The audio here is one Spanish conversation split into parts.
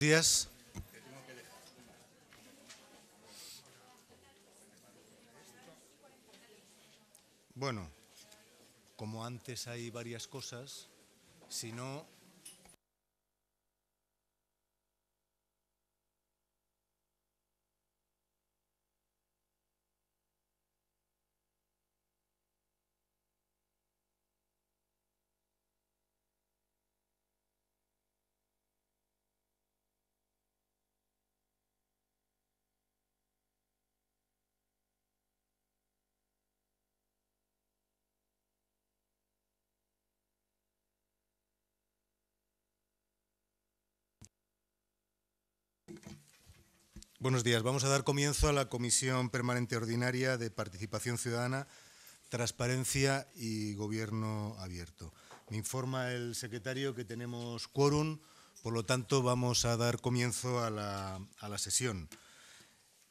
días. Bueno, como antes hay varias cosas, si no, Buenos días. Vamos a dar comienzo a la Comisión Permanente Ordinaria de Participación Ciudadana, Transparencia y Gobierno Abierto. Me informa el secretario que tenemos quórum, por lo tanto vamos a dar comienzo a la, a la sesión.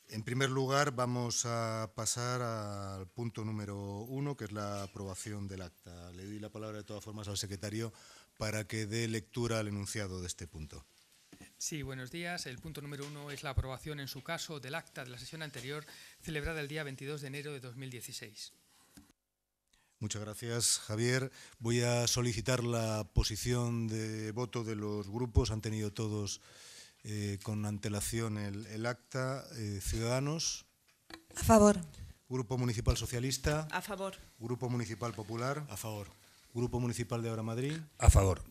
En primer lugar, vamos a pasar al punto número uno, que es la aprobación del acta. Le doy la palabra de todas formas al secretario para que dé lectura al enunciado de este punto. Sí, buenos días. El punto número uno es la aprobación, en su caso, del acta de la sesión anterior, celebrada el día 22 de enero de 2016. Muchas gracias, Javier. Voy a solicitar la posición de voto de los grupos. Han tenido todos eh, con antelación el, el acta. Eh, Ciudadanos. A favor. Grupo Municipal Socialista. A favor. Grupo Municipal Popular. A favor. Grupo Municipal de Ahora Madrid. A favor.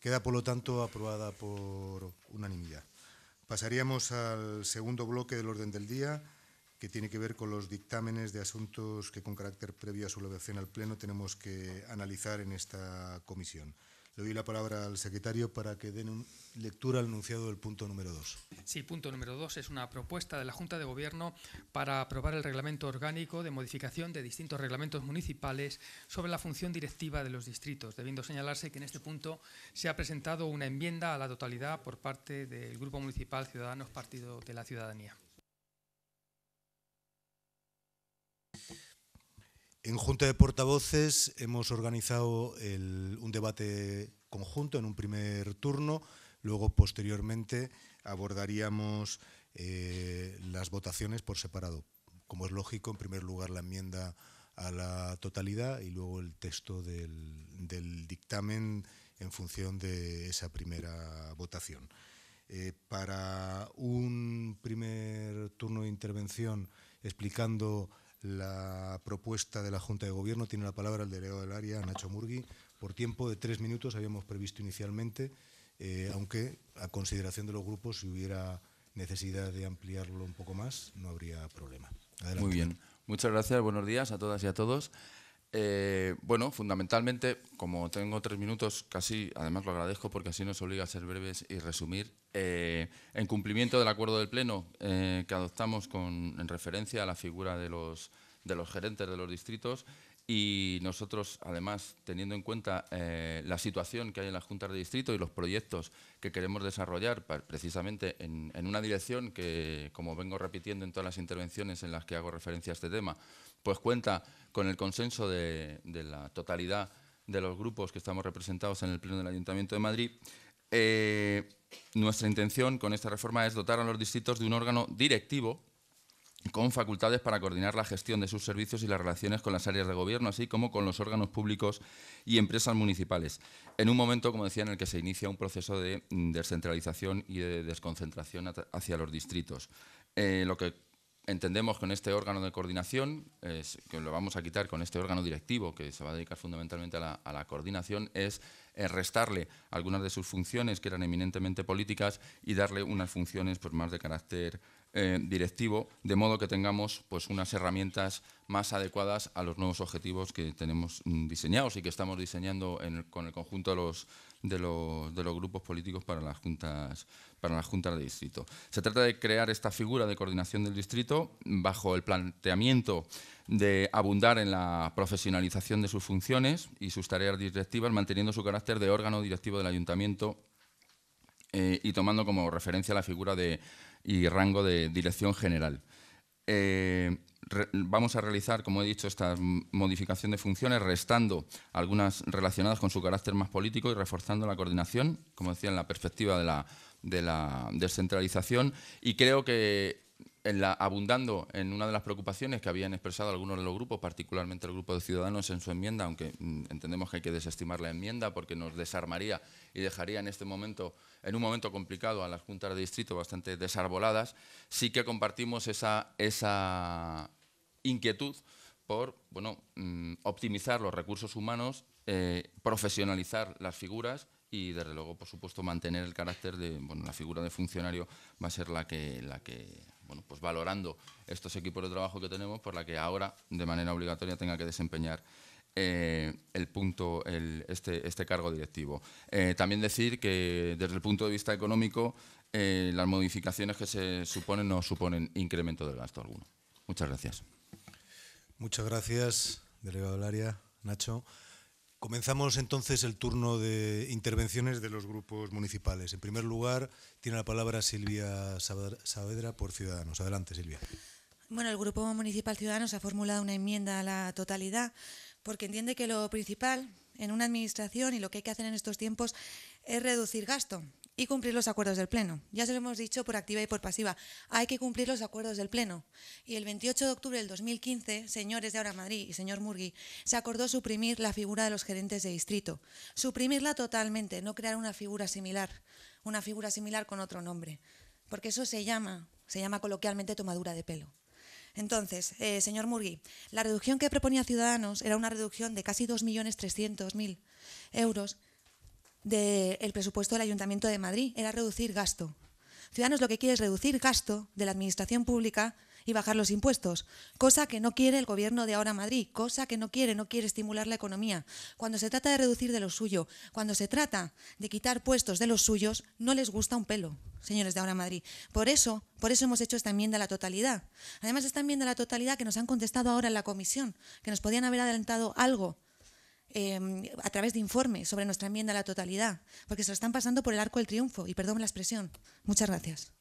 Queda, por lo tanto, aprobada por unanimidad. Pasaríamos al segundo bloque del orden del día, que tiene que ver con los dictámenes de asuntos que, con carácter previo a su elevación al Pleno, tenemos que analizar en esta comisión. Le doy la palabra al secretario para que den lectura al enunciado del punto número dos. Sí, punto número dos es una propuesta de la Junta de Gobierno para aprobar el reglamento orgánico de modificación de distintos reglamentos municipales sobre la función directiva de los distritos, debiendo señalarse que en este punto se ha presentado una enmienda a la totalidad por parte del Grupo Municipal Ciudadanos Partido de la Ciudadanía. En Junta de Portavoces hemos organizado un debate conjunto en un primer turno, luego posteriormente abordaríamos eh, las votaciones por separado. Como es lógico, en primer lugar la enmienda a la totalidad y luego el texto del, del dictamen en función de esa primera votación. Eh, para un primer turno de intervención explicando la propuesta de la Junta de Gobierno. Tiene la palabra el delegado del área, Nacho Murgui. Por tiempo de tres minutos habíamos previsto inicialmente, eh, aunque a consideración de los grupos, si hubiera necesidad de ampliarlo un poco más, no habría problema. Adelante. Muy bien. Muchas gracias. Buenos días a todas y a todos. Eh, bueno, fundamentalmente, como tengo tres minutos, casi, además lo agradezco porque así nos obliga a ser breves y resumir. Eh, en cumplimiento del acuerdo del Pleno eh, que adoptamos en referencia a la figura de los, de los gerentes de los distritos y nosotros, además, teniendo en cuenta la situación que hay en las juntas de distrito y los proyectos que queremos desarrollar precisamente en, en una dirección que, como vengo repitiendo en todas las intervenciones en las que hago referencia a este tema, pues cuenta con el consenso de, la totalidad de los grupos que estamos representados en el Pleno del Ayuntamiento de Madrid, eh, nuestra intención con esta reforma es dotar a los distritos de un órgano directivo con facultades para coordinar la gestión de sus servicios y las relaciones con las áreas de gobierno, así como con los órganos públicos y empresas municipales, en un momento, como decía, en el que se inicia un proceso de descentralización y de desconcentración hacia los distritos. Eh, lo que entendemos con este órgano de coordinación, que lo vamos a quitar con este órgano directivo, que se va a dedicar fundamentalmente a la, coordinación, es restarle algunas de sus funciones que eran eminentemente políticas y darle unas funciones pues, más de carácter eh, directivo, de modo que tengamos pues, unas herramientas más adecuadas a los nuevos objetivos que tenemos mm, diseñados y que estamos diseñando en con el conjunto de los grupos políticos para las juntas para las juntas de distrito. Se trata de crear esta figura de coordinación del distrito bajo el planteamiento de abundar en la profesionalización de sus funciones y sus tareas directivas, manteniendo su carácter de órgano directivo del ayuntamiento eh, y tomando como referencia la figura de, y rango de dirección general. Eh, vamos a realizar, como he dicho, esta modificación de funciones, restando algunas relacionadas con su carácter más político y reforzando la coordinación, como decía, en la perspectiva de la de la descentralización y creo que en abundando en una de las preocupaciones que habían expresado algunos de los grupos, particularmente el grupo de Ciudadanos en su enmienda, aunque mm, entendemos que hay que desestimar la enmienda porque nos desarmaría y dejaría en este momento, en un momento complicado, a las juntas de distrito bastante desarboladas, sí que compartimos esa, esa inquietud por bueno, mm, optimizar los recursos humanos, eh, profesionalizar las figuras y desde luego, por supuesto, mantener el carácter de bueno, la figura de funcionario va a ser la que, la que bueno, pues valorando estos equipos de trabajo que tenemos, por la que ahora de manera obligatoria tenga que desempeñar eh, el punto, este, este, cargo directivo. Eh, también decir que desde el punto de vista económico, eh, las modificaciones que se suponen no suponen incremento del gasto alguno. Muchas gracias. Muchas gracias, delegado del área. Nacho. Comenzamos entonces el turno de intervenciones de los grupos municipales. En primer lugar, tiene la palabra Silvia Saavedra por Ciudadanos. Adelante, Silvia. Bueno, el Grupo Municipal Ciudadanos ha formulado una enmienda a la totalidad porque entiende que lo principal en una administración y lo que hay que hacer en estos tiempos es reducir gasto y cumplir los acuerdos del Pleno. Ya se lo hemos dicho por activa y por pasiva. Hay que cumplir los acuerdos del Pleno. Y el 28 de octubre del 2015, señores de Ahora Madrid y señor Murgui, se acordó suprimir la figura de los gerentes de distrito. Suprimirla totalmente, no crear una figura similar, una figura similar con otro nombre. Porque eso se llama, se llama coloquialmente tomadura de pelo. Entonces, eh, señor Murgui, la reducción que proponía Ciudadanos era una reducción de casi 2.300.000 euros del presupuesto del Ayuntamiento de Madrid, era reducir gasto. Ciudadanos lo que quiere es reducir gasto de la Administración Pública y bajar los impuestos, cosa que no quiere el Gobierno de ahora Madrid, cosa que no quiere, no quiere estimular la economía. Cuando se trata de reducir de lo suyo, cuando se trata de quitar puestos de los suyos, no les gusta un pelo, señores de ahora Madrid. Por eso, por eso hemos hecho esta enmienda a la totalidad. Además, esta enmienda a la totalidad que nos han contestado ahora en la comisión, que nos podían haber adelantado algo Em, a través de informes sobre nuestra enmienda a la totalidad, porque se lo están pasando por el arco del triunfo, y perdón la expresión. Muchas gracias.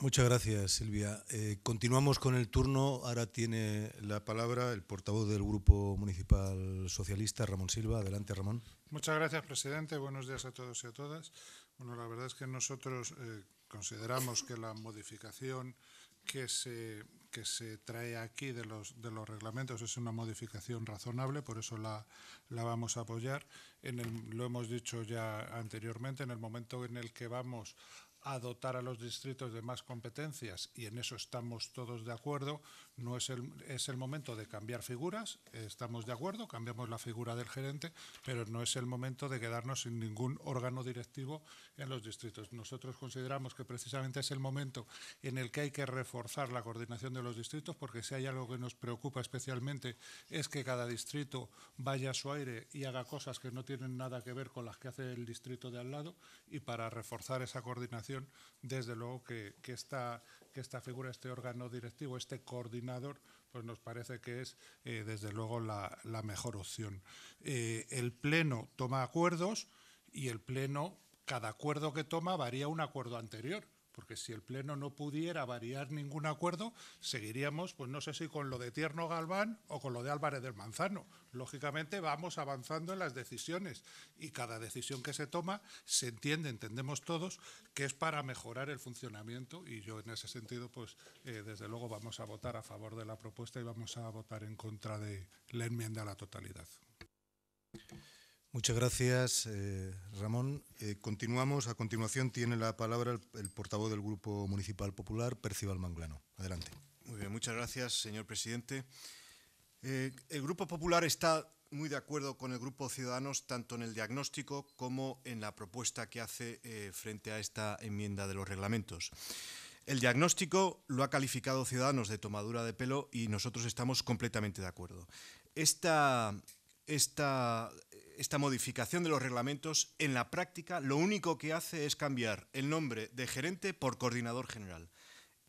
Muchas gracias, Silvia. Eh, continuamos con el turno. Ahora tiene la palabra el portavoz del Grupo Municipal Socialista, Ramón Silva. Adelante, Ramón. Muchas gracias, presidente. Buenos días a todos y a todas. Bueno, la verdad es que nosotros eh, consideramos que la modificación que se que se trae aquí de los, de los reglamentos es una modificación razonable, por eso la, la vamos a apoyar. En el, lo hemos dicho ya anteriormente, en el momento en el que vamos a a los distritos de más competencias y en eso estamos todos de acuerdo. No es el, es el momento de cambiar figuras, estamos de acuerdo, cambiamos la figura del gerente, pero no es el momento de quedarnos sin ningún órgano directivo en los distritos. Nosotros consideramos que precisamente es el momento en el que hay que reforzar la coordinación de los distritos, porque si hay algo que nos preocupa especialmente es que cada distrito vaya a su aire y haga cosas que no tienen nada que ver con las que hace el distrito de al lado, y para reforzar esa coordinación, desde luego que, esta, figura, este órgano directivo, este coordinador, pues nos parece que es, eh, desde luego, la, la mejor opción. Eh, el Pleno toma acuerdos y el Pleno cada acuerdo que toma varía un acuerdo anterior, porque si el Pleno no pudiera variar ningún acuerdo, seguiríamos, pues no sé si con lo de Tierno Galván o con lo de Álvarez del Manzano. Lógicamente vamos avanzando en las decisiones y cada decisión que se toma se entiende, entendemos todos, que es para mejorar el funcionamiento y yo en ese sentido, pues eh, desde luego vamos a votar a favor de la propuesta y vamos a votar en contra de la enmienda a la totalidad. Muchas gracias, eh, Ramón. Eh, continuamos. A continuación tiene la palabra el, portavoz del Grupo Municipal Popular, Percival Manglano. Adelante. Muy bien, muchas gracias, señor presidente. Eh, el Grupo Popular está muy de acuerdo con el Grupo Ciudadanos tanto en el diagnóstico como en la propuesta que hace frente a esta enmienda de los reglamentos. El diagnóstico lo ha calificado Ciudadanos de tomadura de pelo y nosotros estamos completamente de acuerdo. Esta, esta esta modificación de los reglamentos, en la práctica, lo único que hace es cambiar el nombre de gerente por coordinador general.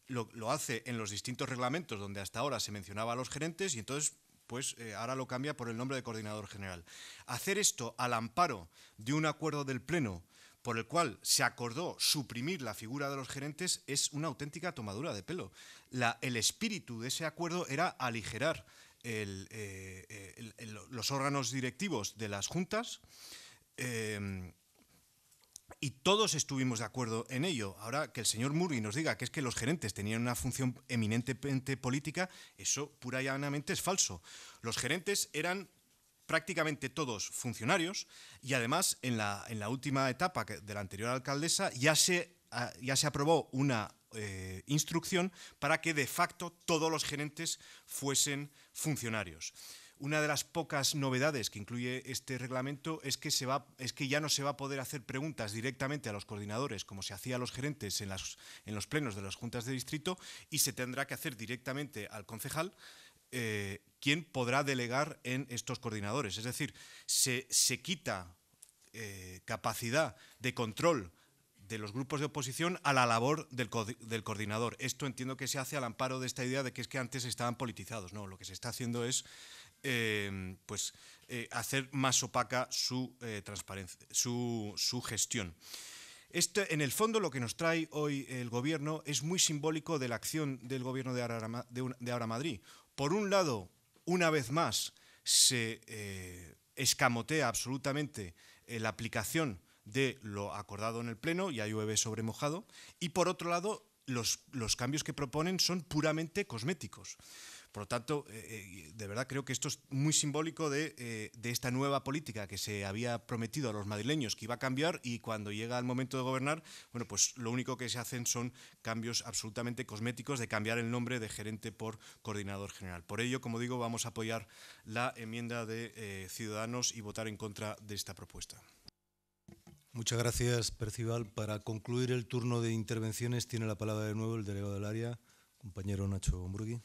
Lo, hace en los distintos reglamentos donde hasta ahora se mencionaba a los gerentes y entonces pues eh, ahora lo cambia por el nombre de coordinador general. Hacer esto al amparo de un acuerdo del Pleno por el cual se acordó suprimir la figura de los gerentes es una auténtica tomadura de pelo. el espíritu de ese acuerdo era aligerar eh, los órganos directivos de las juntas, em, y todos estuvimos de acuerdo en ello. Ahora que el señor Murray nos diga que es que los gerentes tenían una función eminentemente política, eso pura y llanamente es falso. Los gerentes eran prácticamente todos funcionarios y además en la, última etapa de la anterior alcaldesa ya se, ah, ya se aprobó una eh, instrucción para que de facto todos los gerentes fuesen funcionarios. Una de las pocas novedades que incluye este reglamento es que, se ya no se va a poder hacer preguntas directamente a los coordinadores, como se hacía a los gerentes en, los plenos de las juntas de distrito, y se tendrá que hacer directamente al concejal, eh, quien podrá delegar en estos coordinadores. Es decir, se, quita eh, capacidad de control de los grupos de oposición a la labor del, coordinador. Esto entiendo que se hace al amparo de esta idea de que es que antes estaban politizados. No, lo que se está haciendo es Em, pues, eh, hacer más opaca su, eh, transparencia, su, gestión. Este, en el fondo lo que nos trae hoy el Gobierno es muy simbólico de la acción del Gobierno de ahora, de, ahora Madrid. Por un lado, una vez más, se eh, escamotea absolutamente la aplicación de lo acordado en el Pleno, y hay llueve sobre mojado, y por otro lado, los, los cambios que proponen son puramente cosméticos. Por lo tanto, eh, eh, de verdad creo que esto es muy simbólico eh, de, esta nueva política que se había prometido a los madrileños que iba a cambiar y cuando llega el momento de gobernar, bueno, pues lo único que se hacen son cambios absolutamente cosméticos de cambiar el nombre de gerente por coordinador general. Por ello, como digo, vamos a apoyar la enmienda de Ciudadanos y votar en contra de esta propuesta. Muchas gracias, Percival. Para concluir el turno de intervenciones, tiene la palabra de nuevo el delegado del área, compañero Nacho Ombrugui.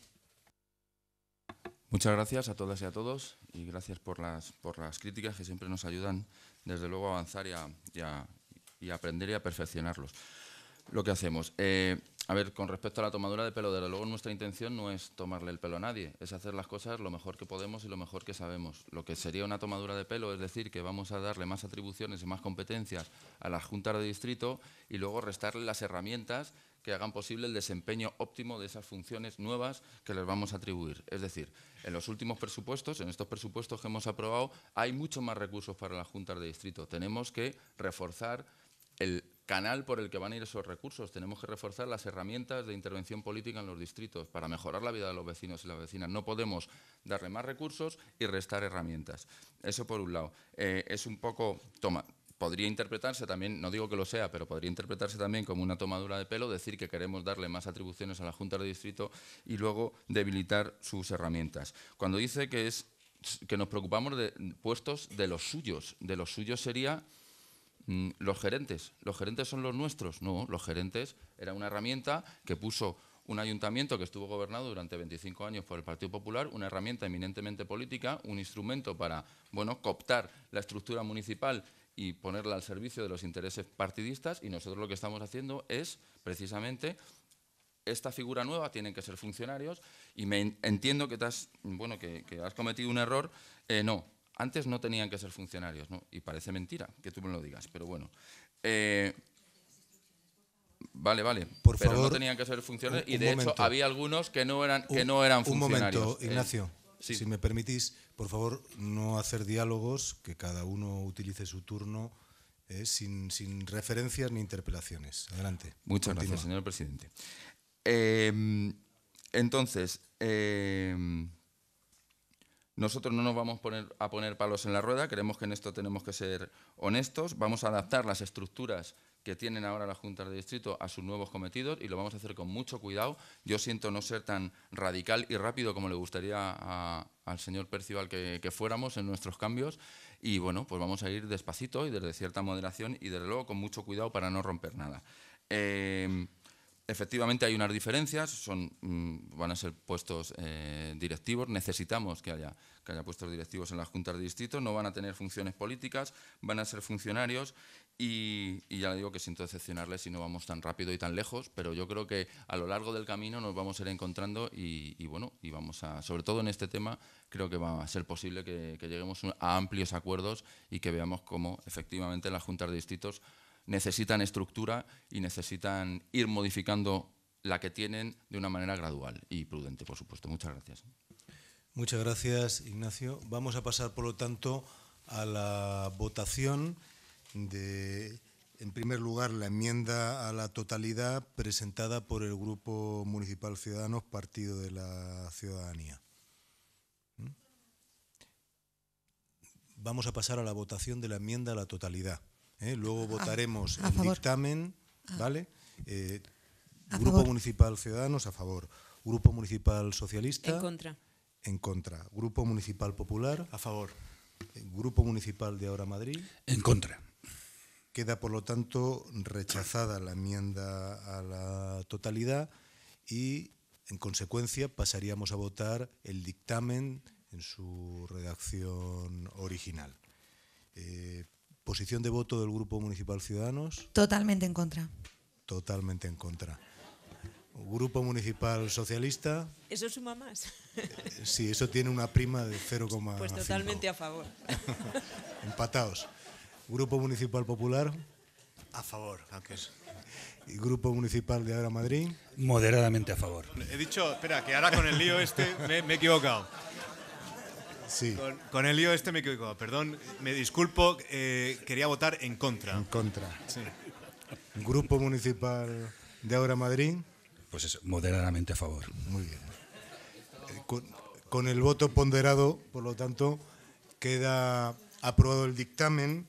Muchas gracias a todas y a todos y gracias por las, por las críticas que siempre nos ayudan, desde luego, a avanzar y a, y aprender y a perfeccionarlos. Lo que hacemos. Eh, a ver, con respecto a la tomadura de pelo, desde luego nuestra intención no es tomarle el pelo a nadie, es hacer las cosas lo mejor que podemos y lo mejor que sabemos. Lo que sería una tomadura de pelo es decir que vamos a darle más atribuciones y más competencias a las juntas de distrito y luego restarle las herramientas que hagan posible el desempeño óptimo de esas funciones nuevas que les vamos a atribuir. Es decir, en los últimos presupuestos, en estos presupuestos que hemos aprobado, hay muchos más recursos para las juntas de distrito. Tenemos que reforzar el canal por el que van a ir esos recursos. Tenemos que reforzar las herramientas de intervención política en los distritos para mejorar la vida de los vecinos y las vecinas. No podemos darle más recursos y restar herramientas. Eso por un lado. Eh, es un poco, toma, podría interpretarse también, no digo que lo sea, pero podría interpretarse también como una tomadura de pelo, decir que queremos darle más atribuciones a la Junta de Distrito y luego debilitar sus herramientas. Cuando dice que, es, que nos preocupamos de puestos de los suyos, de los suyos sería los gerentes. ¿Los gerentes son los nuestros? No, los gerentes era una herramienta que puso un ayuntamiento que estuvo gobernado durante 25 años por el Partido Popular, una herramienta eminentemente política, un instrumento para bueno, cooptar la estructura municipal y ponerla al servicio de los intereses partidistas y nosotros lo que estamos haciendo es precisamente esta figura nueva tienen que ser funcionarios y me entiendo que, has, bueno, que, has cometido un error. Eh, no, antes no tenían que ser funcionarios, ¿no? Y parece mentira que tú me lo digas, pero bueno. Eh, vale, vale. Por pero no tenían que ser funcionarios y de hecho había algunos que no eran, que no eran funcionarios. Un momento, eh, Ignacio. Si me permitís, por favor, no hacer diálogos, que cada uno utilice su turno eh, sin, referencias ni interpelaciones. Adelante. Muchas gracias, señor presidente. Entonces, nosotros no nos vamos a poner palos en la rueda, creemos que en esto tenemos que ser honestos, vamos a adaptar las estructuras que tienen ahora las juntas de distrito a sus nuevos cometidos y lo vamos a hacer con mucho cuidado. Yo siento no ser tan radical y rápido como le gustaría al señor Percival que, fuéramos en nuestros cambios y bueno, pues vamos a ir despacito y desde cierta moderación y desde luego con mucho cuidado para no romper nada. Eh, efectivamente hay unas diferencias, son, mm, van a ser puestos eh, directivos, necesitamos que haya, que haya puestos directivos en las juntas de distrito, no van a tener funciones políticas, van a ser funcionarios y, ya le digo que siento decepcionarles si no vamos tan rápido y tan lejos, pero yo creo que a lo largo del camino nos vamos a ir encontrando y, bueno, y vamos a, sobre todo en este tema, creo que va a ser posible que, lleguemos a amplios acuerdos y que veamos cómo efectivamente las juntas de distritos necesitan estructura y necesitan ir modificando la que tienen de una manera gradual y prudente, por supuesto. Muchas gracias. Muchas gracias, Ignacio. Vamos a pasar, por lo tanto, a la votación de en primer lugar, la enmienda a la totalidad presentada por el Grupo Municipal Ciudadanos, Partido de la Ciudadanía. ¿Mm? Vamos a pasar a la votación de la enmienda a la totalidad. ¿Eh? Luego votaremos el dictamen, ¿vale? Eh, Grupo Municipal Ciudadanos a favor. Grupo Municipal Socialista. En contra. En contra. Grupo Municipal Popular. A favor. Grupo Municipal de Ahora Madrid. En contra. Queda, por lo tanto, rechazada la enmienda a la totalidad y, en consecuencia, pasaríamos a votar el dictamen en su redacción original. Eh, ¿Posición de voto del Grupo Municipal Ciudadanos? Totalmente en contra. Totalmente en contra. Grupo Municipal Socialista. ¿Eso suma más? Eh, sí, eso tiene una prima de 0,5. Pues totalmente a favor. Empatados. Grupo Municipal Popular. A favor, aunque es. Y Grupo Municipal de Ahora Madrid. Moderadamente a favor. He dicho, espera, que ahora con el lío este me, he equivocado. Sí. Con, el lío este me he equivocado. Perdón, me disculpo, eh, quería votar en contra. En contra. Sí. Grupo Municipal de Ahora Madrid. Pues es moderadamente a favor. Muy bien. Eh, con, con el voto ponderado, por lo tanto, queda aprobado el dictamen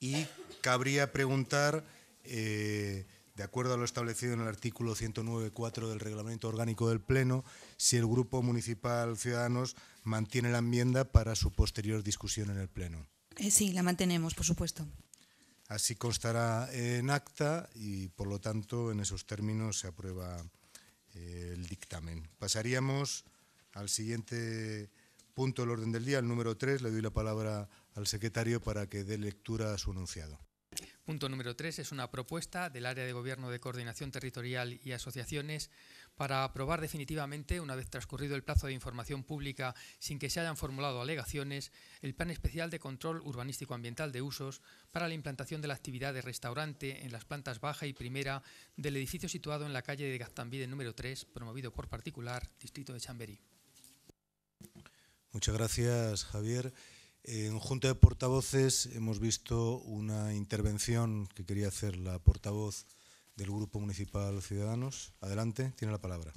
y cabría preguntar, eh, de acuerdo a lo establecido en el artículo 109.4 del Reglamento Orgánico del Pleno, si el Grupo Municipal Ciudadanos mantiene la enmienda para su posterior discusión en el Pleno. Eh, sí, la mantenemos, por supuesto. Así constará en acta y, por lo tanto, en esos términos se aprueba eh, el dictamen. Pasaríamos al siguiente punto del orden del día, el número 3. Le doy la palabra al secretario para que dé lectura a su enunciado. Punto número 3 es una propuesta del Área de Gobierno de Coordinación Territorial y Asociaciones para aprobar definitivamente, una vez transcurrido el plazo de información pública sin que se hayan formulado alegaciones, el Plan Especial de Control Urbanístico Ambiental de Usos para la implantación de la actividad de restaurante en las plantas baja y primera del edificio situado en la calle de Gaztambide número 3, promovido por particular, Distrito de Chamberí. Muchas gracias, Javier. En Junta de Portavoces hemos visto una intervención que quería hacer la portavoz del Grupo Municipal Ciudadanos. Adelante, tiene la palabra.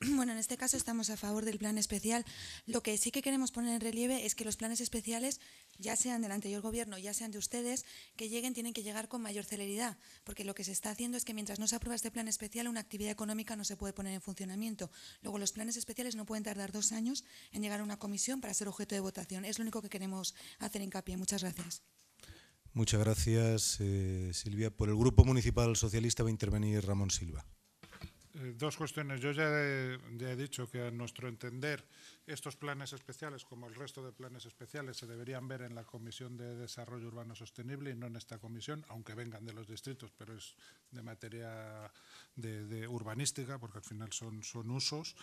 Bueno, en este caso estamos a favor del plan especial. Lo que sí que queremos poner en relieve es que los planes especiales, ya sean del anterior gobierno, ya sean de ustedes, que lleguen, tienen que llegar con mayor celeridad, porque lo que se está haciendo es que mientras no se aprueba este plan especial, una actividad económica no se puede poner en funcionamiento. Luego, los planes especiales no pueden tardar dos años en llegar a una comisión para ser objeto de votación. Es lo único que queremos hacer hincapié. Muchas gracias. Muchas gracias, eh, Silvia. Por el Grupo Municipal Socialista va a intervenir Ramón Silva. Eh, dos cuestiones. Yo ya he, dicho que a nuestro entender estos planes especiales, como el resto de planes especiales, se deberían ver en la Comisión de Desarrollo Urbano Sostenible y no en esta comisión, aunque vengan de los distritos, pero es de materia de, urbanística, porque al final son, son usos.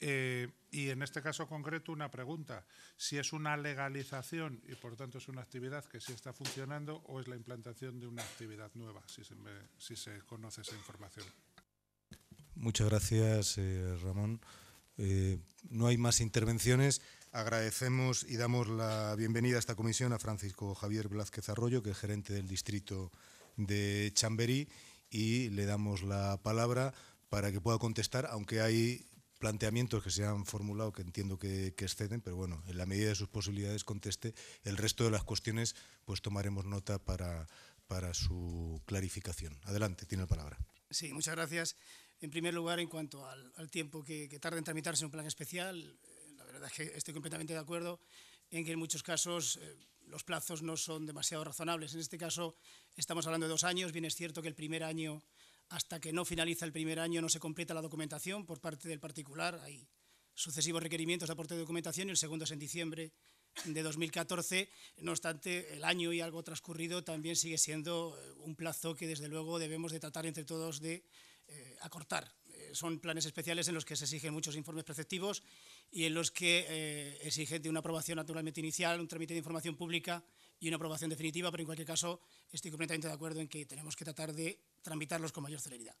Eh, y en este caso concreto, una pregunta. Si es una legalización y por tanto es una actividad que sí está funcionando o es la implantación de una actividad nueva, si si se conoce esa información. Muchas gracias, eh, Ramón. Eh, no hay más intervenciones. Agradecemos y damos la bienvenida a esta comisión a Francisco Javier Blázquez Arroyo, que es gerente del distrito de Chamberí, y le damos la palabra para que pueda contestar, aunque hay planteamientos que se han formulado que entiendo que, exceden, pero bueno, en la medida de sus posibilidades conteste. El resto de las cuestiones, pues tomaremos nota para, para su clarificación. Adelante, tiene la palabra. Sí, muchas gracias. En primer lugar, en cuanto al, tiempo que, tarda en tramitarse un plan especial, eh, la verdad es que estoy completamente de acuerdo en que en muchos casos eh, los plazos no son demasiado razonables. En este caso estamos hablando de dos años. Bien es cierto que el primer año, hasta que no finaliza el primer año, no se completa la documentación por parte del particular. Hay sucesivos requerimientos de aporte de documentación y el segundo es en diciembre de 2014. No obstante, el año y algo transcurrido también sigue siendo eh, un plazo que desde luego debemos de tratar entre todos de eh, acortar. Eh, son planes especiales en los que se exigen muchos informes preceptivos y en los que eh, exigen de una aprobación naturalmente inicial, un trámite de información pública y una aprobación definitiva, pero en cualquier caso estoy completamente de acuerdo en que tenemos que tratar de tramitarlos con mayor celeridad.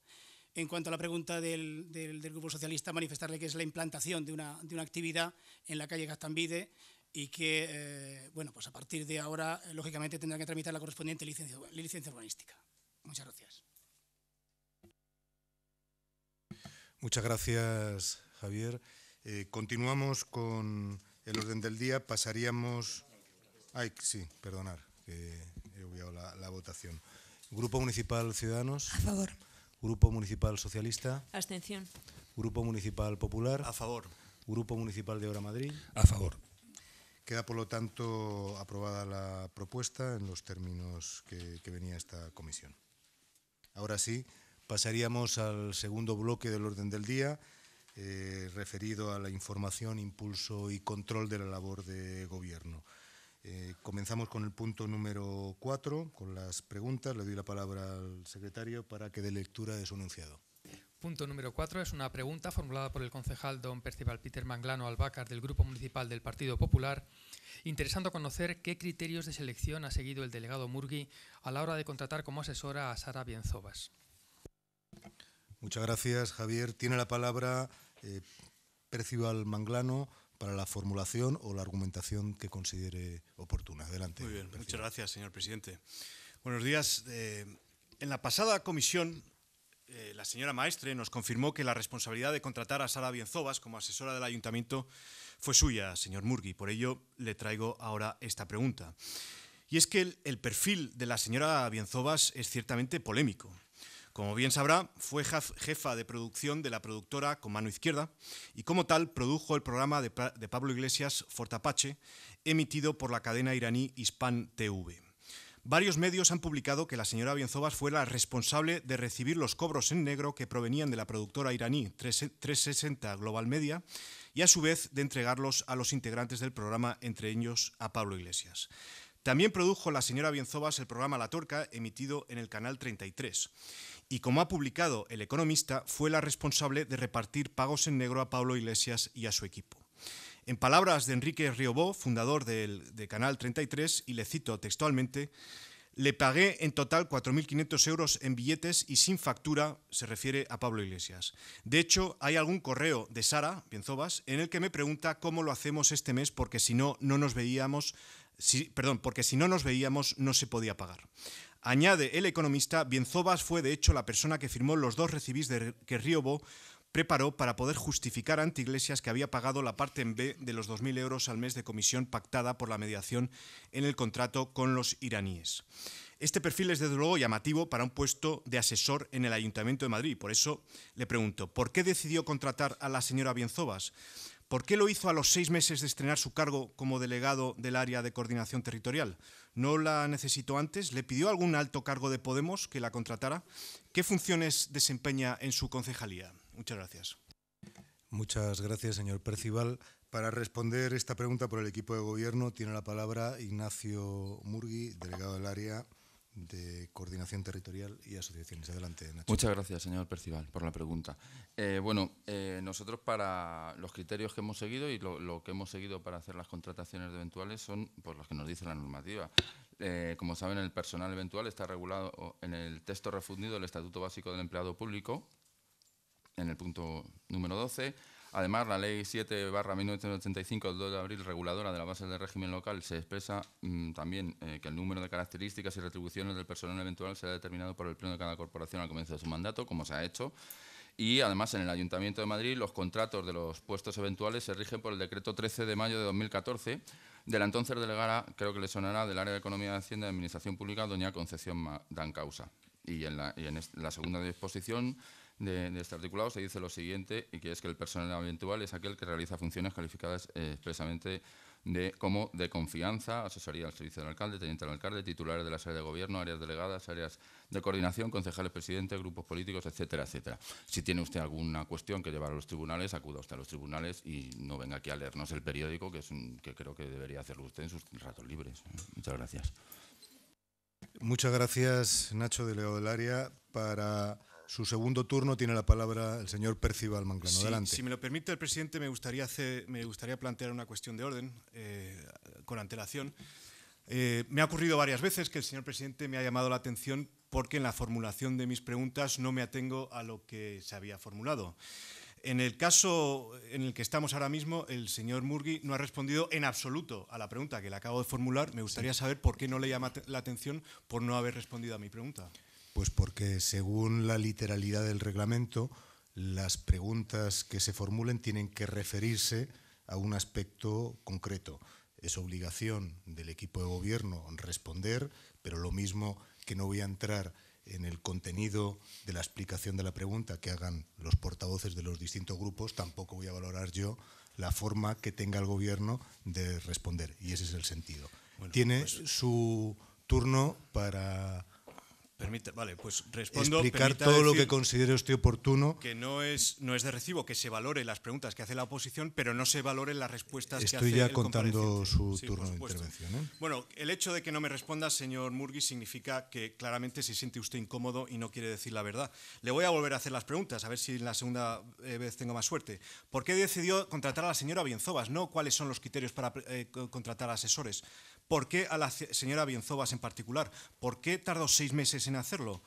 En cuanto a la pregunta del, Grupo Socialista, manifestarle que es la implantación de una, de una actividad en la calle Gastambide y que, bueno, pues a partir de ahora, lógicamente, tendrá que tramitar la correspondiente licencia, licencia urbanística. Muchas gracias. Muchas gracias, Javier. Eh, continuamos con el orden del día. Pasaríamos. Ay, sí, perdonar, que he obviado la, la votación. Grupo Municipal Ciudadanos. A favor. Grupo Municipal Socialista. Abstención. Grupo Municipal Popular. A favor. Grupo Municipal de Obra Madrid. A favor. Queda, por lo tanto, aprobada la propuesta en los términos que, que venía esta comisión. Ahora sí, pasaríamos al segundo bloque del orden del día, eh, referido a la información, impulso y control de la labor de gobierno. Eh, comenzamos con el punto número cuatro, con las preguntas. Le doy la palabra al secretario para que dé lectura de su enunciado. Punto número cuatro es una pregunta formulada por el concejal don Percival Peter Manglano Albácar del Grupo Municipal del Partido Popular, interesando conocer qué criterios de selección ha seguido el delegado Murgui a la hora de contratar como asesora a Sara Bienzobas. Muchas gracias, Javier. Tiene la palabra eh, Percival Manglano para la formulación o la argumentación que considere oportuna. Adelante. Muy bien, Percival. muchas gracias, señor presidente. Buenos días. Eh, en la pasada comisión, eh, la señora Maestre nos confirmó que la responsabilidad de contratar a Sara Bienzobas como asesora del ayuntamiento fue suya, señor Murgui. Por ello, le traigo ahora esta pregunta. Y es que el, el perfil de la señora Bienzobas es ciertamente polémico. Como bien sabrá, fue jefa de producción de la productora Con Mano Izquierda y como tal produjo el programa de, de Pablo Iglesias Fortapache, emitido por la cadena iraní Hispan TV. Varios medios han publicado que la señora Bienzobas fue la responsable de recibir los cobros en negro que provenían de la productora iraní 360 Global Media y a su vez de entregarlos a los integrantes del programa, entre ellos a Pablo Iglesias. También produjo la señora Bienzobas el programa La Torca, emitido en el canal 33. Y como ha publicado El Economista, fue la responsable de repartir pagos en negro a Pablo Iglesias y a su equipo. En palabras de Enrique Riobó, fundador del, de Canal 33, y le cito textualmente, le pagué en total 4.500 euros en billetes y sin factura, se refiere a Pablo Iglesias. De hecho, hay algún correo de Sara Bienzobas en el que me pregunta cómo lo hacemos este mes porque si no, no nos veíamos, perdón, porque si no nos veíamos no se podía pagar. Añade el economista, Bienzobas fue de hecho la persona que firmó los dos recibís que Riobó preparó para poder justificar ante Iglesias que había pagado la parte en B de los 2.000 euros al mes de comisión pactada por la mediación en el contrato con los iraníes. Este perfil es desde luego llamativo para un puesto de asesor en el Ayuntamiento de Madrid. Por eso le pregunto, ¿por qué decidió contratar a la señora Bienzobas? ¿Por qué lo hizo a los seis meses de estrenar su cargo como delegado del área de coordinación territorial? ¿No la necesitó antes? ¿Le pidió algún alto cargo de Podemos que la contratara? ¿Qué funciones desempeña en su concejalía? Muchas gracias. Muchas gracias, señor Percival. Para responder esta pregunta por el equipo de gobierno tiene la palabra Ignacio Murgui, delegado del área de coordinación territorial y asociaciones. Adelante, Nacho. Muchas gracias, señor Percival, por la pregunta. Eh, bueno, eh, nosotros para los criterios que hemos seguido y lo, que hemos seguido para hacer las contrataciones eventuales son pues, los que nos dice la normativa. Eh, como saben, el personal eventual está regulado en el texto refundido del Estatuto Básico del Empleado Público, en el punto número 12. Además, la Ley 7 1985 del 2 de abril, reguladora de la base del régimen local, se expresa mm, también eh, que el número de características y retribuciones del personal eventual será determinado por el pleno de cada corporación al comienzo de su mandato, como se ha hecho. Y además, en el Ayuntamiento de Madrid, los contratos de los puestos eventuales se rigen por el decreto 13 de mayo de 2014 de la entonces delegada, creo que le sonará, del área de Economía de Hacienda y Administración Pública, doña Concepción Dancausa. Y y en la segunda disposición de, de este articulado se dice lo siguiente, y que es que el personal eventual es aquel que realiza funciones calificadas expresamente de, como de confianza, asesoría al servicio del alcalde, teniente del alcalde, titulares de las áreas de gobierno, áreas delegadas, áreas de coordinación, concejales presidentes, grupos políticos, etcétera, etcétera. Si tiene usted alguna cuestión que llevar a los tribunales, acuda usted a los tribunales y no venga aquí a leernos el periódico, que, es un- que creo que debería hacerlo usted en sus ratos libres. Muchas gracias. Muchas gracias, Nacho, delegado del área. Para su segundo turno tiene la palabra el señor Percival Manglano. Sí, Adelante. si me lo permite el presidente, me gustaría, hacer- me gustaría plantear una cuestión de orden eh, con antelación. Eh, me ha ocurrido varias veces que el señor presidente me ha llamado la atención porque en la formulación de mis preguntas no me atengo a lo que se había formulado. En el caso en el que estamos ahora mismo, el señor Murgui no ha respondido en absoluto a la pregunta que le acabo de formular. Me gustaría saber por qué no le llama la atención por no haber respondido a mi pregunta. Pues porque según la literalidad del reglamento, las preguntas que se formulen tienen que referirse a un aspecto concreto. Es obligación del equipo de gobierno responder, pero lo mismo que no voy a entrar en el contenido de la explicación de la pregunta que hagan los portavoces de los distintos grupos, tampoco voy a valorar yo la forma que tenga el gobierno de responder. Y ese es el sentido. Tiene pues su turno para Permite, vale, pues respondo. explicar permita todo lo que considere usted oportuno. Que no es, no es de recibo que se valore las preguntas que hace la oposición, pero no se valoren las respuestas que hace Estoy ya contando su Sí, turno de intervención. ¿eh? Bueno, el hecho de que no me responda, señor Murgui, significa que claramente se siente usted incómodo y no quiere decir la verdad. Le voy a volver a hacer las preguntas, a ver si la segunda eh, vez tengo más suerte. ¿Por qué decidió contratar a la señora Bienzobas? No cuáles son los criterios para eh, co- contratar asesores. ¿Por qué a la señora Bienzobas en particular? ¿Por qué tardó seis meses en hacerlo?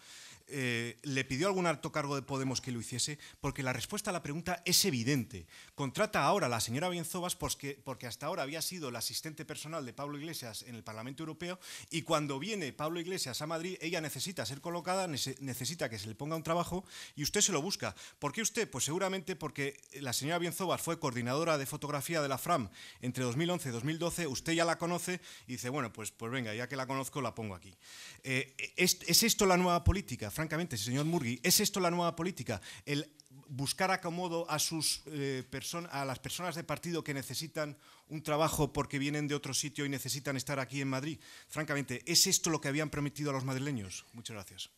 Eh, ¿Le pidió algún alto cargo de Podemos que lo hiciese? Porque la respuesta a la pregunta es evidente. Contrata ahora a la señora Bienzobas porque, hasta ahora había sido la asistente personal de Pablo Iglesias en el Parlamento Europeo y cuando viene Pablo Iglesias a Madrid, ella necesita ser colocada, nece- necesita que se le ponga un trabajo y usted se lo busca. ¿Por qué usted? Pues seguramente porque la señora Bienzobas fue coordinadora de fotografía de la FRAM entre 2011 y 2012, usted ya la conoce y dice, bueno, pues, pues venga, ya que la conozco, la pongo aquí. Eh, ¿es, es esto la nueva política? Francamente, señor Murgui, ¿es esto la nueva política? El buscar acomodo a, sus, eh, a las personas de partido que necesitan un trabajo porque vienen de otro sitio y necesitan estar aquí en Madrid. Francamente, ¿es esto lo que habían prometido a los madrileños? Muchas gracias.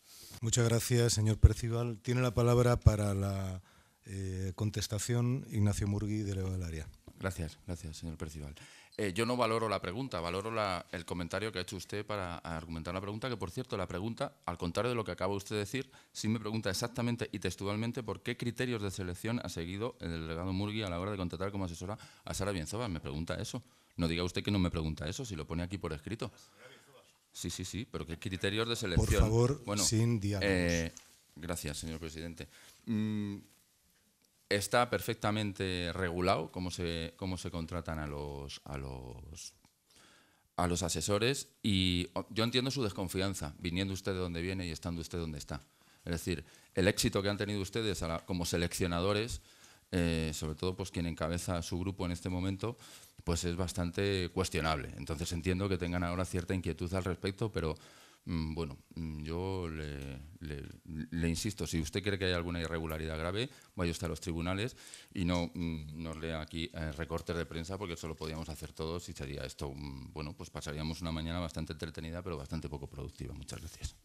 Muchas gracias, señor Percival. Tiene la palabra para la eh, contestación Ignacio Murgui, delegado del área. Gracias, gracias, señor Percival. Eh, yo no valoro la pregunta, valoro la- el comentario que ha hecho usted para argumentar la pregunta, que por cierto, la pregunta, al contrario de lo que acaba usted de decir, sí me pregunta exactamente y textualmente por qué criterios de selección ha seguido el delegado Murgui a la hora de contratar como asesora a Sara Bienzobas. Me pregunta eso. No diga usted que no me pregunta eso, si lo pone aquí por escrito. Sí, sí, sí, pero ¿qué criterios de selección? favor, sin diálogos. eh, gracias, señor presidente. Mm, está perfectamente regulado cómo se, cómo se contratan a los, a los a los asesores y oh, yo entiendo su desconfianza, viniendo usted de donde viene y estando usted donde está. Es decir, el éxito que han tenido ustedes como seleccionadores, eh, sobre todo pues quien encabeza su grupo en este momento, pues es bastante cuestionable. Entonces entiendo que tengan ahora cierta inquietud al respecto, pero bueno, mm, yo le, insisto, si usted cree que hay alguna irregularidad grave, vaya usted a los tribunales y no mm, nos lea aquí eh, recortes de prensa, porque eso lo podíamos hacer todos y sería esto, mm, bueno, pues pasaríamos una mañana bastante entretenida, pero bastante poco productiva. Muchas gracias.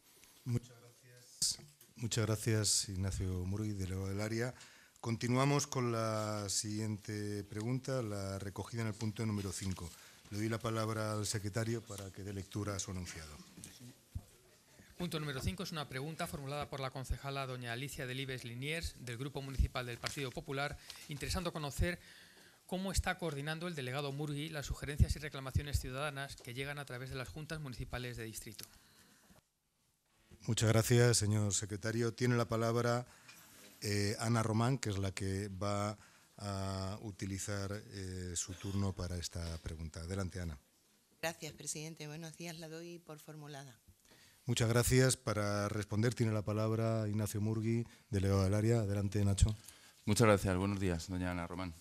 Muchas gracias. Muchas gracias, Ignacio Murgui, delegado del área. Continuamos con la siguiente pregunta, la recogida en el punto número 5. Le doy la palabra al secretario para que dé lectura a su anunciado. Punto número 5 es una pregunta formulada por la concejala doña Alicia Delibes Liniers del Grupo Municipal del Partido Popular, interesando conocer cómo está coordinando el delegado Murgui las sugerencias y reclamaciones ciudadanas que llegan a través de las juntas municipales de distrito. Muchas gracias, señor secretario. Tiene la palabra eh, Ana Román, que es la que va a utilizar eh, su turno para esta pregunta. Adelante, Ana. Gracias, presidente. Buenos días, la doy por formulada. Muchas gracias. Para responder tiene la palabra Ignacio Murgui, delegado del área. Adelante, Nacho. Muchas gracias. Buenos días, doña Ana Román.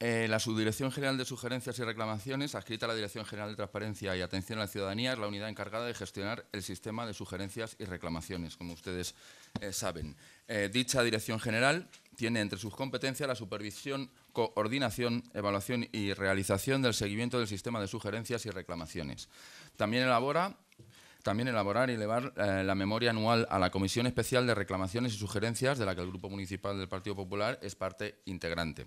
Eh, la Subdirección General de Sugerencias y Reclamaciones, adscrita a la Dirección General de Transparencia y Atención a la Ciudadanía, es la unidad encargada de gestionar el sistema de sugerencias y reclamaciones, como ustedes eh, saben. Eh, dicha Dirección General tiene entre sus competencias la supervisión, coordinación, evaluación y realización del seguimiento del sistema de sugerencias y reclamaciones. También elabora también elaborar y elevar eh, la memoria anual a la Comisión Especial de Reclamaciones y Sugerencias, de la que el Grupo Municipal del Partido Popular es parte integrante.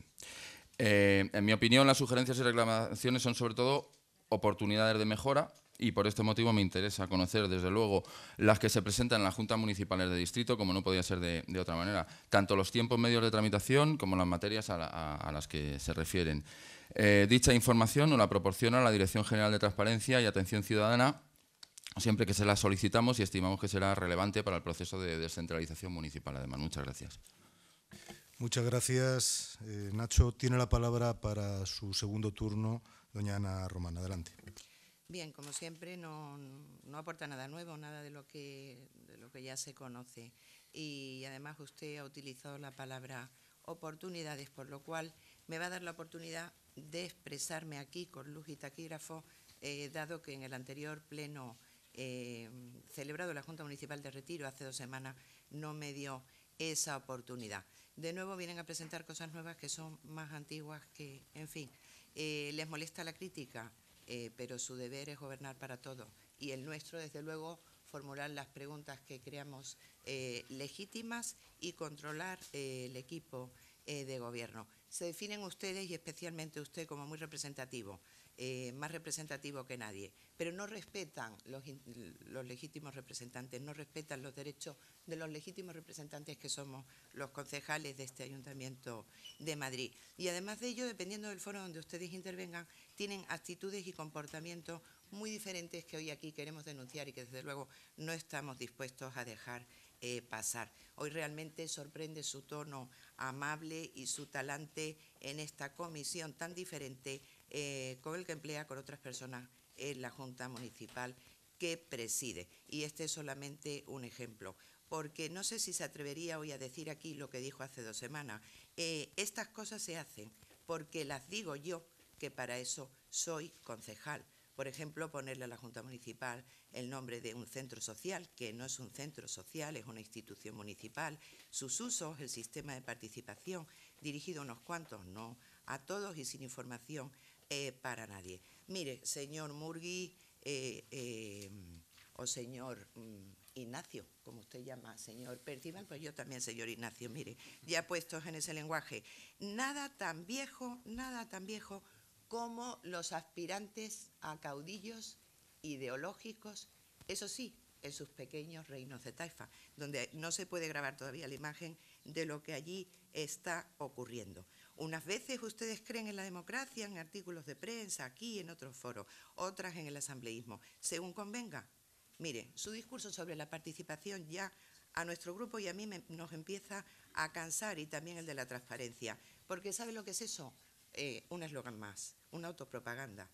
Eh, en mi opinión, las sugerencias y reclamaciones son sobre todo oportunidades de mejora y por este motivo me interesa conocer, desde luego, las que se presentan en las juntas municipales de distrito, como no podía ser de, otra manera, tanto los tiempos medios de tramitación como las materias a las que se refieren. Eh, dicha información nos la proporciona la Dirección General de Transparencia y Atención Ciudadana siempre que se la solicitamos y estimamos que será relevante para el proceso de descentralización municipal. Además, muchas gracias. Muchas gracias, eh, Nacho. Tiene la palabra para su segundo turno doña Ana Román. Adelante. Bien, como siempre, no, no, aporta nada nuevo, nada de lo, que, de lo que ya se conoce. Y además usted ha utilizado la palabra oportunidades, por lo cual me va a dar la oportunidad de expresarme aquí con luz y taquígrafo, eh, dado que en el anterior pleno eh, celebrado la Junta Municipal de Retiro hace dos semanas no me dio esa oportunidad. De nuevo vienen a presentar cosas nuevas que son más antiguas que, en fin, eh, les molesta la crítica eh, pero su deber es gobernar para todos. Y el nuestro, desde luego, formular las preguntas que creamos legítimas y controlar el equipo de gobierno. Se definen ustedes y especialmente usted como muy representativo. Eh, más representativo que nadie, pero no respetan los, los, legítimos representantes, no respetan los derechos de los legítimos representantes que somos los concejales de este Ayuntamiento de Madrid. Y además de ello, dependiendo del foro donde ustedes intervengan, tienen actitudes y comportamientos muy diferentes que hoy aquí queremos denunciar y que desde luego no estamos dispuestos a dejar eh, pasar. Hoy realmente sorprende su tono amable y su talante en esta comisión tan diferente eh, con el que emplea con otras personas en la Junta Municipal que preside. Y este es solamente un ejemplo, porque no sé si se atrevería hoy a decir aquí lo que dijo hace dos semanas. Eh, estas cosas se hacen porque las digo yo, que para eso soy concejal. Por ejemplo, ponerle a la Junta Municipal el nombre de un centro social, que no es un centro social, es una institución municipal. Sus usos, el sistema de participación, dirigido a unos cuantos, no a todos y sin información eh, para nadie. Mire, señor Murgui eh, eh, o señor mm, Ignacio, como usted llama, señor Percival, pues yo también, señor Ignacio, mire, ya puestos en ese lenguaje, nada tan viejo, nada tan viejo como los aspirantes a caudillos ideológicos, eso sí, en sus pequeños reinos de taifa, donde no se puede grabar todavía la imagen de lo que allí está ocurriendo. Unas veces ustedes creen en la democracia, en artículos de prensa, aquí, en otros foros, otras en el asambleísmo, según convenga. Mire, su discurso sobre la participación ya a nuestro grupo y a mí nos empieza a cansar y también el de la transparencia, porque ¿sabe lo que es eso? Eh, un eslogan más, una autopropaganda.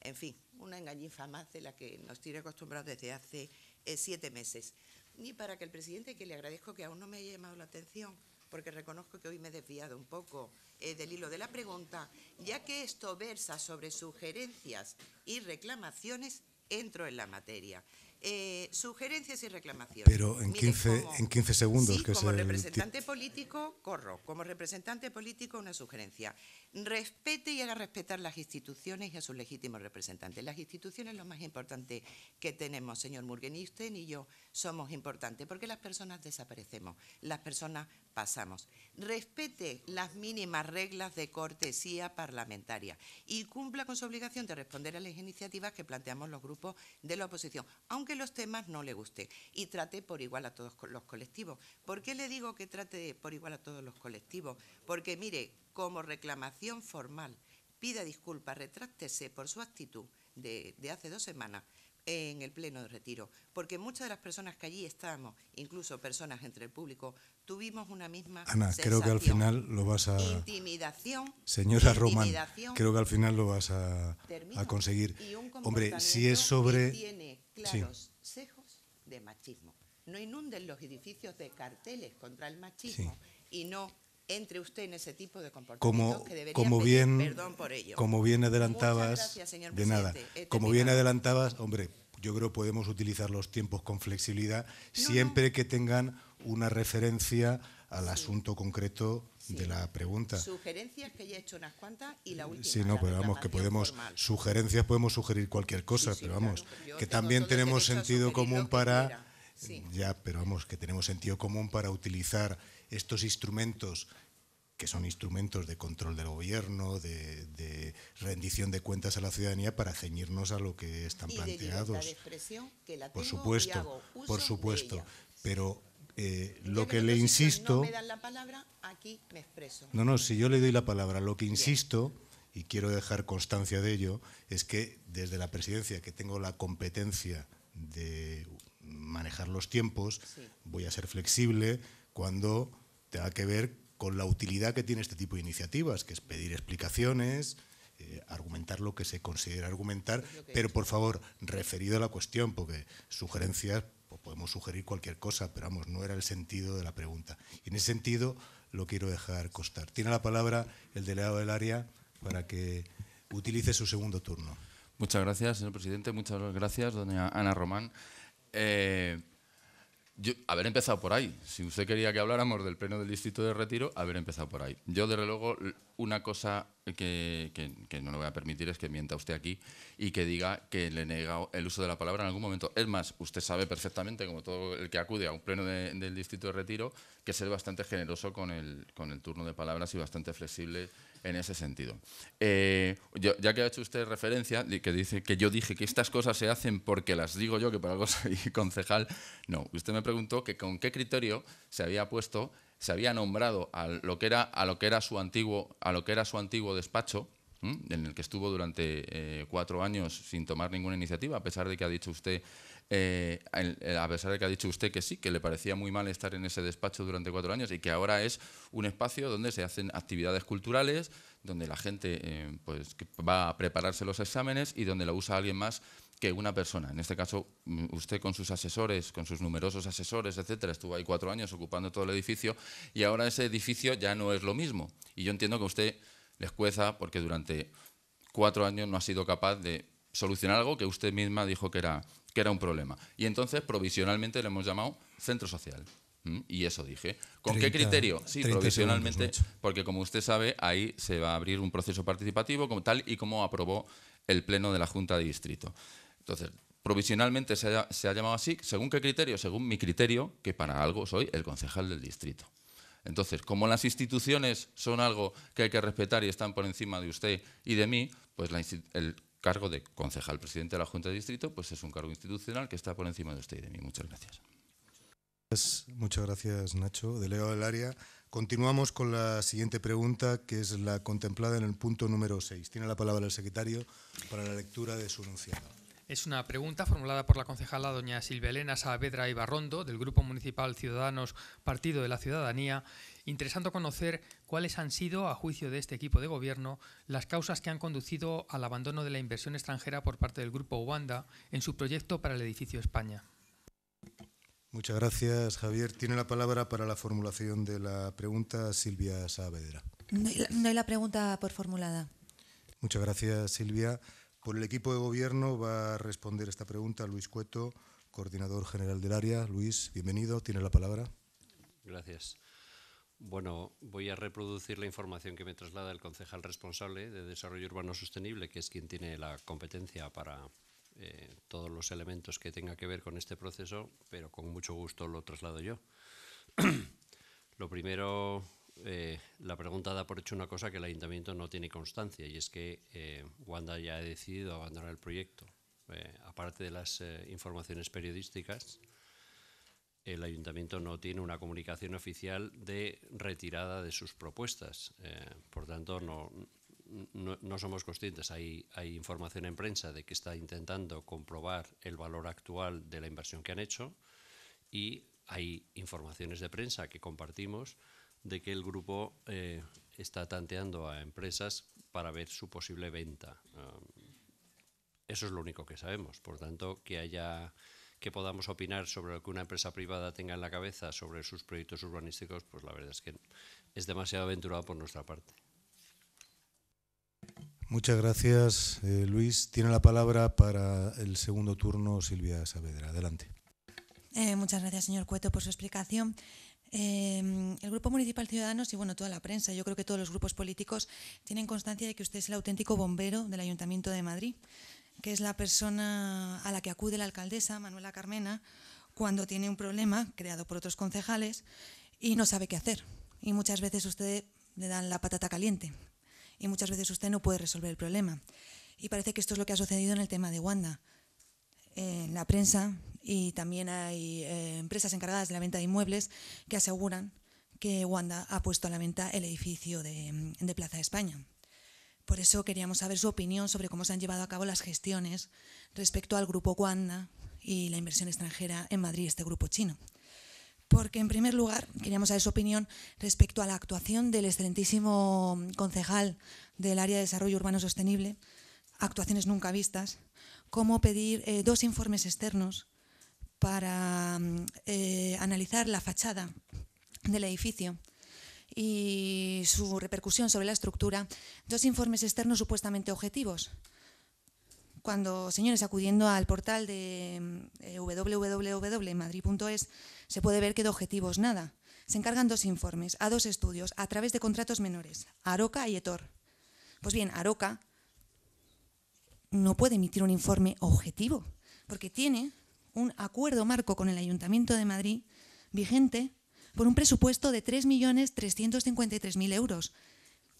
En fin, una engañifa más de la que nos tiene acostumbrados desde hace eh, siete meses. Ni para que el presidente, que le agradezco que aún no me haya llamado la atención, porque reconozco que hoy me he desviado un poco eh, del hilo de la pregunta, ya que esto versa sobre sugerencias y reclamaciones, entro en la materia. Eh, sugerencias y reclamaciones. Pero en, 15, en 15 segundos. Sí, como representante político, corro. Como representante político, una sugerencia. Respete y haga respetar las instituciones y a sus legítimos representantes. Las instituciones es lo más importante que tenemos, señor Murgen. Ni usted ni yo somos importantes, porque las personas desaparecemos, las personas pasamos. Respete las mínimas reglas de cortesía parlamentaria y cumpla con su obligación de responder a las iniciativas que planteamos los grupos de la oposición, aunque los temas no le gusten, y trate por igual a todos los colectivos. ¿Por qué le digo que trate por igual a todos los colectivos? Porque, mire, como reclamación formal, pida disculpas, retráctese por su actitud de, de hace dos semanas, en el pleno de retiro, porque muchas de las personas que allí estábamos, incluso personas entre el público, tuvimos una misma Ana, creo que al final lo vas a intimidación. Señora Román, creo que al final lo vas a, a conseguir. Hombre, si es sobre claros sesgos de machismo. No inunden los edificios de carteles contra el machismo y no entre usted en ese tipo de comportamientos como, que debería como bien, perdón por ello. Como bien adelantabas, de nada, como bien adelantabas, hombre, yo creo que podemos utilizar los tiempos con flexibilidad siempre que tengan una referencia al asunto concreto de la pregunta. Sugerencias que ya he hecho unas cuantas y la última. Sí, no, pero vamos, que podemos, sugerencias podemos sugerir cualquier cosa, pero vamos, que también tenemos sentido común para... Ya, pero vamos, que tenemos sentido común para utilizar estos instrumentos que son instrumentos de control del gobierno, de, rendición de cuentas a la ciudadanía para ceñirnos a lo que están planteados. por supuesto, por supuesto. Pero eh, lo que le insisto. no me dan la palabra, aquí me expreso. No, no, si yo le doy la palabra, lo que insisto, y quiero dejar constancia de ello, es que desde la presidencia, que tengo la competencia de manejar los tiempos, voy a ser flexible cuando tenga que ver con la utilidad que tiene este tipo de iniciativas, que es pedir explicaciones, eh, argumentar lo que se considera argumentar, pero por favor, referido a la cuestión, porque sugerencias, pues podemos sugerir cualquier cosa, pero vamos, no era el sentido de la pregunta. Y en ese sentido lo quiero dejar constar. Tiene la palabra el delegado del área para que utilice su segundo turno. Muchas gracias, señor presidente. Muchas gracias, doña Ana Román. Eh, yo, haber empezado por ahí. Si usted quería que habláramos del pleno del distrito de retiro, haber empezado por ahí. Yo, desde luego, una cosa que, que, no le voy a permitir es que mienta usted aquí y que diga que le he negado el uso de la palabra en algún momento. Es más, usted sabe perfectamente, como todo el que acude a un pleno del distrito de retiro, que ser bastante generoso con el, con el turno de palabras y bastante flexible en ese sentido. Eh, ya que ha hecho usted referencia, que dice que yo dije que estas cosas se hacen porque las digo yo, que por algo soy concejal, no. Usted me preguntó que con qué criterio se había puesto, se había nombrado a lo que era, a lo que era, su, antiguo, a lo que era su antiguo despacho, en el que estuvo durante eh, cuatro años sin tomar ninguna iniciativa, a pesar de que ha dicho usted eh, a pesar de que ha dicho usted que sí, que le parecía muy mal estar en ese despacho durante cuatro años y que ahora es un espacio donde se hacen actividades culturales, donde la gente eh, pues, va a prepararse los exámenes y donde lo usa alguien más que una persona. En este caso, mm, usted con sus asesores, con sus numerosos asesores, etcétera, estuvo ahí cuatro años ocupando todo el edificio y ahora ese edificio ya no es lo mismo. Y yo entiendo que usted les cueza porque durante cuatro años no ha sido capaz de solucionar algo que usted misma dijo que era que era un problema. Y entonces provisionalmente le hemos llamado centro social. Y eso dije. ¿Con qué criterio? Sí, provisionalmente, porque como usted sabe, ahí se va a abrir un proceso participativo como tal y como aprobó el Pleno de la Junta de Distrito. Entonces, provisionalmente se ha, se ha, llamado así, ¿según qué criterio? Según mi criterio, que para algo soy el concejal del distrito. Entonces, como las instituciones son algo que hay que respetar y están por encima de usted y de mí, pues la, el cargo de concejal presidente de la Junta de Distrito, pues es un cargo institucional que está por encima de usted y de mí. Muchas gracias. Muchas gracias, Nacho, delegado del área. Continuamos con la siguiente pregunta, que es la contemplada en el punto número 6. Tiene la palabra el secretario para la lectura de su enunciado. Es una pregunta formulada por la concejala doña Silvia Elena Saavedra Ibarrondo, del Grupo Municipal Ciudadanos Partido de la Ciudadanía, interesando conocer cuáles han sido, a juicio de este equipo de gobierno, las causas que han conducido al abandono de la inversión extranjera por parte del Grupo Uanda en su proyecto para el edificio España. Muchas gracias, Javier. Tiene la palabra para la formulación de la pregunta Silvia Saavedra. No hay, la, pregunta por formulada. Muchas gracias, Silvia. Por el equipo de gobierno va a responder esta pregunta Luis Cueto, coordinador general del área. Luis, bienvenido. Tiene la palabra. Gracias. Bueno, voy a reproducir la información que me traslada el concejal responsable de Desarrollo Urbano Sostenible, que es quien tiene la competencia para eh, todos los elementos que tenga que ver con este proceso, pero con mucho gusto lo traslado yo. lo primero, eh, la pregunta da por hecho una cosa que el ayuntamiento no tiene constancia, y es que eh, Wanda ya ha decidido abandonar el proyecto. aparte de las informaciones periodísticas, el ayuntamiento no tiene una comunicación oficial de retirada de sus propuestas. Eh, por tanto, no, no, somos conscientes. Hay, información en prensa de que está intentando comprobar el valor actual de la inversión que han hecho y hay informaciones de prensa que compartimos de que el grupo eh, está tanteando a empresas para ver su posible venta. Eh, eso es lo único que sabemos. Por tanto, que haya que podamos opinar sobre lo que una empresa privada tenga en la cabeza sobre sus proyectos urbanísticos, pues la verdad es que es demasiado aventurado por nuestra parte. Muchas gracias, eh, Luis. Tiene la palabra para el segundo turno Silvia Saavedra. Adelante. Eh, muchas gracias, señor Cueto, por su explicación. Eh, el Grupo Municipal Ciudadanos y bueno, toda la prensa, yo creo que todos los grupos políticos tienen constancia de que usted es el auténtico bombero del Ayuntamiento de Madrid que es la persona a la que acude la alcaldesa, Manuela Carmena, cuando tiene un problema creado por otros concejales y no sabe qué hacer. Y muchas veces usted le dan la patata caliente y muchas veces usted no puede resolver el problema. Y parece que esto es lo que ha sucedido en el tema de Wanda. En la prensa y también hay eh, empresas encargadas de la venta de inmuebles que aseguran que Wanda ha puesto a la venta el edificio de, de Plaza España. Por eso queríamos saber su opinión sobre cómo se han llevado a cabo las gestiones respecto al grupo Wanda y la inversión extranjera en Madrid, este grupo chino. porque en primer lugar queríamos saber su opinión respecto a la actuación del excelentísimo concejal del área de desarrollo urbano sostenible, actuaciones nunca vistas, cómo pedir eh, dos informes externos para eh, analizar la fachada del edificio y su repercusión sobre la estructura, dos informes externos supuestamente objetivos. Cuando, señores, acudiendo al portal de eh, www.madrid.es, se puede ver que de objetivos nada. Se encargan dos informes a dos estudios a través de contratos menores, Aroca y Etor. Pues bien, Aroca no puede emitir un informe objetivo, porque tiene un acuerdo marco con el Ayuntamiento de Madrid vigente por un presupuesto de 3.353.000 euros.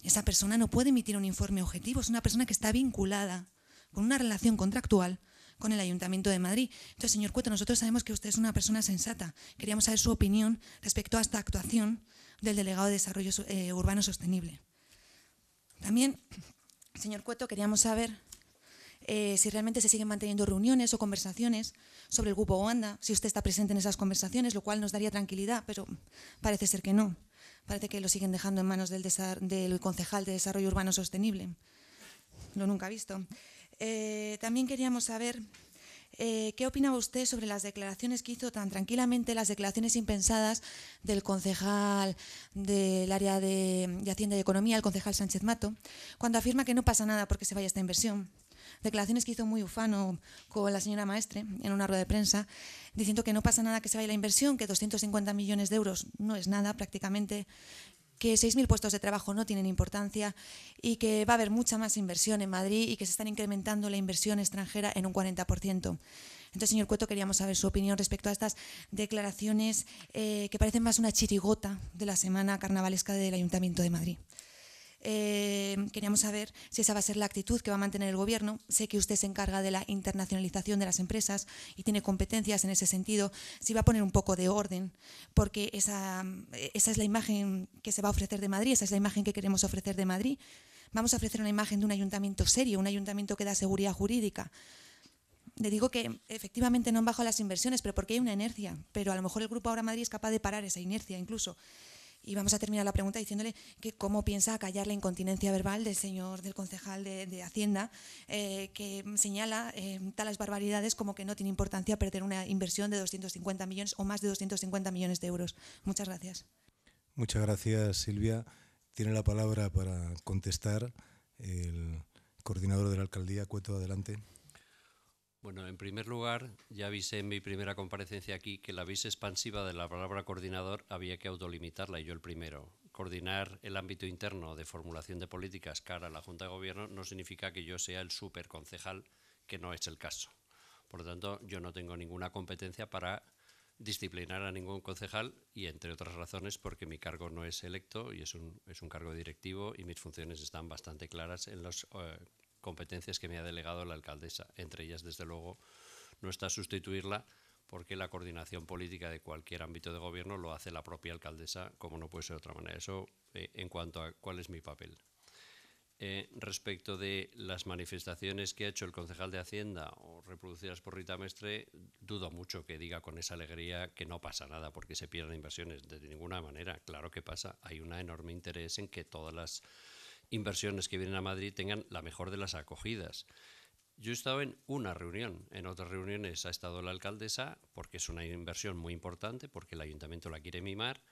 Esa persona no puede emitir un informe objetivo, es una persona que está vinculada con una relación contractual con el Ayuntamiento de Madrid. Entonces, señor Cueto, nosotros sabemos que usted es una persona sensata. Queríamos saber su opinión respecto a esta actuación del delegado de Desarrollo eh, Urbano Sostenible. También, señor Cueto, queríamos saber eh, si realmente se siguen manteniendo reuniones o conversaciones sobre el grupo OANDA, si usted está presente en esas conversaciones, lo cual nos daría tranquilidad, pero parece ser que no. Parece que lo siguen dejando en manos del, del concejal de Desarrollo Urbano Sostenible. Lo nunca visto. Eh, también queríamos saber eh, ¿Qué opinaba usted sobre las declaraciones que hizo tan tranquilamente, las declaraciones impensadas del concejal del área de, de, Hacienda y Economía, el concejal Sánchez Mato, cuando afirma que no pasa nada porque se vaya esta inversión? Declaraciones que hizo muy ufano con la señora Maestre en una rueda de prensa, diciendo que no pasa nada que se vaya la inversión, que 250 millones de euros no es nada prácticamente, que 6.000 puestos de trabajo no tienen importancia y que va a haber mucha más inversión en Madrid y que se están incrementando la inversión extranjera en un 40%. Entonces, señor Cueto, queríamos saber su opinión respecto a estas declaraciones eh, que parecen más una chirigota de la semana carnavalesca del Ayuntamiento de Madrid. Eh, queríamos saber si esa va a ser la actitud que va a mantener el Gobierno. Sé que usted se encarga de la internacionalización de las empresas y tiene competencias en ese sentido. Si va a poner un poco de orden, porque esa, esa es la imagen que se va a ofrecer de Madrid, esa es la imagen que queremos ofrecer de Madrid. Vamos a ofrecer una imagen de un ayuntamiento serio, un ayuntamiento que da seguridad jurídica. Le digo que efectivamente no han bajado las inversiones, pero porque hay una inercia. Pero a lo mejor el Grupo Ahora Madrid es capaz de parar esa inercia incluso. Y vamos a terminar la pregunta diciéndole que cómo piensa callar la incontinencia verbal del señor, del concejal de, Hacienda, eh, que señala eh, tales barbaridades como que no tiene importancia perder una inversión de 250 millones o más de 250 millones de euros. Muchas gracias. Muchas gracias, Silvia. Tiene la palabra para contestar el coordinador de la alcaldía, Cueto, adelante. Bueno, en primer lugar, ya avisé en mi primera comparecencia aquí que la vis expansiva de la palabra coordinador había que autolimitarla y yo el primero. Coordinar el ámbito interno de formulación de políticas cara a la Junta de Gobierno no significa que yo sea el superconcejal, que no es el caso. Por lo tanto, yo no tengo ninguna competencia para disciplinar a ningún concejal y, entre otras razones, porque mi cargo no es electo y es un, es un cargo directivo y mis funciones están bastante claras en los eh, competencias que me ha delegado la alcaldesa. Entre ellas, desde luego, no está sustituirla porque la coordinación política de cualquier ámbito de gobierno lo hace la propia alcaldesa, como no puede ser de otra manera. Eso eh, en cuanto a cuál es mi papel. Eh, respecto de las manifestaciones que ha hecho el concejal de Hacienda o reproducidas por Rita Mestre, dudo mucho que diga con esa alegría que no pasa nada porque se pierden inversiones. De ninguna manera, claro que pasa. Hay un enorme interés en que todas las inversiones que vienen a Madrid tengan la mejor de las acogidas. Yo he estado en una reunión, en otras reuniones ha estado la alcaldesa, porque es una inversión muy importante, porque el ayuntamiento la quiere mimar,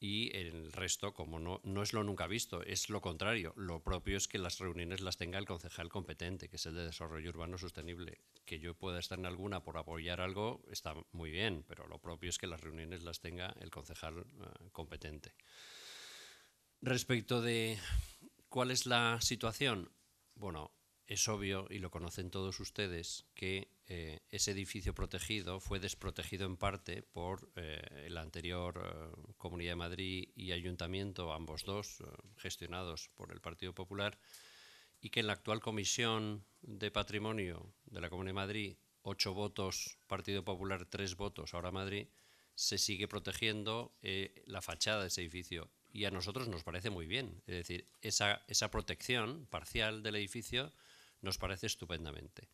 y el resto, como no, es lo nunca visto, es lo contrario. Lo propio es que las reuniones las tenga el concejal competente, que es el de Desarrollo Urbano Sostenible. Que yo pueda estar en alguna por apoyar algo está muy bien, pero lo propio es que las reuniones las tenga el concejal eh, competente. Respecto de ¿Cuál es la situación? Bueno, es obvio, y lo conocen todos ustedes, que eh, ese edificio protegido fue desprotegido en parte por eh, la anterior eh, Comunidad de Madrid y Ayuntamiento, ambos dos, gestionados por el Partido Popular, y que en la actual Comisión de Patrimonio de la Comunidad de Madrid, ocho votos Partido Popular, tres votos ahora Madrid, se sigue protegiendo la fachada de ese edificio y a nosotros nos parece muy bien. Es decir, esa, esa protección parcial del edificio nos parece estupendamente.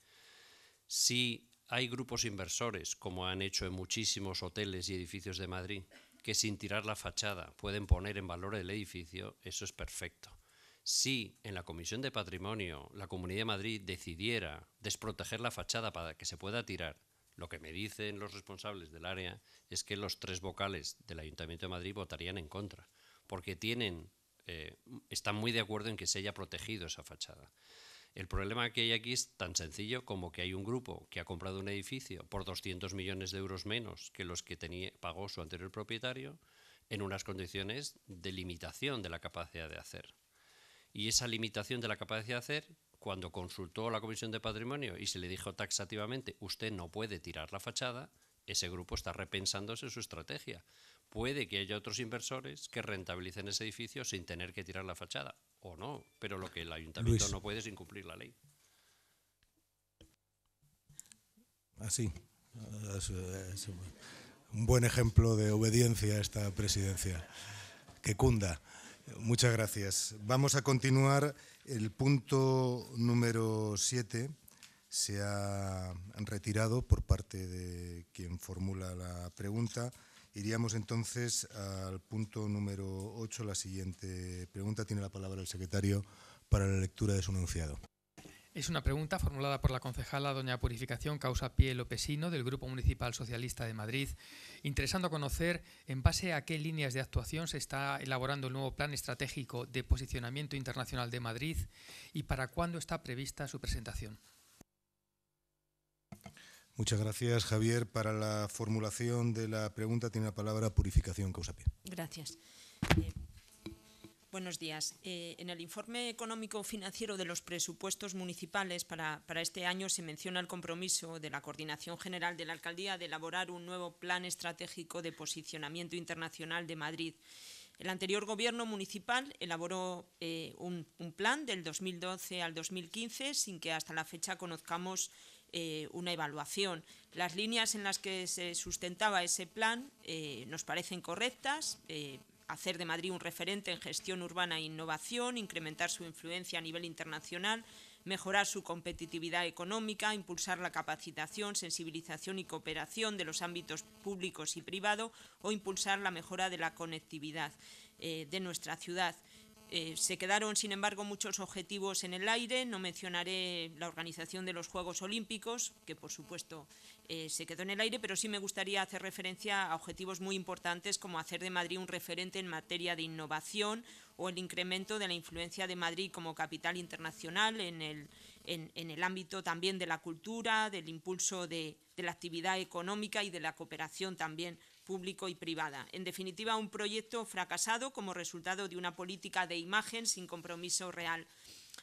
Si hay grupos inversores, como han hecho en muchísimos hoteles y edificios de Madrid, que sin tirar la fachada pueden poner en valor el edificio, eso es perfecto. Si en la Comisión de Patrimonio la Comunidad de Madrid decidiera desproteger la fachada para que se pueda tirar, lo que me dicen los responsables del área es que los tres vocales del Ayuntamiento de Madrid votarían en contra, porque tienen, eh, están muy de acuerdo en que se haya protegido esa fachada. El problema que hay aquí es tan sencillo como que hay un grupo que ha comprado un edificio por 200 millones de euros menos que los que tenía, pagó su anterior propietario en unas condiciones de limitación de la capacidad de hacer. Y esa limitación de la capacidad de hacer, cuando consultó a la Comisión de Patrimonio y se le dijo taxativamente, usted no puede tirar la fachada, ese grupo está repensándose su estrategia. Puede que haya otros inversores que rentabilicen ese edificio sin tener que tirar la fachada, o no, pero lo que el ayuntamiento no puede es incumplir la ley. Así. Es, un buen ejemplo de obediencia a esta presidencia. Que cunda. Muchas gracias. Vamos a continuar. El punto número 7 se ha retirado por parte de quien formula la pregunta. Iríamos entonces al punto número 8. La siguiente pregunta tiene la palabra el secretario para la lectura de su enunciado. Es una pregunta formulada por la concejala doña Purificación Causa Pie Lopesino del Grupo Municipal Socialista de Madrid, interesando conocer en base a qué líneas de actuación se está elaborando el nuevo Plan Estratégico de Posicionamiento Internacional de Madrid y para cuándo está prevista su presentación. Muchas gracias, Javier. Para la formulación de la pregunta tiene la palabra Purificación Causapie. Gracias. Eh, buenos días. Eh, en el informe económico financiero de los presupuestos municipales para, para, este año se menciona el compromiso de la Coordinación General de la Alcaldía de elaborar un nuevo plan estratégico de posicionamiento internacional de Madrid. El anterior gobierno municipal elaboró eh, un, plan del 2012 al 2015 sin que hasta la fecha conozcamos eh, una evaluación. Las líneas en las que se sustentaba ese plan eh, nos parecen correctas. Eh, hacer de Madrid un referente en gestión urbana e innovación, incrementar su influencia a nivel internacional, mejorar su competitividad económica, impulsar la capacitación, sensibilización y cooperación de los ámbitos públicos y privados o impulsar la mejora de la conectividad de nuestra ciudad. Eh, se quedaron, sin embargo, muchos objetivos en el aire. No mencionaré la organización de los Juegos Olímpicos, que por supuesto eh, se quedó en el aire, pero sí me gustaría hacer referencia a objetivos muy importantes como hacer de Madrid un referente en materia de innovación o el incremento de la influencia de Madrid como capital internacional en el, en, el ámbito también de la cultura, del impulso de, de la actividad económica y de la cooperación también público y privada. En definitiva, un proyecto fracasado como resultado de una política de imagen sin compromiso real.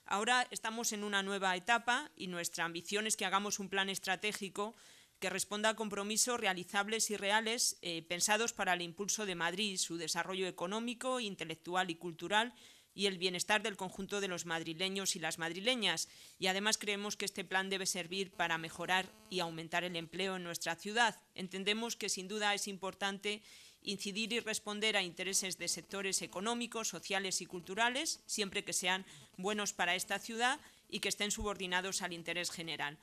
Ahora estamos en una nueva etapa y nuestra ambición es que hagamos un plan estratégico que responda a compromisos realizables y reales eh, pensados para el impulso de Madrid, su desarrollo económico, intelectual y cultural y el bienestar del conjunto de los madrileños y las madrileñas. Y además creemos que este plan debe servir para mejorar y aumentar el empleo en nuestra ciudad. Entendemos que sin duda es importante incidir y responder a intereses de sectores económicos, sociales y culturales, siempre que sean buenos para esta ciudad y que estén subordinados al interés general.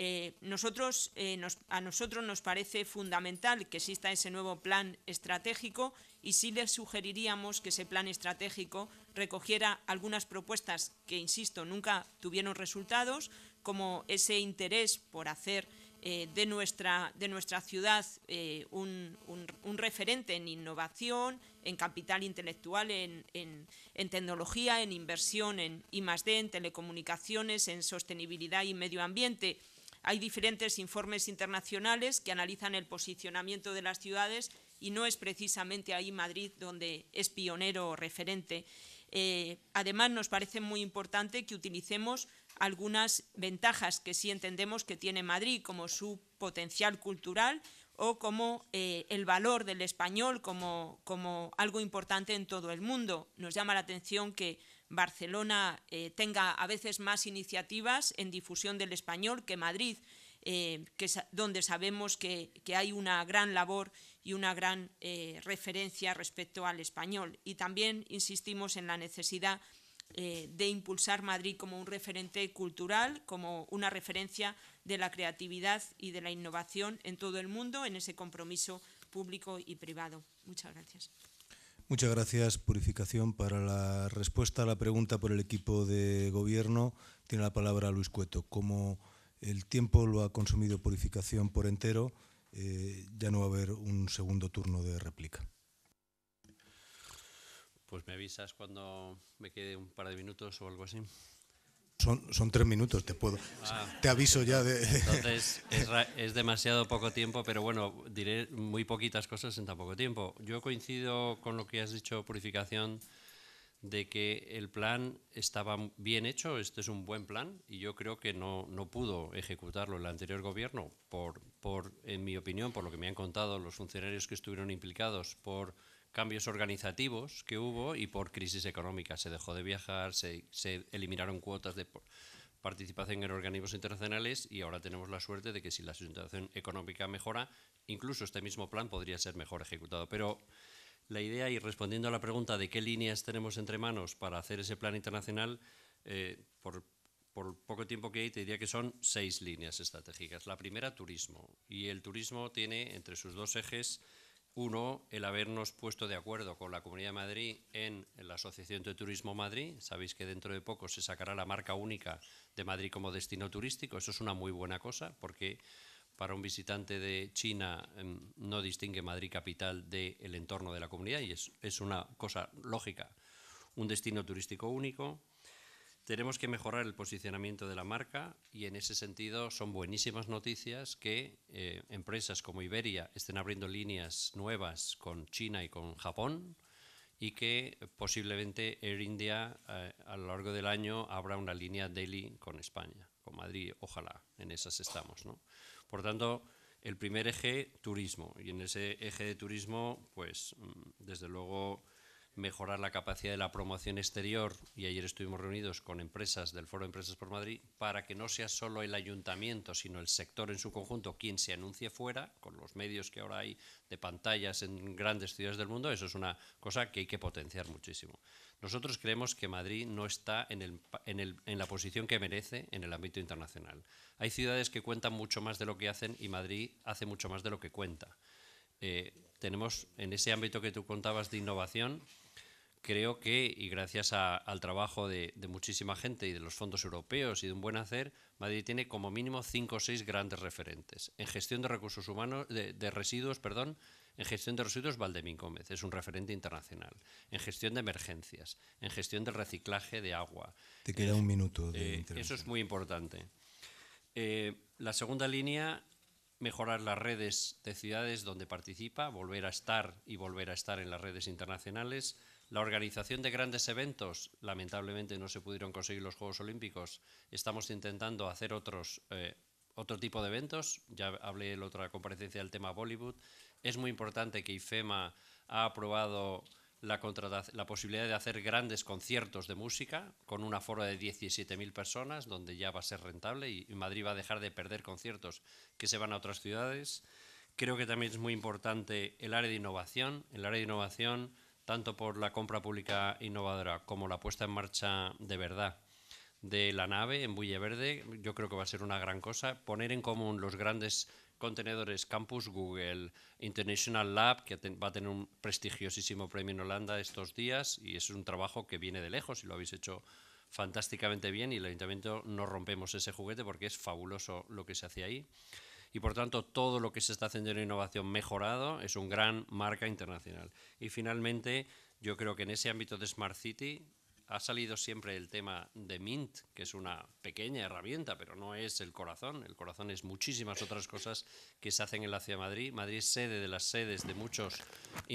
Eh, nosotros, eh, a nosotros nos parece fundamental que exista ese nuevo plan estratégico y sí les sugeriríamos que ese plan estratégico recogiera algunas propuestas que, insisto, nunca tuvieron resultados, como ese interés por hacer eh, de, nuestra, ciudad un, referente en innovación, en capital intelectual, en, en tecnología, en inversión en I+.D., en telecomunicaciones, en sostenibilidad y medio ambiente. Hay diferentes informes internacionales que analizan el posicionamiento de las ciudades y no es precisamente ahí Madrid donde es pionero o referente. Eh, además, nos parece muy importante que utilicemos algunas ventajas que sí entendemos que tiene Madrid, como su potencial cultural o como eh, el valor del español como, como algo importante en todo el mundo. Nos llama la atención que Barcelona eh, tenga a veces más iniciativas en difusión del español que Madrid, eh, donde sabemos que, hay una gran labor y una gran eh, referencia respecto al español. Y también insistimos en la necesidad de impulsar Madrid como un referente cultural, como una referencia de la creatividad y de la innovación en todo el mundo en ese compromiso público y privado. Muchas gracias. Muchas gracias, Purificación. Para la respuesta a la pregunta por el equipo de gobierno, tiene la palabra Luis Cueto. Como el tiempo lo ha consumido Purificación por entero, eh, ya no va a haber un segundo turno de réplica. Pues me avisas cuando me quede un par de minutos o algo así. Son, son tres minutos, te puedo. Ah. te aviso ya de. Entonces es, es, demasiado poco tiempo, pero bueno, diré muy poquitas cosas en tan poco tiempo. Yo coincido con lo que has dicho, Purificación, de que el plan estaba bien hecho, este es un buen plan, y yo creo que no, no pudo ejecutarlo el anterior gobierno, por, por, en mi opinión, por lo que me han contado los funcionarios que estuvieron implicados, por cambios organizativos que hubo y por crisis económica. Se dejó de viajar, se, se eliminaron cuotas de participación en organismos internacionales y ahora tenemos la suerte de que si la situación económica mejora, incluso este mismo plan podría ser mejor ejecutado. Pero la idea, y respondiendo a la pregunta de qué líneas tenemos entre manos para hacer ese plan internacional, eh, por, por poco tiempo que hay, te diría que son seis líneas estratégicas. La primera, turismo. Y el turismo tiene entre sus dos ejes uno, el habernos puesto de acuerdo con la Comunidad de Madrid en la Asociación de Turismo Madrid. Sabéis que dentro de poco se sacará la marca única de Madrid como destino turístico. Eso es una muy buena cosa porque para un visitante de China em, no distingue Madrid capital del entorno de la comunidad y es, es una cosa lógica. Un destino turístico único. Tenemos que mejorar el posicionamiento de la marca y en ese sentido son buenísimas noticias que eh, empresas como Iberia estén abriendo líneas nuevas con China y con Japón y que posiblemente Air India eh, a lo largo del año abra una línea daily con España, con Madrid, ojalá, en esas estamos. ¿no? Por tanto, el primer eje, turismo, y en ese eje de turismo, pues mm, desde luego mejorar la capacidad de la promoción exterior, y ayer estuvimos reunidos con empresas del Foro de Empresas por Madrid, para que no sea solo el ayuntamiento, sino el sector en su conjunto quien se anuncie fuera, con los medios que ahora hay de pantallas en grandes ciudades del mundo, eso es una cosa que hay que potenciar muchísimo. Nosotros creemos que Madrid no está en, el, en, el, en la posición que merece en el ámbito internacional. Hay ciudades que cuentan mucho más de lo que hacen y Madrid hace mucho más de lo que cuenta. Eh, tenemos en ese ámbito que tú contabas de innovación, creo que, y gracias a, al trabajo de, de, muchísima gente y de los fondos europeos y de un buen hacer, Madrid tiene como mínimo cinco o seis grandes referentes. En gestión de recursos humanos, de, de residuos, perdón, en gestión de residuos, Valdemín Gómez es un referente internacional. En gestión de emergencias, en gestión del reciclaje de agua. Te queda eh, un minuto de eh, Eso es muy importante. Eh, la segunda línea, mejorar las redes de ciudades donde participa, volver a estar y volver a estar en las redes internacionales la organización de grandes eventos, lamentablemente no se pudieron conseguir los Juegos Olímpicos. Estamos intentando hacer otros, eh, otro tipo de eventos. Ya hablé en la otra comparecencia del tema Bollywood. Es muy importante que IFEMA ha aprobado la, posibilidad de hacer grandes conciertos de música con un aforo de 17.000 personas, donde ya va a ser rentable y Madrid va a dejar de perder conciertos que se van a otras ciudades. Creo que también es muy importante el área de innovación. El área de innovación tanto por la compra pública innovadora como la puesta en marcha de verdad de la nave en Bulle Verde, yo creo que va a ser una gran cosa. Poner en común los grandes contenedores Campus Google, International Lab, que va a tener un prestigiosísimo premio en Holanda estos días, y es un trabajo que viene de lejos y lo habéis hecho fantásticamente bien y el ayuntamiento no rompemos ese juguete porque es fabuloso lo que se hace ahí y por tanto todo lo que se está haciendo en innovación mejorado es un gran marca internacional. Y finalmente, yo creo que en ese ámbito de Smart City ha salido siempre el tema de Mint, que es una pequeña herramienta, pero no es el corazón. El corazón es muchísimas otras cosas que se hacen en la ciudad de Madrid. Madrid es sede de las sedes de muchos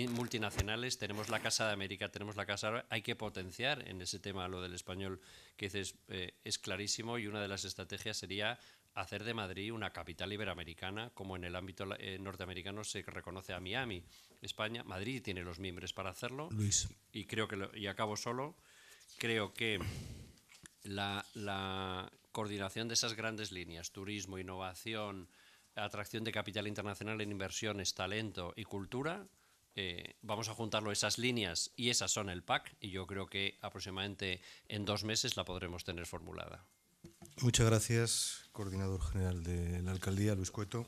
multinacionales. Tenemos la Casa de América, tenemos la Casa Hay que potenciar en ese tema lo del español, que es, eh, es clarísimo y una de las estrategias sería hacer de Madrid una capital iberoamericana, como en el ámbito eh, norteamericano se reconoce a Miami. España, Madrid tiene los miembros para hacerlo. Luis. Y creo que, lo, y acabo solo, creo que la, la, coordinación de esas grandes líneas, turismo, innovación, atracción de capital internacional en inversiones, talento y cultura, eh, vamos a juntarlo esas líneas y esas son el PAC y yo creo que aproximadamente en dos meses la podremos tener formulada. Muchas gracias, coordinador general de la alcaldía, Luis Cueto.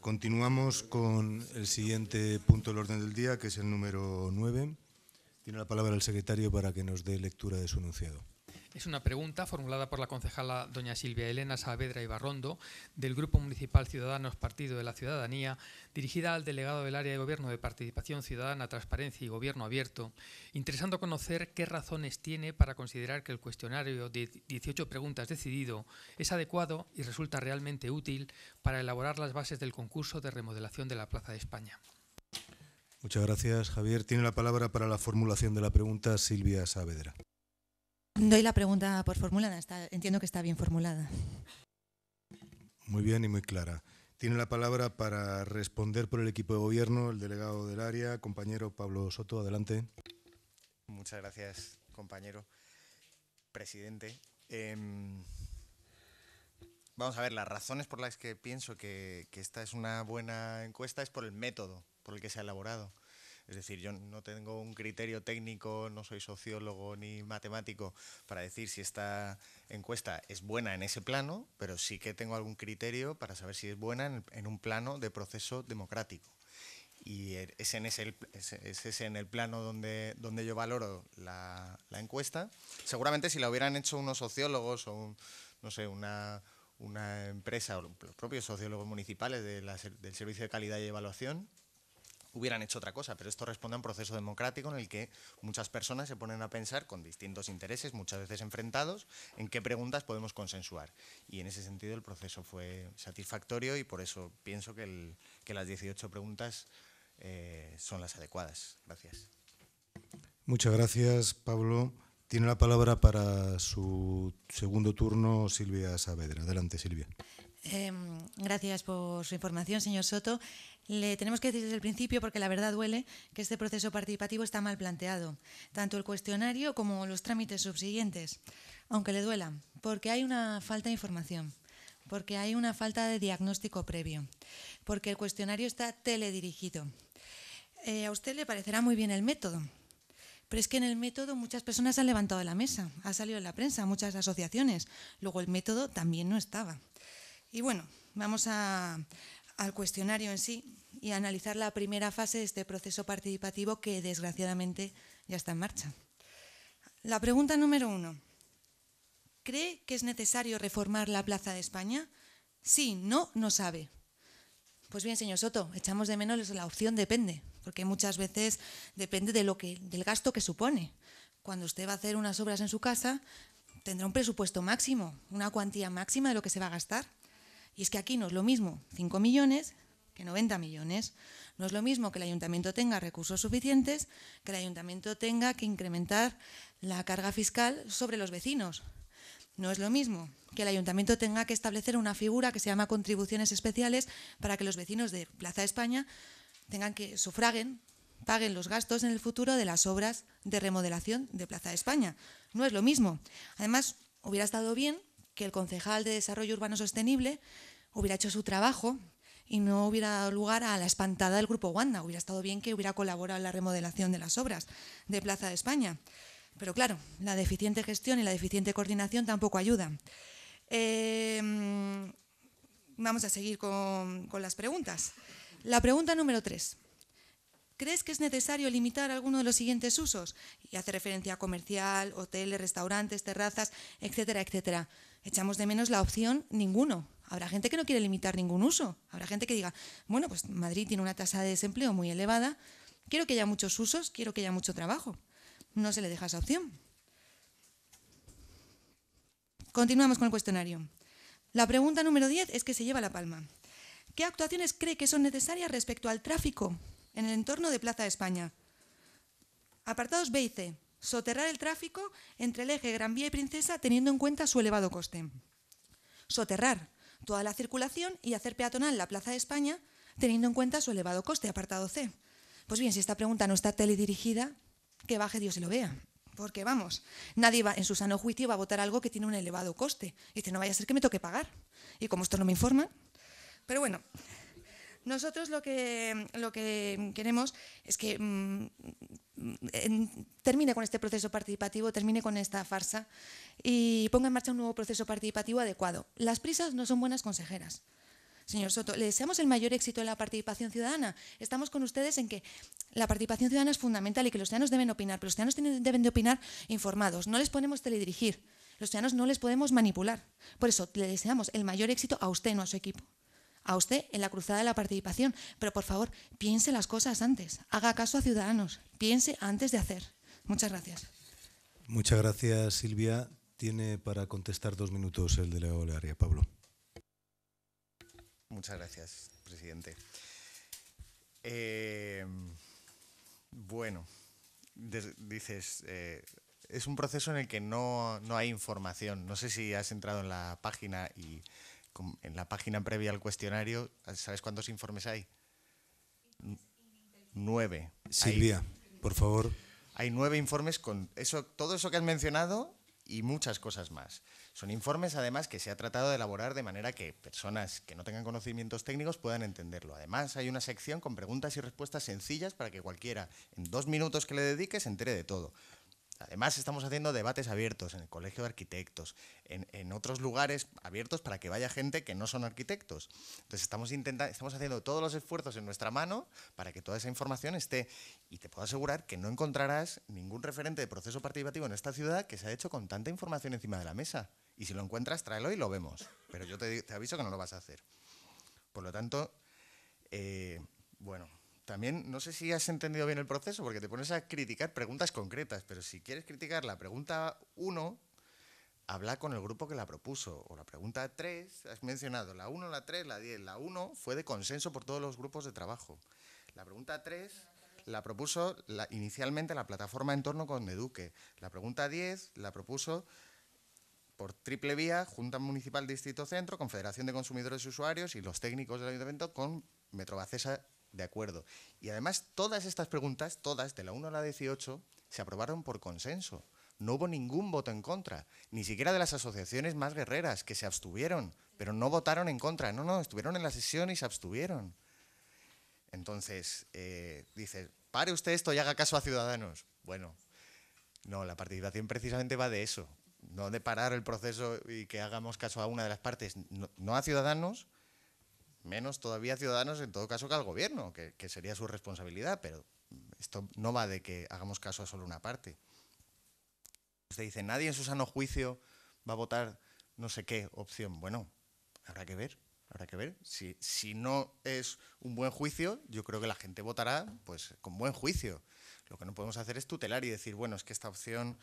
Continuamos con el siguiente punto del orden del día, que es el número 9. Tiene la palabra el secretario para que nos dé lectura de su enunciado. Es una pregunta formulada por la concejala doña Silvia Elena Saavedra Ibarrondo del Grupo Municipal Ciudadanos Partido de la Ciudadanía, dirigida al delegado del área de Gobierno de Participación Ciudadana, Transparencia y Gobierno Abierto, interesando conocer qué razones tiene para considerar que el cuestionario de 18 preguntas decidido es adecuado y resulta realmente útil para elaborar las bases del concurso de remodelación de la Plaza de España. Muchas gracias, Javier. Tiene la palabra para la formulación de la pregunta Silvia Saavedra. Doy la pregunta por formulada. Está, entiendo que está bien formulada. Muy bien y muy clara. Tiene la palabra para responder por el equipo de gobierno el delegado del área, compañero Pablo Soto. Adelante. Muchas gracias, compañero presidente. Em, vamos a ver, las razones por las que pienso que, que esta es una buena encuesta es por el método por el que se ha elaborado. Es decir, yo no tengo un criterio técnico, no soy sociólogo ni matemático para decir si esta encuesta es buena en ese plano, pero sí que tengo algún criterio para saber si es buena en, un plano de proceso democrático. Y es en ese, es en el plano donde, donde yo valoro la, encuesta. Seguramente si la hubieran hecho unos sociólogos o, no sé, una, una empresa o los propios sociólogos municipales de del Servicio de Calidad y Evaluación, hubieran hecho otra cosa, pero esto responde a un proceso democrático en el que muchas personas se ponen a pensar con distintos intereses, muchas veces enfrentados, en qué preguntas podemos consensuar. Y en ese sentido el proceso fue satisfactorio y por eso pienso que, las 18 preguntas eh, son las adecuadas. Gracias. Muchas gracias, Pablo. Tiene la palabra para su segundo turno Silvia Saavedra. Adelante, Silvia. Em, gracias por su información, señor Soto. Le tenemos que decir desde el principio, porque la verdad duele, que este proceso participativo está mal planteado, tanto el cuestionario como los trámites subsiguientes, aunque le duela, porque hay una falta de información, porque hay una falta de diagnóstico previo, porque el cuestionario está teledirigido. Eh, a usted le parecerá muy bien el método, pero es que en el método muchas personas han levantado la mesa, ha salido en la prensa, muchas asociaciones, luego el método también no estaba. Y bueno, vamos al cuestionario en sí y analizar la primera fase de este proceso participativo que desgraciadamente ya está en marcha. La pregunta número uno. ¿Cree que es necesario reformar la Plaza de España? Sí, no, no sabe. Pues bien, señor Soto, echamos de menos la opción depende, porque muchas veces depende de lo que, del gasto que supone. Cuando usted va a hacer unas obras en su casa, tendrá un presupuesto máximo, una cuantía máxima de lo que se va a gastar. Y es que aquí no es lo mismo 5 millones que 90 millones. No es lo mismo que el ayuntamiento tenga recursos suficientes, que el ayuntamiento tenga que incrementar la carga fiscal sobre los vecinos. No es lo mismo que el ayuntamiento tenga que establecer una figura que se llama contribuciones especiales para que los vecinos de Plaza España tengan que sufraguen, paguen los gastos en el futuro de las obras de remodelación de Plaza España. No es lo mismo. Además, hubiera estado bien que el concejal de Desarrollo Urbano Sostenible hubiera hecho su trabajo y no hubiera dado lugar a la espantada del Grupo Wanda. Hubiera estado bien que hubiera colaborado en la remodelación de las obras de Plaza de España. Pero claro, la deficiente gestión y la deficiente coordinación tampoco ayudan. Eh, vamos a seguir con, con las preguntas. La pregunta número tres. ¿Crees que es necesario limitar alguno de los siguientes usos? Y hace referencia a comercial, hoteles, restaurantes, terrazas, etcétera, etcétera. Echamos de menos la opción ninguno. Habrá gente que no quiere limitar ningún uso. Habrá gente que diga, bueno, pues Madrid tiene una tasa de desempleo muy elevada, quiero que haya muchos usos, quiero que haya mucho trabajo. No se le deja esa opción. Continuamos con el cuestionario. La pregunta número 10 es que se lleva la palma. ¿Qué actuaciones cree que son necesarias respecto al tráfico en el entorno de Plaza de España? Apartados B y C. Soterrar el tráfico entre el eje Gran Vía y Princesa teniendo en cuenta su elevado coste. Soterrar toda la circulación y hacer peatonal la Plaza de España teniendo en cuenta su elevado coste, apartado C. Pues bien, si esta pregunta no está teledirigida, que baje Dios y lo vea. Porque vamos, nadie va, en su sano juicio va a votar algo que tiene un elevado coste. Y dice, no vaya a ser que me toque pagar. Y como esto no me informa. Pero bueno, Nosotros lo que, lo que queremos es que mm, termine con este proceso participativo, termine con esta farsa y ponga en marcha un nuevo proceso participativo adecuado. Las prisas no son buenas consejeras. Señor Soto, le deseamos el mayor éxito en la participación ciudadana. Estamos con ustedes en que la participación ciudadana es fundamental y que los ciudadanos deben opinar, pero los ciudadanos deben de opinar informados. No les podemos teledirigir, los ciudadanos no les podemos manipular. Por eso le deseamos el mayor éxito a usted, no a su equipo. A usted en la cruzada de la participación. Pero por favor, piense las cosas antes. Haga caso a ciudadanos. Piense antes de hacer. Muchas gracias. Muchas gracias, Silvia. Tiene para contestar dos minutos el delegado área, Pablo. Muchas gracias, presidente. Eh, bueno, dices, eh, es un proceso en el que no, no, hay información. No sé si has entrado en la página y en la página previa al cuestionario, ¿sabes cuántos informes hay? Nueve. Silvia, por favor. Hay nueve informes con eso, todo eso que has mencionado y muchas cosas más. Son informes, además, que se ha tratado de elaborar de manera que personas que no tengan conocimientos técnicos puedan entenderlo. Además, hay una sección con preguntas y respuestas sencillas para que cualquiera, en dos minutos que le dedique, se entere de todo. Además, estamos haciendo debates abiertos en el Colegio de Arquitectos, en, otros lugares abiertos para que vaya gente que no son arquitectos. Entonces, estamos, intentando, estamos haciendo todos los esfuerzos en nuestra mano para que toda esa información esté. Y te puedo asegurar que no encontrarás ningún referente de proceso participativo en esta ciudad que se ha hecho con tanta información encima de la mesa. Y si lo encuentras, tráelo y lo vemos. Pero yo te, aviso que no lo vas a hacer. Por lo tanto, eh, bueno, también no sé si has entendido bien el proceso, porque te pones a criticar preguntas concretas, pero si quieres criticar la pregunta 1, habla con el grupo que la propuso. O la pregunta 3, has mencionado la 1, la 3, la 10. La 1 fue de consenso por todos los grupos de trabajo. La pregunta 3 la propuso inicialmente la plataforma Entorno con Eduque. La pregunta 10 la propuso por triple vía, Junta Municipal Distrito Centro, Confederación de Consumidores y Usuarios y los técnicos del Ayuntamiento con Metrobacesa de acuerdo. Y además, todas estas preguntas, todas, de la 1 a la 18, se aprobaron por consenso. No hubo ningún voto en contra, ni siquiera de las asociaciones más guerreras, que se abstuvieron, pero no votaron en contra. No, no, estuvieron en la sesión y se abstuvieron. Entonces, eh, dice, pare usted esto y haga caso a ciudadanos. Bueno, no, la participación precisamente va de eso, no de parar el proceso y que hagamos caso a una de las partes, no a ciudadanos, menos todavía ciudadanos en todo caso que al gobierno, que, sería su responsabilidad, pero esto no va de que hagamos caso a solo una parte. Usted dice, nadie en su sano juicio va a votar no sé qué opción. Bueno, habrá que ver, habrá que ver. Si, si no es un buen juicio, yo creo que la gente votará pues con buen juicio. Lo que no podemos hacer es tutelar y decir, bueno, es que esta opción,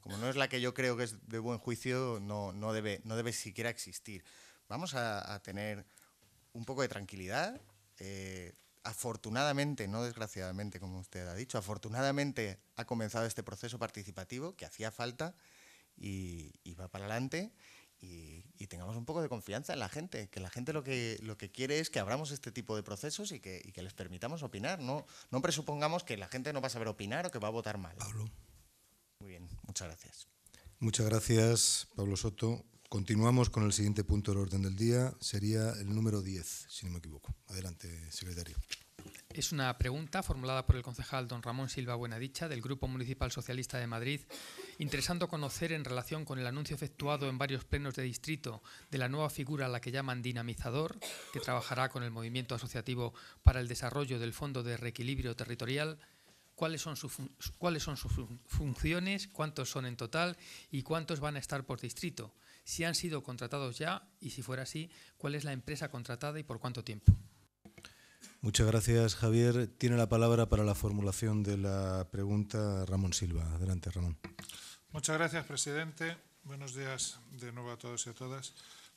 como no es la que yo creo que es de buen juicio, no, no, debe, no debe siquiera existir. Vamos a tener un poco de tranquilidad. Eh, afortunadamente, no desgraciadamente, como usted ha dicho, afortunadamente ha comenzado este proceso participativo que hacía falta y, va para adelante. Y, tengamos un poco de confianza en la gente, que la gente lo que, lo que quiere es que abramos este tipo de procesos y que, les permitamos opinar. No, no presupongamos que la gente no va a saber opinar o que va a votar mal. Pablo. Muy bien, muchas gracias. Muchas gracias, Pablo Soto. Continuamos con el siguiente punto del orden del día. Sería el número 10, si no me equivoco. Adelante, secretario. Es una pregunta formulada por el concejal don Ramón Silva Buenadicha del Grupo Municipal Socialista de Madrid, interesando conocer en relación con el anuncio efectuado en varios plenos de distrito de la nueva figura a la que llaman dinamizador, que trabajará con el movimiento asociativo para el desarrollo del Fondo de Reequilibrio Territorial, cuáles son, cuáles son sus funciones, cuántos son en total y cuántos van a estar por distrito si han sido contratados ya y si fuera así, cuál es la empresa contratada y por cuánto tiempo. Muchas gracias, Javier. Tiene la palabra para la formulación de la pregunta Ramón Silva. Adelante, Ramón. Muchas gracias, presidente. Buenos días de nuevo a todos y a todas.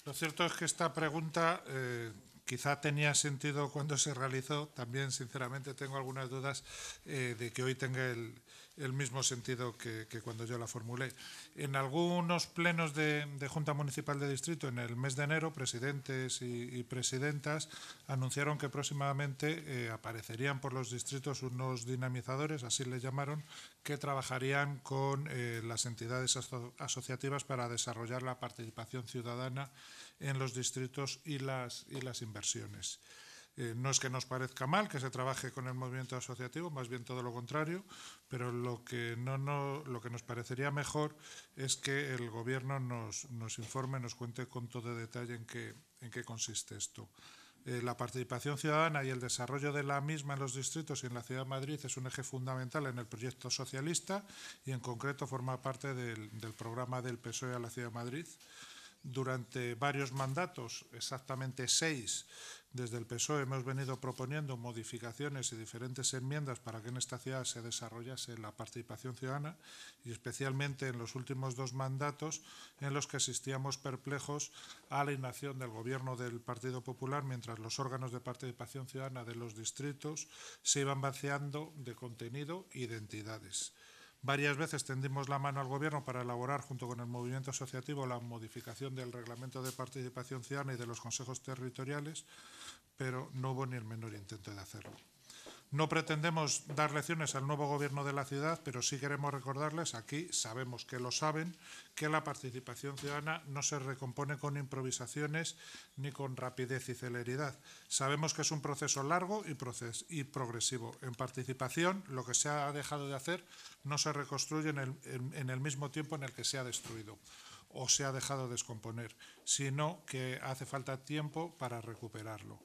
Lo cierto es que esta pregunta eh, quizá tenía sentido cuando se realizó. También, sinceramente, tengo algunas dudas eh, de que hoy tenga el, el mismo sentido que, cuando yo la formulé. En algunos plenos de, Junta Municipal de Distrito en el mes de enero, presidentes y, presidentas anunciaron que próximamente eh, aparecerían por los distritos unos dinamizadores, así le llamaron, que trabajarían con eh, las entidades asociativas para desarrollar la participación ciudadana en los distritos y las, y las inversiones. Eh, no es que nos parezca mal que se trabaje con el movimiento asociativo, más bien todo lo contrario, pero lo que, no, no, lo que nos parecería mejor es que el Gobierno nos, nos informe, nos cuente con todo detalle en qué, en qué consiste esto. Eh, la participación ciudadana y el desarrollo de la misma en los distritos y en la Ciudad de Madrid es un eje fundamental en el proyecto socialista y en concreto forma parte del, del programa del PSOE a la Ciudad de Madrid. Durante varios mandatos, exactamente seis, desde el PSOE hemos venido proponiendo modificaciones y diferentes enmiendas para que en esta ciudad se desarrollase la participación ciudadana y especialmente en los últimos dos mandatos en los que asistíamos perplejos a la inacción del gobierno del Partido Popular mientras los órganos de participación ciudadana de los distritos se iban vaciando de contenido y de entidades. Varias veces tendimos la mano al Gobierno para elaborar, junto con el movimiento asociativo, la modificación del reglamento de participación ciudadana y de los consejos territoriales, pero no hubo ni el menor intento de hacerlo. No pretendemos dar lecciones al nuevo gobierno de la ciudad, pero sí queremos recordarles, aquí sabemos que lo saben, que la participación ciudadana no se recompone con improvisaciones ni con rapidez y celeridad. Sabemos que es un proceso largo y, progresivo. En participación, lo que se ha dejado de hacer no se reconstruye en el, mismo tiempo en el que se ha destruido o se ha dejado de descomponer, sino que hace falta tiempo para recuperarlo.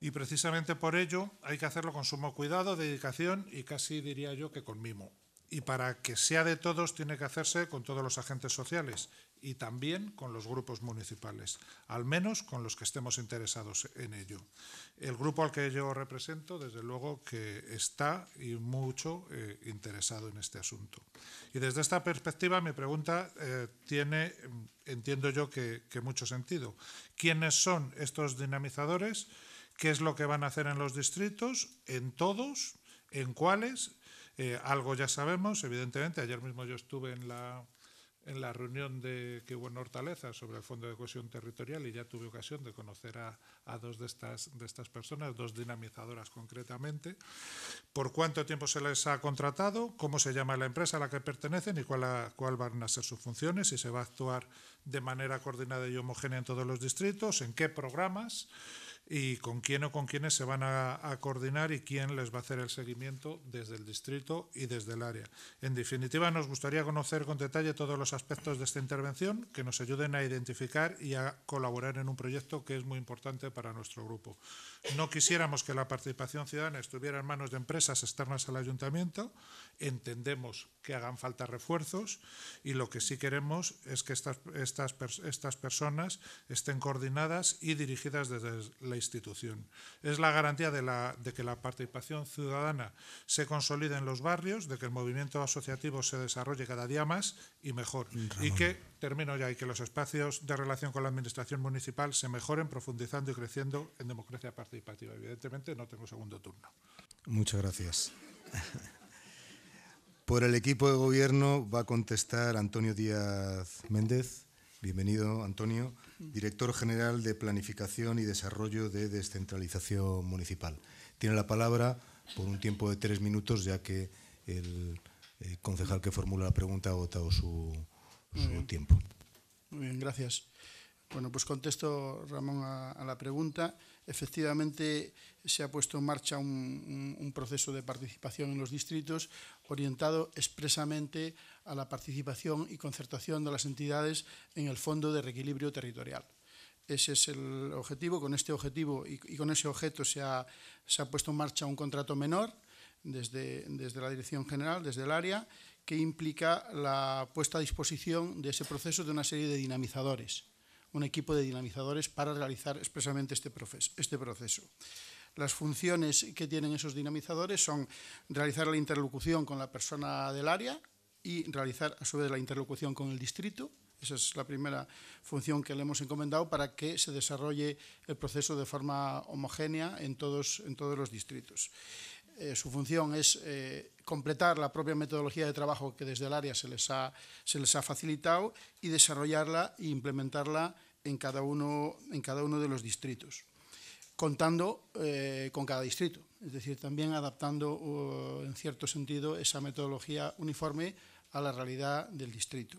Y precisamente por ello hay que hacerlo con sumo cuidado, dedicación y casi diría yo que con mimo. Y para que sea de todos tiene que hacerse con todos los agentes sociales y también con los grupos municipales, al menos con los que estemos interesados en ello. El grupo al que yo represento, desde luego que está y mucho eh, interesado en este asunto. Y desde esta perspectiva mi pregunta eh, tiene, entiendo yo que mucho sentido. ¿Quiénes son estos dinamizadores? Qué es lo que van a hacer en los distritos, en todos, en cuáles. Eh, algo ya sabemos, evidentemente. Ayer mismo yo estuve en la, en la reunión de, que hubo en Hortaleza sobre el Fondo de Cohesión Territorial y ya tuve ocasión de conocer a, a dos de estas, de estas personas, dos dinamizadoras concretamente. Por cuánto tiempo se les ha contratado, cómo se llama la empresa a la que pertenecen y cuál, cuál van a ser sus funciones, si se va a actuar de manera coordinada y homogénea en todos los distritos, en qué programas y con quién o con quiénes se van a, a, coordinar y quién les va a hacer el seguimiento desde el distrito y desde el área. En definitiva, nos gustaría conocer con detalle todos los aspectos de esta intervención que nos ayuden a identificar y a colaborar en un proyecto que es muy importante para nuestro grupo. No quisiéramos que la participación ciudadana estuviera en manos de empresas externas al ayuntamiento. Entendemos que hagan falta refuerzos y lo que sí queremos es que estas, estas, estas personas estén coordinadas y dirigidas desde la institución. Es la garantía de, la, de que la participación ciudadana se consolide en los barrios, de que el movimiento asociativo se desarrolle cada día más y mejor. Ramón. Y que, termino ya, y que los espacios de relación con la administración municipal se mejoren profundizando y creciendo en democracia participativa. Evidentemente no tengo segundo turno. Muchas gracias. Por el equipo de gobierno va a contestar Antonio Díaz Méndez. Bienvenido, Antonio, director general de Planificación y Desarrollo de Descentralización Municipal. Tiene la palabra por un tiempo de tres minutos, ya que el eh, concejal que formula la pregunta ha agotado su, su Muy tiempo. Muy bien, gracias. Bueno, pues contesto, Ramón, a, a, la pregunta. Efectivamente, se ha puesto en marcha un, un, un, proceso de participación en los distritos orientado expresamente a la participación y concertación de las entidades en el Fondo de Reequilibrio Territorial. Ese es el objetivo. Con este objetivo y, con ese objeto se ha, puesto en marcha un contrato menor desde, desde la Dirección General, desde el área, que implica la puesta a disposición de ese proceso de una serie de dinamizadores un equipo de dinamizadores para realizar expresamente este. Este proceso. Las funciones que tienen esos dinamizadores son realizar la interlocución con la persona del área y realizar a su vez la interlocución con el distrito. Esa es la primera función que le hemos encomendado para que se desarrolle el proceso de forma homogénea en todos, en todos los distritos. Eh, su función es eh, completar la propia metodología de trabajo que desde el área se les ha, se les ha facilitado y desarrollarla e implementarla en cada uno, en cada uno de los distritos, contando eh, con cada distrito, es decir, también adaptando uh, en cierto sentido esa metodología uniforme a la realidad del distrito.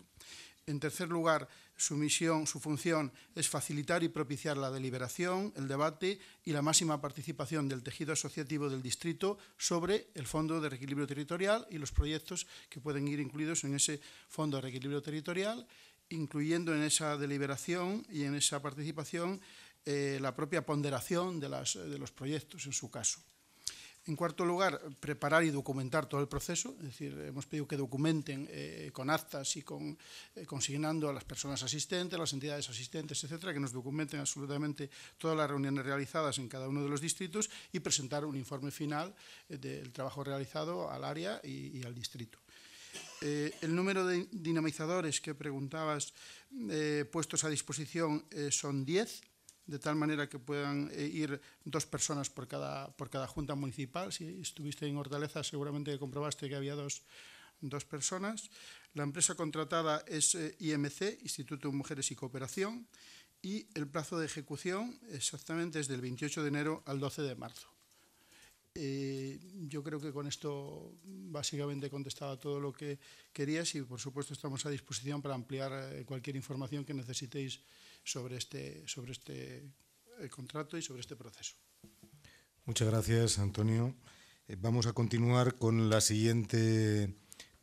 En tercer lugar, su misión, su función es facilitar y propiciar la deliberación, el debate y la máxima participación del tejido asociativo del distrito sobre el Fondo de Reequilibrio Territorial y los proyectos que pueden ir incluidos en ese Fondo de Reequilibrio Territorial, incluyendo en esa deliberación y en esa participación eh, la propia ponderación de, los proyectos en su caso. En cuarto lugar, preparar y documentar todo el proceso, es decir, hemos pedido que documenten eh, con actas y con, eh, consignando a las personas asistentes, las entidades asistentes, etcétera, que nos documenten absolutamente todas las reuniones realizadas en cada uno de los distritos y presentar un informe final eh, del trabajo realizado al área y, y al distrito. El número de dinamizadores que preguntabas puestos a disposición son 10 de tal manera que puedan eh, ir dos personas por cada, por cada junta municipal. Si estuviste en Hortaleza, seguramente comprobaste que había dos, dos personas. La empresa contratada es eh, IMC, Instituto de Mujeres y Cooperación, y el plazo de ejecución exactamente es del 28 de enero al 12 de marzo. Eh, yo creo que con esto básicamente he contestado todo lo que querías y por supuesto estamos a disposición para ampliar cualquier información que necesitéis sobre este, sobre este eh, contrato y sobre este proceso. Muchas gracias, Antonio. Eh, vamos a continuar con la siguiente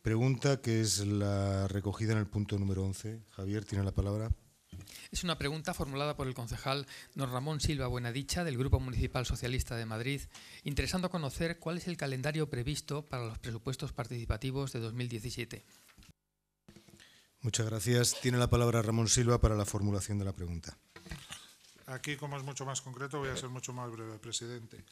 pregunta, que es la recogida en el punto número 11. Javier, tiene la palabra. Es una pregunta formulada por el concejal don Ramón Silva Buenadicha del Grupo Municipal Socialista de Madrid, interesando conocer cuál es el calendario previsto para los presupuestos participativos de 2017. Muchas gracias. Tiene la palabra Ramón Silva para la formulación de la pregunta. Aquí, como es mucho más concreto, voy a ser mucho más breve, presidente.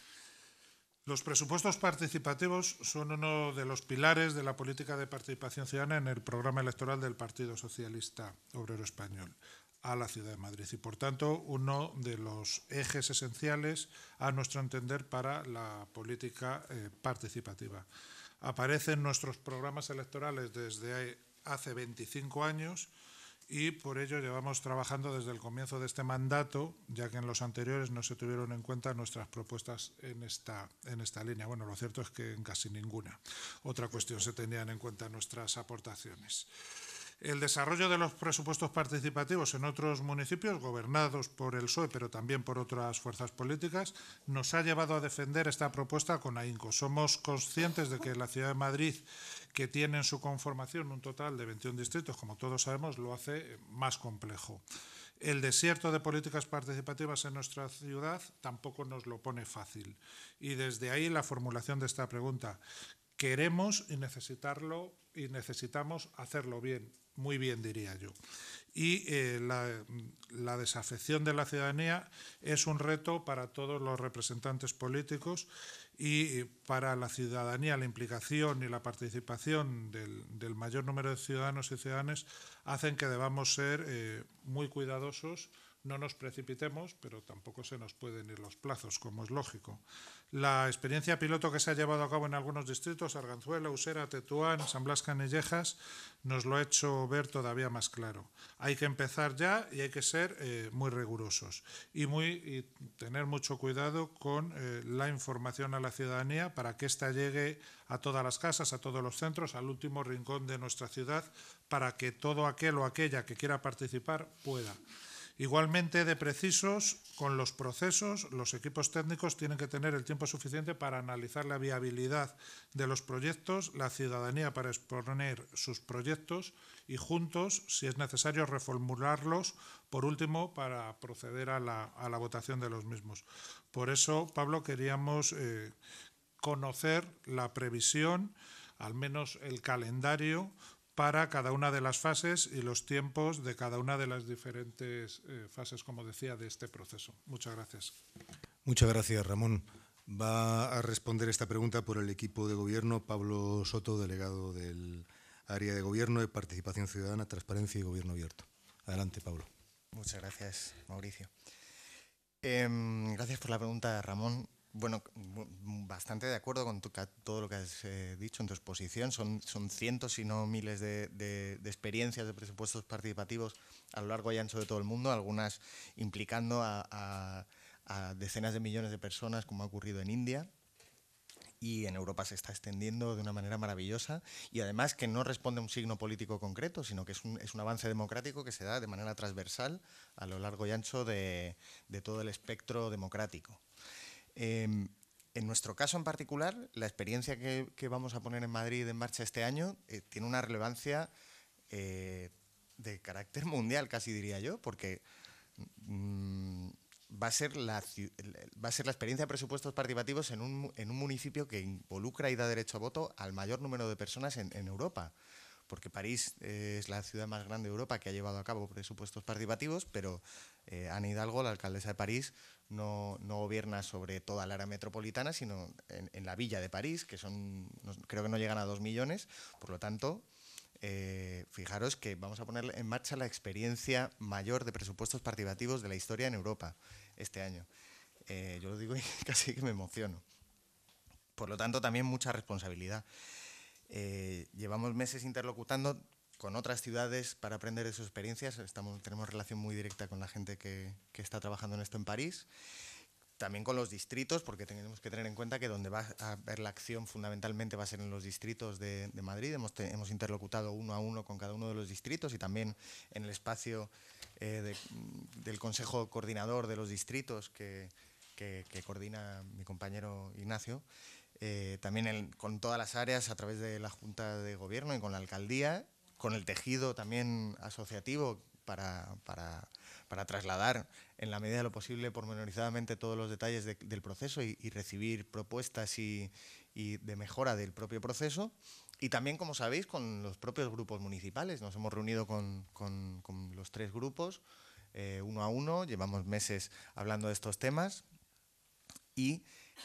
Los presupuestos participativos son uno de los pilares de la política de participación ciudadana en el programa electoral del Partido Socialista Obrero Español a la Ciudad de Madrid y, por tanto, uno de los ejes esenciales, a nuestro entender, para la política eh, participativa. Aparece en nuestros programas electorales desde hace 25 años y por ello llevamos trabajando desde el comienzo de este mandato, ya que en los anteriores no se tuvieron en cuenta nuestras propuestas en esta, en esta línea. Bueno, lo cierto es que en casi ninguna. Otra cuestión se tenían en cuenta nuestras aportaciones. El desarrollo de los presupuestos participativos en otros municipios, gobernados por el PSOE, pero también por otras fuerzas políticas, nos ha llevado a defender esta propuesta con ahínco. Somos conscientes de que la Ciudad de Madrid, que tiene en su conformación un total de 21 distritos, como todos sabemos, lo hace más complejo. El desierto de políticas participativas en nuestra ciudad tampoco nos lo pone fácil. Y desde ahí la formulación de esta pregunta. Queremos y necesitarlo y necesitamos hacerlo bien, muy bien diría yo. Y eh, la, desafección de la ciudadanía es un reto para todos los representantes políticos y para la ciudadanía la implicación y la participación del, del mayor número de ciudadanos y ciudadanas hacen que debamos ser eh, muy cuidadosos no nos precipitemos, pero tampoco se nos pueden ir los plazos, como es lógico. La experiencia piloto que se ha llevado a cabo en algunos distritos, Arganzuela, Usera, Tetuán, San Blas Canillejas, nos lo ha hecho ver todavía más claro. Hay que empezar ya y hay que ser eh, muy rigurosos y, muy, tener mucho cuidado con eh, la información a la ciudadanía para que ésta llegue a todas las casas, a todos los centros, al último rincón de nuestra ciudad, para que todo aquel o aquella que quiera participar pueda. Igualmente de precisos con los procesos, los equipos técnicos tienen que tener el tiempo suficiente para analizar la viabilidad de los proyectos, la ciudadanía para exponer sus proyectos y juntos, si es necesario, reformularlos, por último, para proceder a la, a la votación de los mismos. Por eso, Pablo, queríamos eh, conocer la previsión, al menos el calendario, para cada una de las fases y los tiempos de cada una de las diferentes eh, fases, como decía, de este proceso. Muchas gracias. Muchas gracias, Ramón. Va a responder esta pregunta por el equipo de gobierno Pablo Soto, delegado del área de gobierno de participación ciudadana, transparencia y gobierno abierto. Adelante, Pablo. Muchas gracias, Mauricio. Eh, gracias por la pregunta, Ramón. Bueno, bastante de acuerdo con tu, todo lo que has eh, dicho en tu exposición. Son, cientos, si no miles, de, experiencias de presupuestos participativos a lo largo y ancho de todo el mundo, algunas implicando a, decenas de millones de personas, como ha ocurrido en India. y en Europa se está extendiendo de una manera maravillosa y además que no responde a un signo político concreto, sino que es un, avance democrático que se da de manera transversal a lo largo y ancho de todo el espectro democrático. Eh, en nuestro caso en particular, la experiencia que, vamos a poner en Madrid en marcha este año eh, tiene una relevancia eh, de carácter mundial, casi diría yo, porque mmm, va a ser la, experiencia de presupuestos participativos en un, municipio que involucra y da derecho a voto al mayor número de personas en, Europa. Porque París eh, es la ciudad más grande de Europa que ha llevado a cabo presupuestos participativos, pero Ana Hidalgo, la alcaldesa de París, no, gobierna sobre toda la área metropolitana, sino en, la villa de París, que son, creo que no llegan a dos millones. Por lo tanto, eh, fijaros que vamos a poner en marcha la experiencia mayor de presupuestos participativos de la historia en Europa este año. Eh, yo lo digo y casi que me emociono. Por lo tanto, también mucha responsabilidad. Eh, llevamos meses interlocutando con otras ciudades para aprender de sus experiencias. Estamos, tenemos relación muy directa con la gente que, que está trabajando en esto en París también con los distritos, porque tenemos que tener en cuenta que donde va a haber la acción fundamentalmente va a ser en los distritos de, de Madrid. Hemos, te, hemos, interlocutado uno a uno con cada uno de los distritos y también en el espacio eh, de, del Consejo Coordinador de los Distritos que, que, que coordina mi compañero Ignacio. Eh, también el, con todas las áreas a través de la Junta de Gobierno y con la Alcaldía, con el tejido también asociativo para, para trasladar en la medida de lo posible pormenorizadamente todos los detalles de, del proceso y, recibir propuestas y, y, de mejora del propio proceso. Y también, como sabéis, con los propios grupos municipales. Nos hemos reunido con, con, con los tres grupos, eh, uno a uno, llevamos meses hablando de estos temas y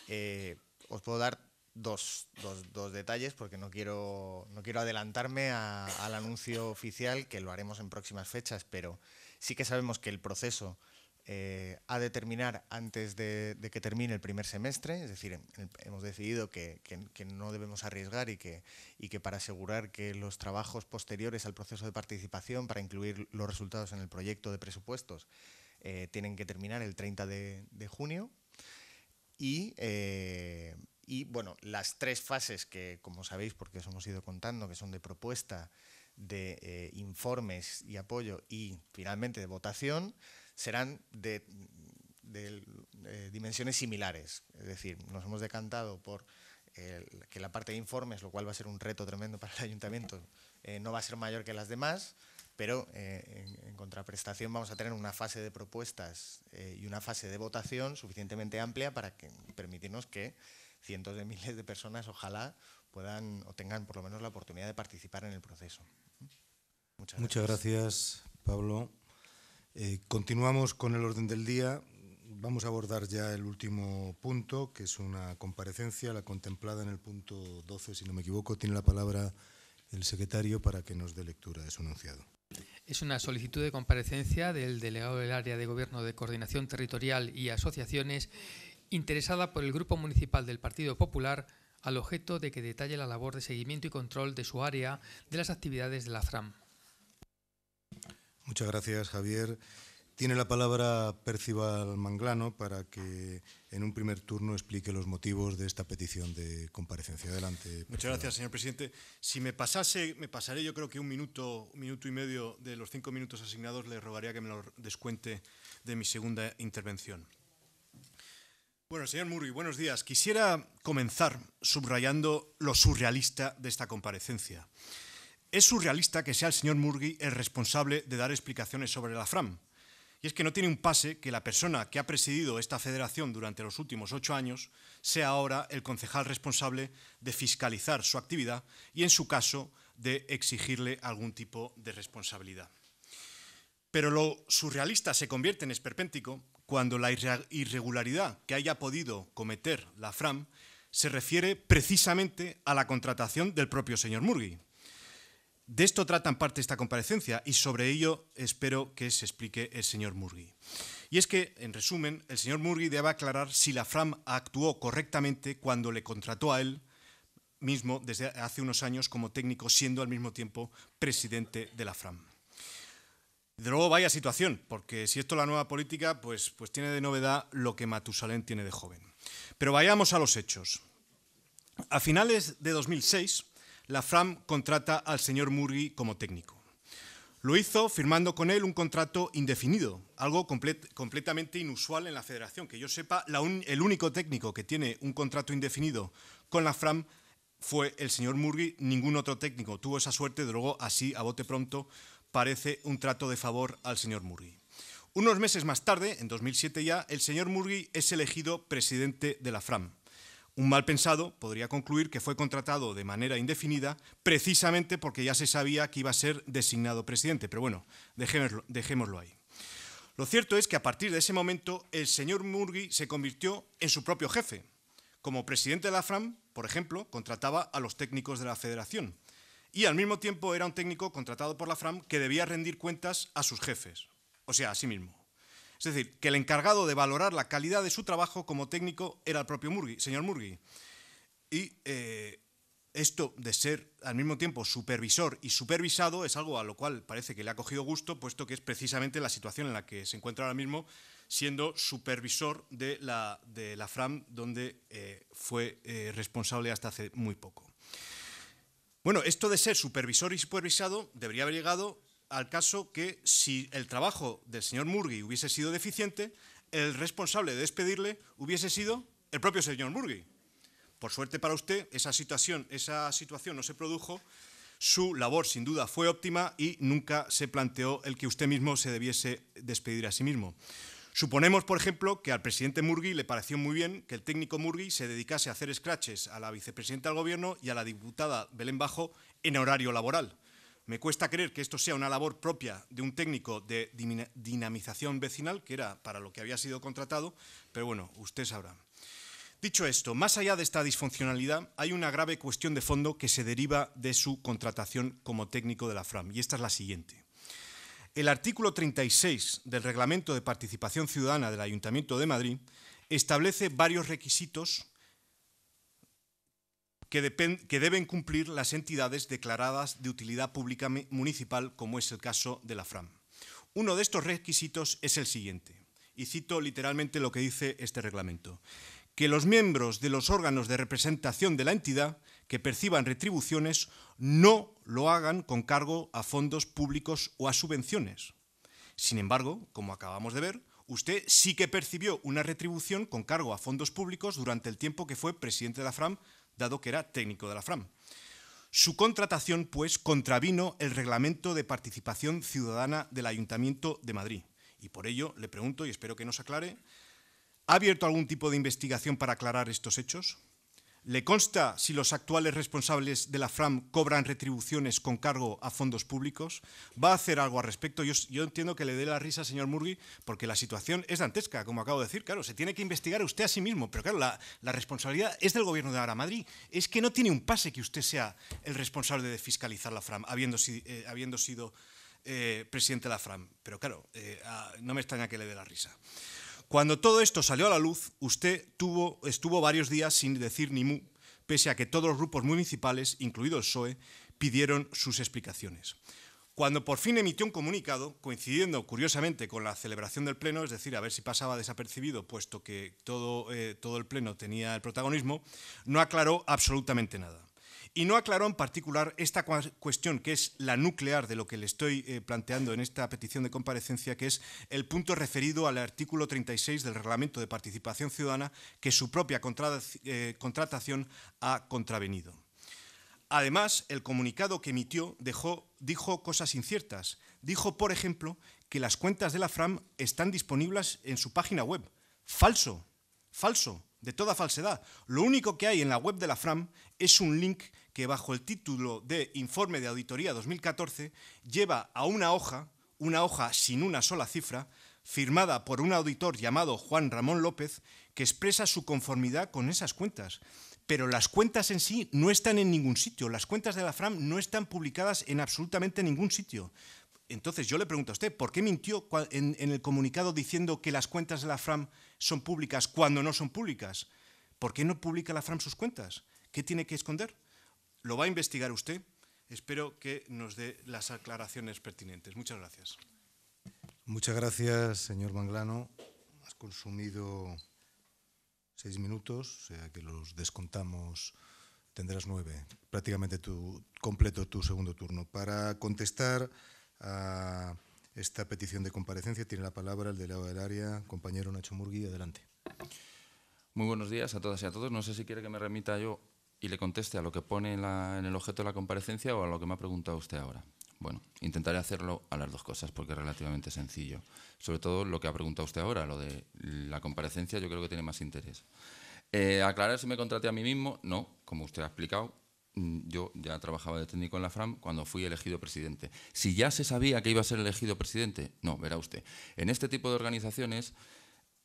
eh, os puedo dar Dos, dos, dos, detalles porque no quiero, no quiero adelantarme al anuncio oficial, que lo haremos en próximas fechas, pero Sí que sabemos que el proceso eh, ha de terminar antes de, que termine el primer semestre, es decir, hemos decidido que, que, no debemos arriesgar y que, y que para asegurar que los trabajos posteriores al proceso de participación, para incluir los resultados en el proyecto de presupuestos, eh, tienen que terminar el 30 de, de junio. Y, eh, y, bueno, las tres fases que, como sabéis, porque os hemos ido contando, que son de propuesta, de eh, informes y apoyo y finalmente de votación serán de, de, dimensiones similares. Es decir, nos hemos decantado por eh, que la parte de informes, lo cual va a ser un reto tremendo para el ayuntamiento, eh, no va a ser mayor que las demás, pero eh, en, contraprestación vamos a tener una fase de propuestas eh, y una fase de votación suficientemente amplia para permitirnos que cientos de miles de personas, ojalá, puedan o tengan por lo menos la oportunidad de participar en el proceso. Muchas gracias, Muchas gracias Pablo. Eh, continuamos con el orden del día. Vamos a abordar ya el último punto, que es una comparecencia, la contemplada en el punto 12, si no me equivoco. Tiene la palabra el secretario para que nos dé lectura de su enunciado. Es una solicitud de comparecencia del delegado del área de Gobierno de Coordinación Territorial y Asociaciones interesada por el Grupo Municipal del Partido Popular al objeto de que detalle la labor de seguimiento y control de su área de las actividades de la FRAM. Muchas gracias, Javier. Tiene la palabra Percival Manglano para que en un primer turno explique los motivos de esta petición de comparecencia. Adelante. Percival. Muchas gracias, señor presidente. Si me pasase, me pasaré yo creo que un minuto, un minuto y medio de los cinco minutos asignados, le rogaría que me lo descuente de mi segunda intervención. Bueno, señor Murray, buenos días. Quisiera comenzar subrayando lo surrealista de esta comparecencia. Es surrealista que sea el señor Murgui el responsable de dar explicaciones sobre la FRAM. Y es que no tiene un pase que la persona que ha presidido esta federación durante los últimos ocho años sea ahora el concejal responsable de fiscalizar su actividad y, en su caso, de exigirle algún tipo de responsabilidad. Pero lo surrealista se convierte en esperpéntico cuando la irregularidad que haya podido cometer la FRAM se refiere precisamente a la contratación del propio señor Murgui. De esto trata en parte esta comparecencia y sobre ello espero que se explique el señor Murgui. Y es que, en resumen, el señor Murgui debe aclarar si la FRAM actuó correctamente cuando le contrató a él mismo desde hace unos años como técnico, siendo al mismo tiempo presidente de la FRAM. De luego, vaya situación, porque si esto es la nueva política, pues, pues tiene de novedad lo que Matusalén tiene de joven. Pero vayamos a los hechos. A finales de 2006, la FRAM contrata al señor Murgui como técnico. Lo hizo firmando con él un contrato indefinido, algo completamente inusual en la federación. Que yo sepa, el único técnico que tiene un contrato indefinido con la FRAM fue el señor Murgui, ningún otro técnico tuvo esa suerte, de luego así, a bote pronto, parece un trato de favor al señor Murgui. Unos meses más tarde, en 2007 ya, el señor Murgui es elegido presidente de la FRAM. Un mal pensado podría concluir que fue contratado de manera indefinida precisamente porque ya se sabía que iba a ser designado presidente. Pero bueno, dejémoslo, ahí. Lo cierto es que a partir de ese momento el señor Murgui se convirtió en su propio jefe. Como presidente de la FRAM, por ejemplo, contrataba a los técnicos de la federación. Y al mismo tiempo era un técnico contratado por la FRAM que debía rendir cuentas a sus jefes, o sea, a sí mismo. Es decir, que el encargado de valorar la calidad de su trabajo como técnico era el propio Murgui, señor Murgui. Y eh, esto de ser al mismo tiempo supervisor y supervisado es algo a lo cual parece que le ha cogido gusto, puesto que es precisamente la situación en la que se encuentra ahora mismo, siendo supervisor de la, de la FRAM, donde eh, fue eh, responsable hasta hace muy poco. Bueno, esto de ser supervisor y supervisado debería haber llegado al caso que si el trabajo del señor Murgui hubiese sido deficiente, el responsable de despedirle hubiese sido el propio señor Murgui. Por suerte para usted, esa situación, esa situación no se produjo, su labor sin duda fue óptima y nunca se planteó el que usted mismo se debiese despedir a sí mismo. Suponemos, por ejemplo, que al presidente Murgui le pareció muy bien que el técnico Murgui se dedicase a hacer scratches a la vicepresidenta del Gobierno y a la diputada Belén Bajo en horario laboral. Me cuesta creer que esto sea una labor propia de un técnico de dinamización vecinal, que era para lo que había sido contratado, pero bueno, usted sabrá. Dicho esto, más allá de esta disfuncionalidad, hay una grave cuestión de fondo que se deriva de su contratación como técnico de la FRAM, y esta es la siguiente. El artículo 36 del Reglamento de Participación Ciudadana del Ayuntamiento de Madrid establece varios requisitos que, deben cumplir las entidades declaradas de utilidad pública municipal, como es el caso de la FRAM. Uno de estos requisitos es el siguiente, y cito literalmente lo que dice este reglamento, que los miembros de los órganos de representación de la entidad que perciban retribuciones no lo hagan con cargo a fondos públicos o a subvenciones. Sin embargo, como acabamos de ver, usted sí que percibió una retribución con cargo a fondos públicos durante el tiempo que fue presidente de la FRAM dado que era técnico de la FRAM. Su contratación, pues, contravino el reglamento de participación ciudadana del Ayuntamiento de Madrid. Y por ello le pregunto, y espero que nos aclare, ¿ha abierto algún tipo de investigación para aclarar estos hechos? ¿Le consta si los actuales responsables de la FRAM cobran retribuciones con cargo a fondos públicos? ¿Va a hacer algo al respecto? Yo, entiendo que le dé la risa, señor Murgui, porque la situación es dantesca, como acabo de decir. Claro, se tiene que investigar usted a sí mismo, pero claro, la, responsabilidad es del Gobierno de ahora Madrid. Es que no tiene un pase que usted sea el responsable de fiscalizar la FRAM, habiendo, eh, sido eh, presidente de la FRAM. Pero claro, eh, ah, no me extraña que le dé la risa. Cuando todo esto salió a la luz, usted tuvo, estuvo varios días sin decir ni mu, pese a que todos los grupos municipales, incluido el PSOE, pidieron sus explicaciones. Cuando por fin emitió un comunicado, coincidiendo curiosamente con la celebración del Pleno, es decir, a ver si pasaba desapercibido, puesto que todo, eh, todo el Pleno tenía el protagonismo, no aclaró absolutamente nada y no aclaró en particular esta cuestión que es la nuclear de lo que le estoy eh, planteando en esta petición de comparecencia, que es el punto referido al artículo 36 del Reglamento de Participación Ciudadana que su propia eh, contratación ha contravenido. Además, el comunicado que emitió dejó, dijo cosas inciertas. Dijo, por ejemplo, que las cuentas de la FRAM están disponibles en su página web. Falso, falso, de toda falsedad. Lo único que hay en la web de la FRAM es un link que bajo el título de Informe de Auditoría 2014 lleva a una hoja, una hoja sin una sola cifra, firmada por un auditor llamado Juan Ramón López, que expresa su conformidad con esas cuentas. Pero las cuentas en sí no están en ningún sitio, las cuentas de la FRAM no están publicadas en absolutamente ningún sitio. Entonces yo le pregunto a usted, ¿por qué mintió en, en, el comunicado diciendo que las cuentas de la FRAM son públicas cuando no son públicas? ¿Por qué no publica la FRAM sus cuentas? ¿Qué tiene que esconder? Lo va a investigar usted. Espero que nos dé las aclaraciones pertinentes. Muchas gracias. Muchas gracias, señor Manglano. Has consumido seis minutos, o sea que los descontamos tendrás nueve, prácticamente tu, completo tu segundo turno. Para contestar a esta petición de comparecencia tiene la palabra el delegado del área, compañero Nacho Murgui. Adelante. Muy buenos días a todas y a todos. No sé si quiere que me remita yo y le conteste a lo que pone en, el objeto de la comparecencia o a lo que me ha preguntado usted ahora. Bueno, intentaré hacerlo a las dos cosas porque es relativamente sencillo. Sobre todo lo que ha preguntado usted ahora, lo de la comparecencia, yo creo que tiene más interés. Eh, aclarar si me contraté a mí mismo, no, como usted ha explicado, mm, yo ya trabajaba de técnico en la FRAM cuando fui elegido presidente. Si ya se sabía que iba a ser elegido presidente, no, verá usted. En este tipo de organizaciones,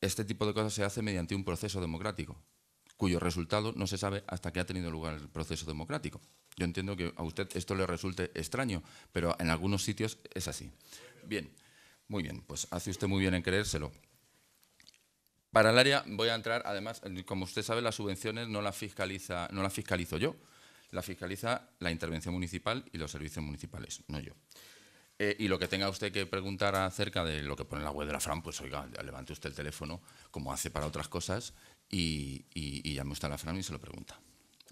este tipo de cosas se hace mediante un proceso democrático, cuyo resultado no se sabe hasta que ha tenido lugar el proceso democrático. Yo entiendo que a usted esto le resulte extraño, pero en algunos sitios es así. Bien, muy bien, pues hace usted muy bien en creérselo. Para el área voy a entrar, además, como usted sabe, las subvenciones no las, fiscaliza, no las fiscalizo yo, la fiscaliza la intervención municipal y los servicios municipales, no yo. Eh, y lo que tenga usted que preguntar acerca de lo que pone en la web de la FRAM, pues oiga, levante usted el teléfono, como hace para otras cosas, y, y, llame usted a la FRAM y se lo pregunta.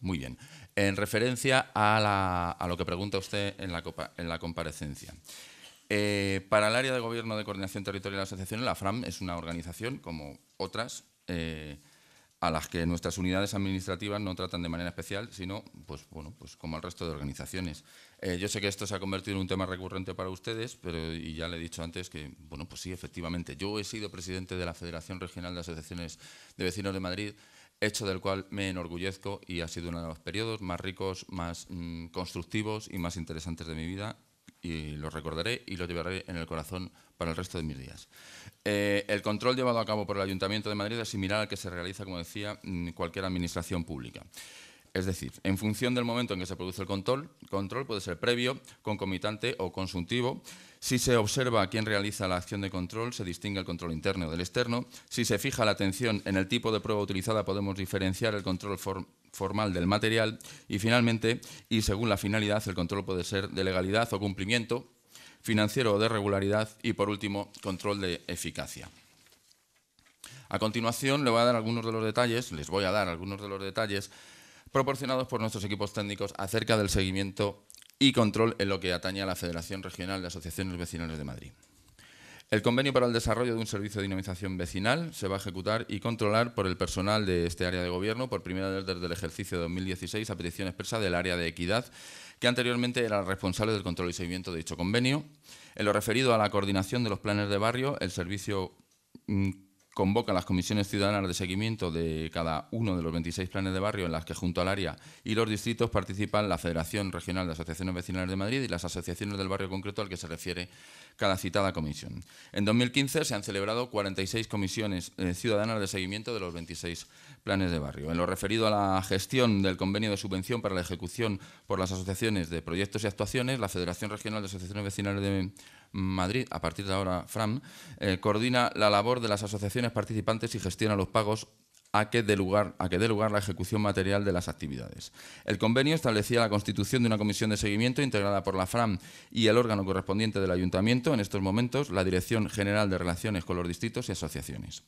Muy bien. En referencia a, lo que pregunta usted en la, en la comparecencia. Eh, para el área de gobierno de coordinación territorial de la asociación, la FRAM es una organización como otras eh, a las que nuestras unidades administrativas no tratan de manera especial, sino pues, bueno, pues como el resto de organizaciones. Eh, yo sé que esto se ha convertido en un tema recurrente para ustedes, pero y ya le he dicho antes que, bueno, pues sí, efectivamente, yo he sido presidente de la Federación Regional de Asociaciones de Vecinos de Madrid, hecho del cual me enorgullezco y ha sido uno de los periodos más ricos, más mm, constructivos y más interesantes de mi vida y lo recordaré y lo llevaré en el corazón para el resto de mis días. Eh, el control llevado a cabo por el Ayuntamiento de Madrid es similar al que se realiza, como decía, en cualquier administración pública. Es decir, en función del momento en que se produce el control, control puede ser previo, concomitante o consultivo. Si se observa a quién realiza la acción de control, se distingue el control interno del externo. Si se fija la atención en el tipo de prueba utilizada, podemos diferenciar el control formal del material. Y finalmente, y según la finalidad, el control puede ser de legalidad o cumplimiento, financiero de regularidad y, por último, control de eficacia. A continuación, le voy a dar algunos de los detalles, les voy a dar algunos de los detalles proporcionados por nuestros equipos técnicos acerca del seguimiento y control en lo que atañe a la Federación Regional de Asociaciones Vecinales de Madrid. El convenio para el desarrollo de un servicio de dinamización vecinal se va a ejecutar y controlar por el personal de este área de gobierno por primera vez desde el ejercicio de 2016 a petición expresa del área de equidad, que anteriormente era responsable del control y seguimiento de dicho convenio. En lo referido a la coordinación de los planes de barrio, el servicio mm, convoca las comisiones ciudadanas de seguimiento de cada uno de los 26 planes de barrio en las que junto al área y los distritos participan la Federación Regional de Asociaciones Vecinales de Madrid y las asociaciones del barrio concreto al que se refiere cada citada comisión. En 2015 se han celebrado 46 comisiones eh, ciudadanas de seguimiento de los 26 planes de barrio. En lo referido a la gestión del convenio de subvención para la ejecución por las asociaciones de proyectos y actuaciones, la Federación Regional de Asociaciones Vecinales de Madrid, a partir de ahora FRAM, eh, coordina la labor de las asociaciones participantes y gestiona los pagos a que, dé lugar, a que dé lugar la ejecución material de las actividades. El convenio establecía la constitución de una comisión de seguimiento integrada por la FRAM y el órgano correspondiente del Ayuntamiento, en estos momentos la Dirección General de Relaciones con los Distritos y Asociaciones.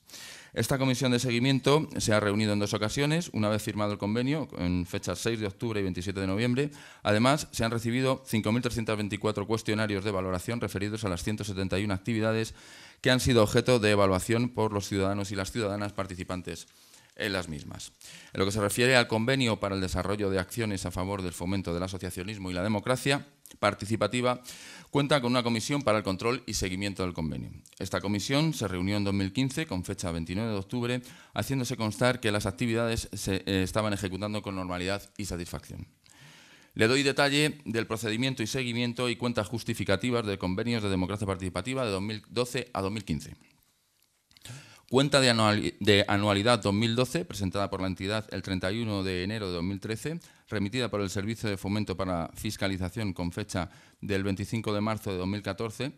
Esta comisión de seguimiento se ha reunido en dos ocasiones, una vez firmado el convenio, en fechas 6 de octubre y 27 de noviembre. Además, se han recibido 5.324 cuestionarios de valoración referidos a las 171 actividades que han sido objeto de evaluación por los ciudadanos y las ciudadanas participantes en las mismas. En lo que se refiere al convenio para el desarrollo de acciones a favor del fomento del asociacionismo y la democracia participativa, cuenta con una comisión para el control y seguimiento del convenio. Esta comisión se reunió en 2015 con fecha 29 de octubre, haciéndose constar que las actividades se eh, estaban ejecutando con normalidad y satisfacción. Le doy detalle del procedimiento y seguimiento y cuentas justificativas de convenios de democracia participativa de 2012 a 2015. Cuenta de, anualidad 2012, presentada por la entidad el 31 de enero de 2013, remitida por el Servicio de Fomento para Fiscalización con fecha del 25 de marzo de 2014.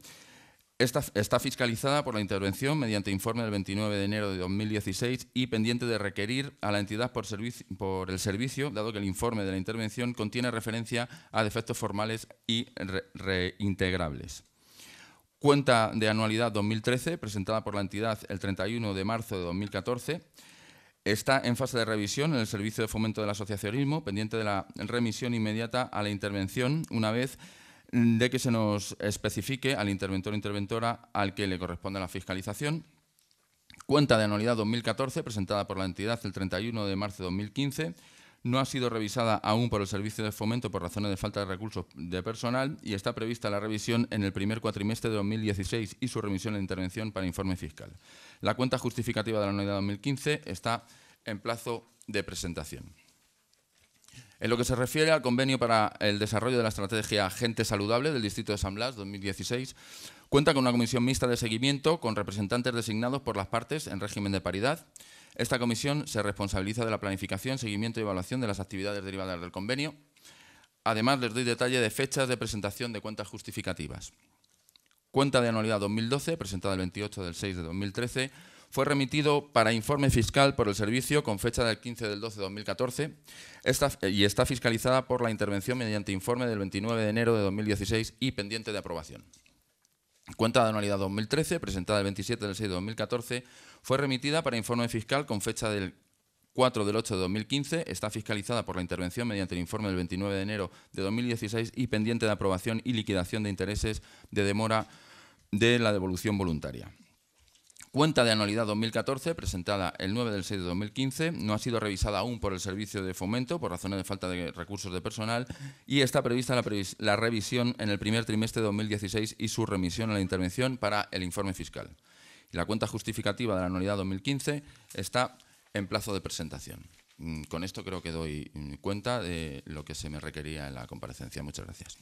Esta, está fiscalizada por la intervención mediante informe del 29 de enero de 2016 y pendiente de requerir a la entidad por, el servicio, dado que el informe de la intervención contiene referencia a defectos formales y reintegrables. Cuenta de anualidad 2013, presentada por la entidad el 31 de marzo de 2014. está en fase de revisión en el Servicio de Fomento del Asociacionismo, pendiente de la remisión inmediata a la intervención una vez de que se nos especifique al interventor o interventora al que le corresponde la fiscalización. Cuenta de anualidad 2014, presentada por la entidad el 31 de marzo de 2015, no ha sido revisada aún por el Servicio de Fomento por razones de falta de recursos de personal y está prevista la revisión en el primer cuatrimestre de 2016 y su remisión en intervención para informe fiscal. La cuenta justificativa de la anualidad 2015 está en plazo de presentación. En lo que se refiere al convenio para el desarrollo de la estrategia Gente Saludable del Distrito de San Blas 2016, cuenta con una comisión mixta de seguimiento con representantes designados por las partes en régimen de paridad. Esta comisión se responsabiliza de la planificación, seguimiento y evaluación de las actividades derivadas del convenio. Además, les doy detalle de fechas de presentación de cuentas justificativas. Cuenta de anualidad 2012, presentada el 28 del 6 de 2013, fue remitido para informe fiscal por el servicio con fecha del 15 del 12 de 2014 y está fiscalizada por la intervención mediante informe del 29 de enero de 2016 y pendiente de aprobación. Cuenta de anualidad 2013, presentada el 27 del 6 de 2014, fue remitida para informe fiscal con fecha del 4 del 8 de 2015, está fiscalizada por la intervención mediante el informe del 29 de enero de 2016 y pendiente de aprobación y liquidación de intereses de demora de la devolución voluntaria. Cuenta de anualidad 2014, presentada el 9 del 6 de 2015, no ha sido revisada aún por el Servicio de Fomento por razones de falta de recursos de personal y está prevista la, revisión en el primer trimestre de 2016 y su remisión a la intervención para el informe fiscal. La cuenta justificativa de la anualidad 2015 está en plazo de presentación. Mm, con esto creo que doy mm, cuenta de lo que se me requería en la comparecencia. Muchas gracias.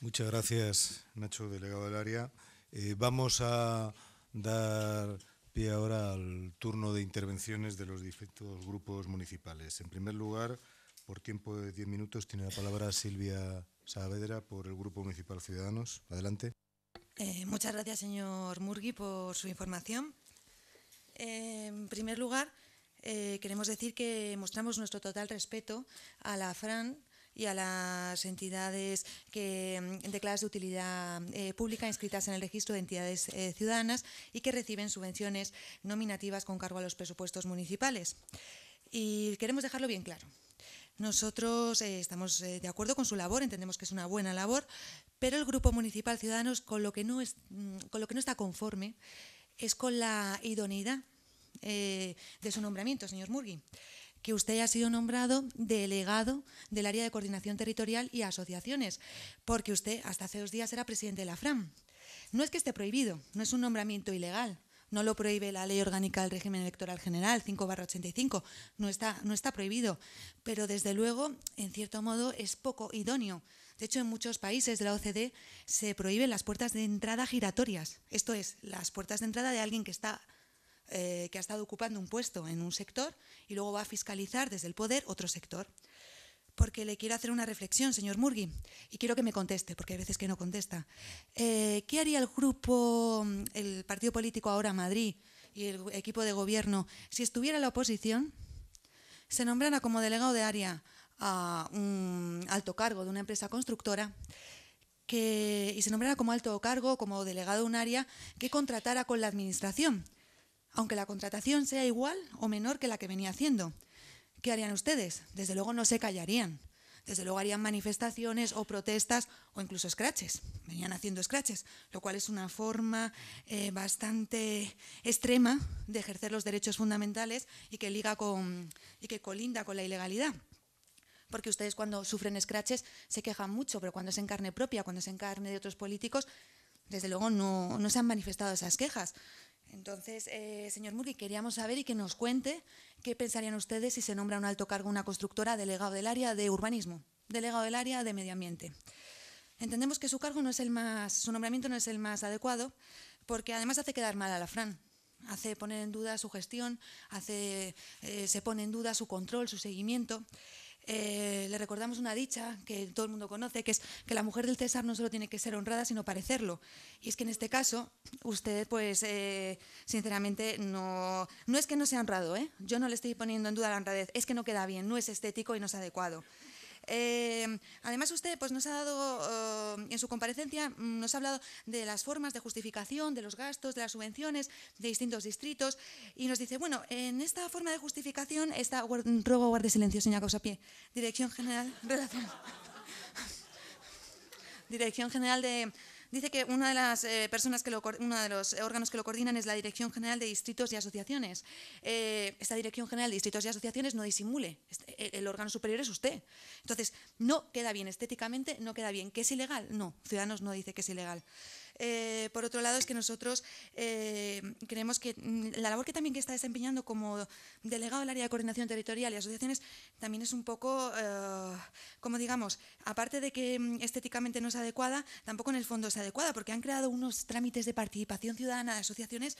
Muchas gracias, Nacho, delegado del área. Eh, vamos a dar pie ahora al turno de intervenciones de los distintos grupos municipales. En primer lugar, por tiempo de diez minutos, tiene la palabra Silvia Saavedra por el Grupo Municipal Ciudadanos. Adelante. Eh, muchas gracias, señor Murgui, por su información. Eh, en primer lugar, eh, queremos decir que mostramos nuestro total respeto a la FRAN y a las entidades que mm, declaras de utilidad pública inscritas en el registro de entidades ciudadanas y que reciben subvenciones nominativas con cargo a los presupuestos municipales. Y queremos dejarlo bien claro. Nosotros eh, estamos de acuerdo con su labor, entendemos que es una buena labor, pero el Grupo Municipal Ciudadanos con lo que no, es, mm, con lo que no está conforme es con la idoneidad de su nombramiento, señor Murgui que usted haya sido nombrado delegado del área de coordinación territorial y asociaciones, porque usted hasta hace dos días era presidente de la FRAM. No es que esté prohibido, no es un nombramiento ilegal, no lo prohíbe la Ley Orgánica del Régimen Electoral General 5-85, no está, no está prohibido, pero desde luego, en cierto modo, es poco idóneo. De hecho, en muchos países de la OCDE se prohíben las puertas de entrada giratorias, esto es, las puertas de entrada de alguien que está eh, que ha estado ocupando un puesto en un sector y luego va a fiscalizar desde el poder otro sector. Porque le quiero hacer una reflexión, señor Murgui, y quiero que me conteste, porque hay veces que no contesta. Eh, ¿Qué haría el grupo, el partido político ahora Madrid y el equipo de gobierno si estuviera la oposición? Se nombrara como delegado de área a un alto cargo de una empresa constructora y se nombrara como alto cargo, como delegado de un área que contratara con la administración aunque la contratación sea igual o menor que la que venía haciendo. ¿Qué harían ustedes? Desde luego no se callarían. Desde luego harían manifestaciones o protestas o incluso scratches. Venían haciendo scratches, lo cual es una forma eh, bastante extrema de ejercer los derechos fundamentales y que liga con y que colinda con la ilegalidad. Porque ustedes cuando sufren scratches se quejan mucho, pero cuando es en carne propia, cuando es en carne de otros políticos, desde luego no, no se han manifestado esas quejas. Entonces, eh, señor Murgui, queríamos saber y que nos cuente qué pensarían ustedes si se nombra un alto cargo una constructora delegado del área de urbanismo, delegado del área de medio ambiente. Entendemos que su cargo no es el más, su nombramiento no es el más adecuado, porque además hace quedar mal a la Fran, hace poner en duda su gestión, hace, eh, se pone en duda su control, su seguimiento. Eh, le recordamos una dicha que todo el mundo conoce, que es que la mujer del César no solo tiene que ser honrada, sino parecerlo. Y es que en este caso, usted, pues, eh, sinceramente, no, no es que no sea honrado, ¿eh? yo no le estoy poniendo en duda la honradez, es que no queda bien, no es estético y no es adecuado. Eh, además, usted pues, nos ha dado, eh, en su comparecencia, mm, nos ha hablado de las formas de justificación, de los gastos, de las subvenciones de distintos distritos, y nos dice, bueno, en esta forma de justificación, esta, ruego guarde silencio, señora Causapié, Dirección General, Relación, Dirección General de Dice que una de las eh, personas que lo, uno de los órganos que lo coordinan es la Dirección General de Distritos y Asociaciones. Eh, esta Dirección General de Distritos y Asociaciones no disimule. Este, el, órgano superior es usted. Entonces, no queda bien estéticamente, no queda bien. ¿Que es ilegal? No, Ciudadanos no dice que es ilegal. Eh, por otro lado, es que nosotros eh, creemos que mm, la labor que también que está desempeñando como delegado del área de coordinación territorial y asociaciones también es un poco, eh, como digamos, aparte de que mm, estéticamente no es adecuada, tampoco en el fondo es adecuada, porque han creado unos trámites de participación ciudadana de asociaciones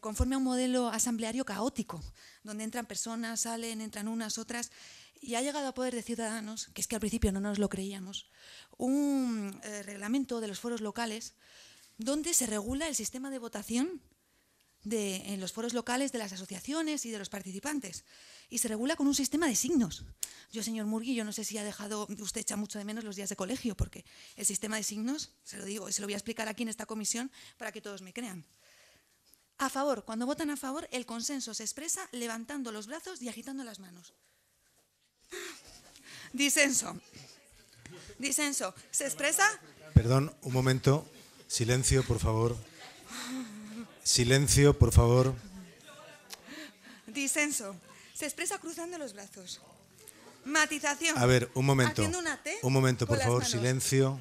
conforme a un modelo asambleario caótico, donde entran personas, salen, entran unas, otras y ha llegado a poder de Ciudadanos, que es que al principio no nos lo creíamos, un eh, reglamento de los foros locales donde se regula el sistema de votación de, en los foros locales de las asociaciones y de los participantes. Y se regula con un sistema de signos. Yo, señor Murgui, yo no sé si ha dejado, usted echa mucho de menos los días de colegio, porque el sistema de signos, se lo digo, y se lo voy a explicar aquí en esta comisión para que todos me crean. A favor, cuando votan a favor, el consenso se expresa levantando los brazos y agitando las manos. Disenso. Disenso. ¿Se expresa? Perdón, un momento. Silencio, por favor. Silencio, por favor. Disenso. Se expresa cruzando los brazos. Matización. A ver, un momento. un momento, por favor, silencio.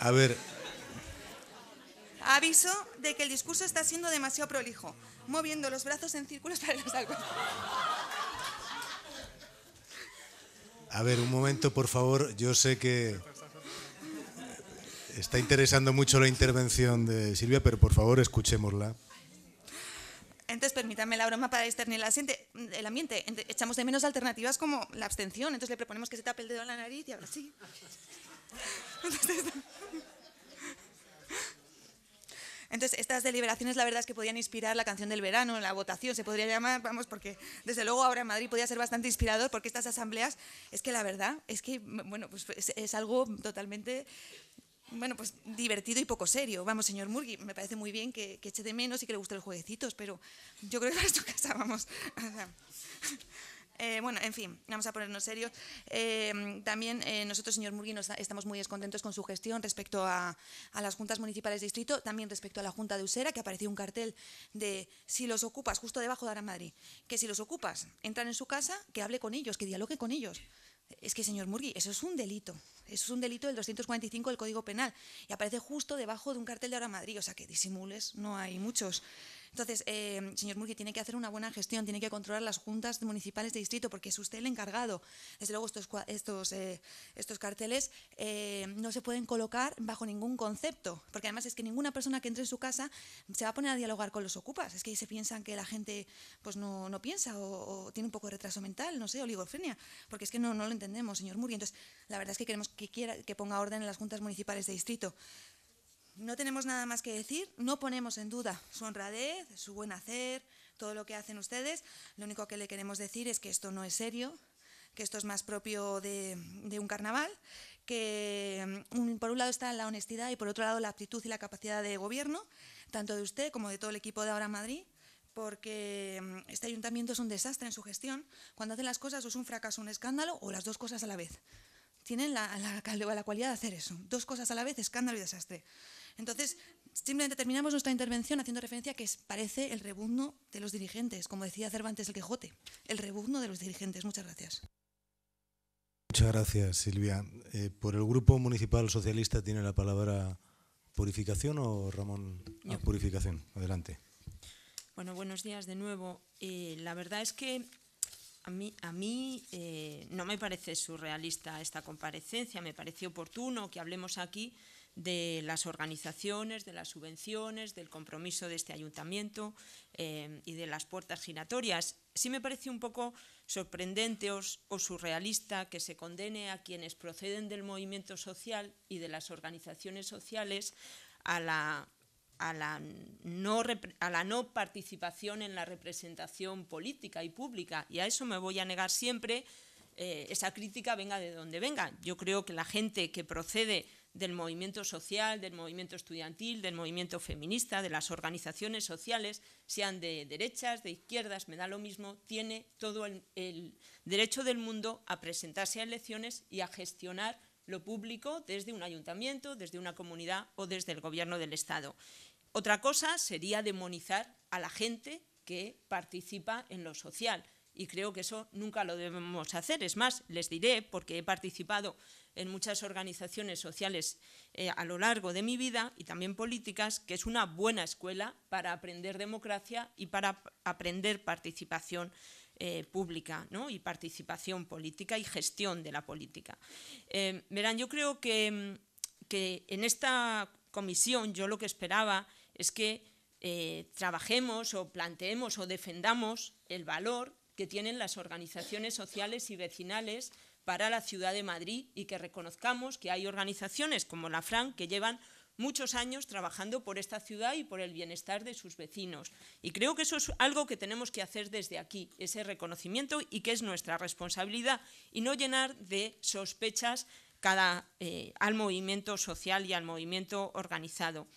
A ver. Aviso de que el discurso está siendo demasiado prolijo, moviendo los brazos en círculos para los algo. A ver, un momento, por favor. Yo sé que está interesando mucho la intervención de Silvia, pero por favor, escuchémosla. Entonces, permítame la broma para discernir el ambiente. Echamos de menos alternativas como la abstención. Entonces le proponemos que se tape el dedo en la nariz y ahora sí. Entonces, estas deliberaciones, la verdad es que podían inspirar la canción del verano, la votación, se podría llamar, vamos, porque desde luego ahora en Madrid podía ser bastante inspirador, porque estas asambleas, es que la verdad es que, bueno, pues es, algo totalmente bueno, pues divertido y poco serio. Vamos, señor Murgui, me parece muy bien que, eche de menos y que le gusten los jueguecitos, pero yo creo que para tu casa, vamos. Eh, bueno, en fin, vamos a ponernos serios. Eh, también eh, nosotros, señor Murgui, estamos muy descontentos con su gestión respecto a, las juntas municipales de distrito, también respecto a la Junta de Usera, que apareció un cartel de si los ocupas, justo debajo de Ara Madrid, que si los ocupas entran en su casa, que hable con ellos, que dialogue con ellos. Es que, señor Murgui, eso es un delito. Eso es un delito del 245 del Código Penal y aparece justo debajo de un cartel de Ahora Madrid. O sea, que disimules no hay muchos. Entonces, eh, señor Murgui, tiene que hacer una buena gestión, tiene que controlar las juntas municipales de distrito, porque es usted el encargado. Desde luego, estos, estos, eh, estos carteles eh, no se pueden colocar bajo ningún concepto, porque además es que ninguna persona que entre en su casa se va a poner a dialogar con los ocupas. Es que se piensan que la gente pues no, no piensa o, tiene un poco de retraso mental, no sé, oligofrenia, porque es que no, lo entendemos, señor Murgui. Entonces, la verdad es que queremos que, quiera, que ponga orden en las juntas municipales de distrito. No tenemos nada más que decir, no ponemos en duda su honradez, su buen hacer, todo lo que hacen ustedes. Lo único que le queremos decir es que esto no es serio, que esto es más propio de, un carnaval, que mm, por un lado está la honestidad y por otro lado la aptitud y la capacidad de gobierno, tanto de usted como de todo el equipo de Ahora Madrid, porque mm, este ayuntamiento es un desastre en su gestión. Cuando hacen las cosas o es un fracaso, un escándalo o las dos cosas a la vez. Tienen la, la, la cualidad de hacer eso, dos cosas a la vez, escándalo y desastre. Entonces, simplemente terminamos nuestra intervención haciendo referencia a que parece el rebuzno de los dirigentes, como decía Cervantes el Quijote, el rebuzno de los dirigentes. Muchas gracias. Muchas gracias, Silvia. Eh, por el Grupo Municipal Socialista tiene la palabra Purificación o Ramón ah, Purificación. Adelante. Bueno, buenos días de nuevo. Eh, la verdad es que a mí, a mí eh, no me parece surrealista esta comparecencia, me parece oportuno que hablemos aquí de las organizaciones, de las subvenciones, del compromiso de este ayuntamiento eh, y de las puertas giratorias. Sí me parece un poco sorprendente o, surrealista que se condene a quienes proceden del movimiento social y de las organizaciones sociales a la, no participación en la representación política y pública. Y a eso me voy a negar siempre eh, esa crítica venga de donde venga. Yo creo que la gente que procede del movimiento social, del movimiento estudiantil, del movimiento feminista, de las organizaciones sociales, sean de derechas, de izquierdas, me da lo mismo, tiene todo el, derecho del mundo a presentarse a elecciones y a gestionar lo público desde un ayuntamiento, desde una comunidad o desde el gobierno del Estado. Otra cosa sería demonizar a la gente que participa en lo social y creo que eso nunca lo debemos hacer. Es más, les diré, porque he participado en muchas organizaciones sociales eh, a lo largo de mi vida y también políticas, que es una buena escuela para aprender democracia y para aprender participación eh, pública y participación política y gestión de la política. Eh, verán, yo creo que, que, en esta comisión yo lo que esperaba es que trabajemos o planteemos o defendamos el valor que tienen las organizaciones sociales y vecinales para la ciudad de Madrid y que reconozcamos que hay organizaciones como la FRAN que llevan muchos años trabajando por esta ciudad y por el bienestar de sus vecinos. Y creo que eso es algo que tenemos que hacer desde aquí, ese reconocimiento y que es nuestra responsabilidad y no llenar de sospechas eh, al movimiento social y al movimiento organizado.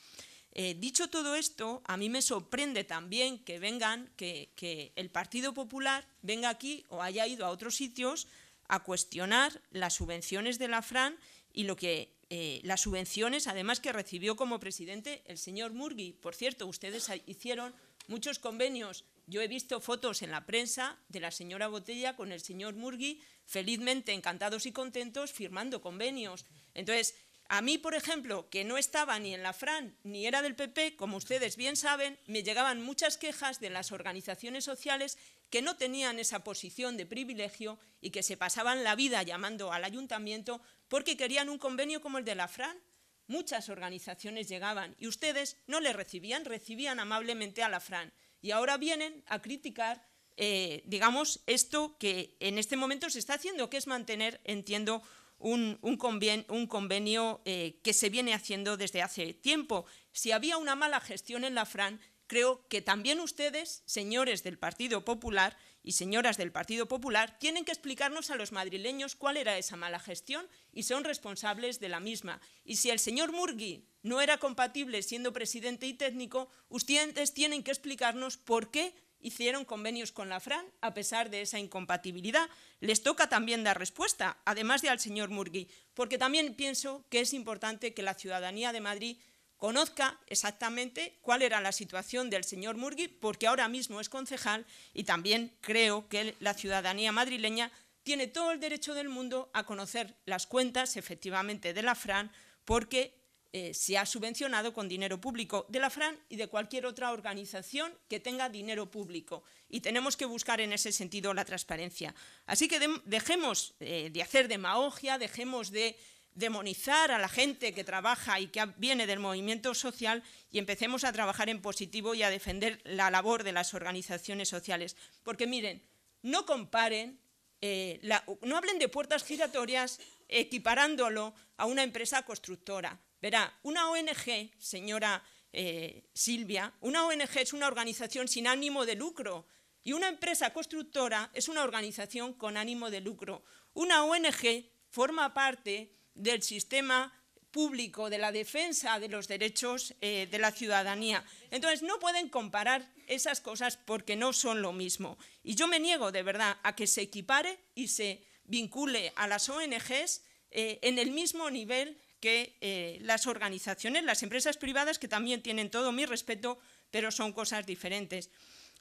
Eh, dicho todo esto, a mí me sorprende también que vengan, que, el Partido Popular venga aquí o haya ido a otros sitios a cuestionar las subvenciones de la FRAN y lo que eh, las subvenciones, además que recibió como presidente el señor Murgui. Por cierto, ustedes hicieron muchos convenios. Yo he visto fotos en la prensa de la señora Botella con el señor Murgui, felizmente encantados y contentos, firmando convenios. Entonces, a mí, por ejemplo, que no estaba ni en la FRAN ni era del PP, como ustedes bien saben, me llegaban muchas quejas de las organizaciones sociales que no tenían esa posición de privilegio y que se pasaban la vida llamando al ayuntamiento porque querían un convenio como el de la FRAN. Muchas organizaciones llegaban y ustedes no le recibían, recibían amablemente a la FRAN. Y ahora vienen a criticar, eh, digamos, esto que en este momento se está haciendo, que es mantener, entiendo, un, convenio, eh, que se viene haciendo desde hace tiempo. Si había una mala gestión en la FRAN, creo que también ustedes, señores del Partido Popular y señoras del Partido Popular, tienen que explicarnos a los madrileños cuál era esa mala gestión y son responsables de la misma. Y si el señor Murgui no era compatible siendo presidente y técnico, ustedes tienen que explicarnos por qué hicieron convenios con la FRAN a pesar de esa incompatibilidad. Les toca también dar respuesta, además de al señor Murgui, porque también pienso que es importante que la ciudadanía de Madrid conozca exactamente cuál era la situación del señor Murgui, porque ahora mismo es concejal y también creo que la ciudadanía madrileña tiene todo el derecho del mundo a conocer las cuentas efectivamente de la FRAN, porque eh, se ha subvencionado con dinero público de la FRAN y de cualquier otra organización que tenga dinero público. Y tenemos que buscar en ese sentido la transparencia. Así que dejemos eh, de hacer demagogia, dejemos de demonizar a la gente que trabaja y que viene del movimiento social y empecemos a trabajar en positivo y a defender la labor de las organizaciones sociales. Porque miren, no comparen, eh, no hablen de puertas giratorias equiparándolo a una empresa constructora. Verá, una ONG, señora eh, Silvia, una ONG es una organización sin ánimo de lucro y una empresa constructora es una organización con ánimo de lucro. Una ONG forma parte del sistema público, de la defensa de los derechos eh, de la ciudadanía. Entonces, no pueden comparar esas cosas porque no son lo mismo. Y yo me niego, de verdad, a que se equipare y se vincule a las ONGs eh, en el mismo nivel que eh, las organizaciones, las empresas privadas, que también tienen todo mi respeto, pero son cosas diferentes.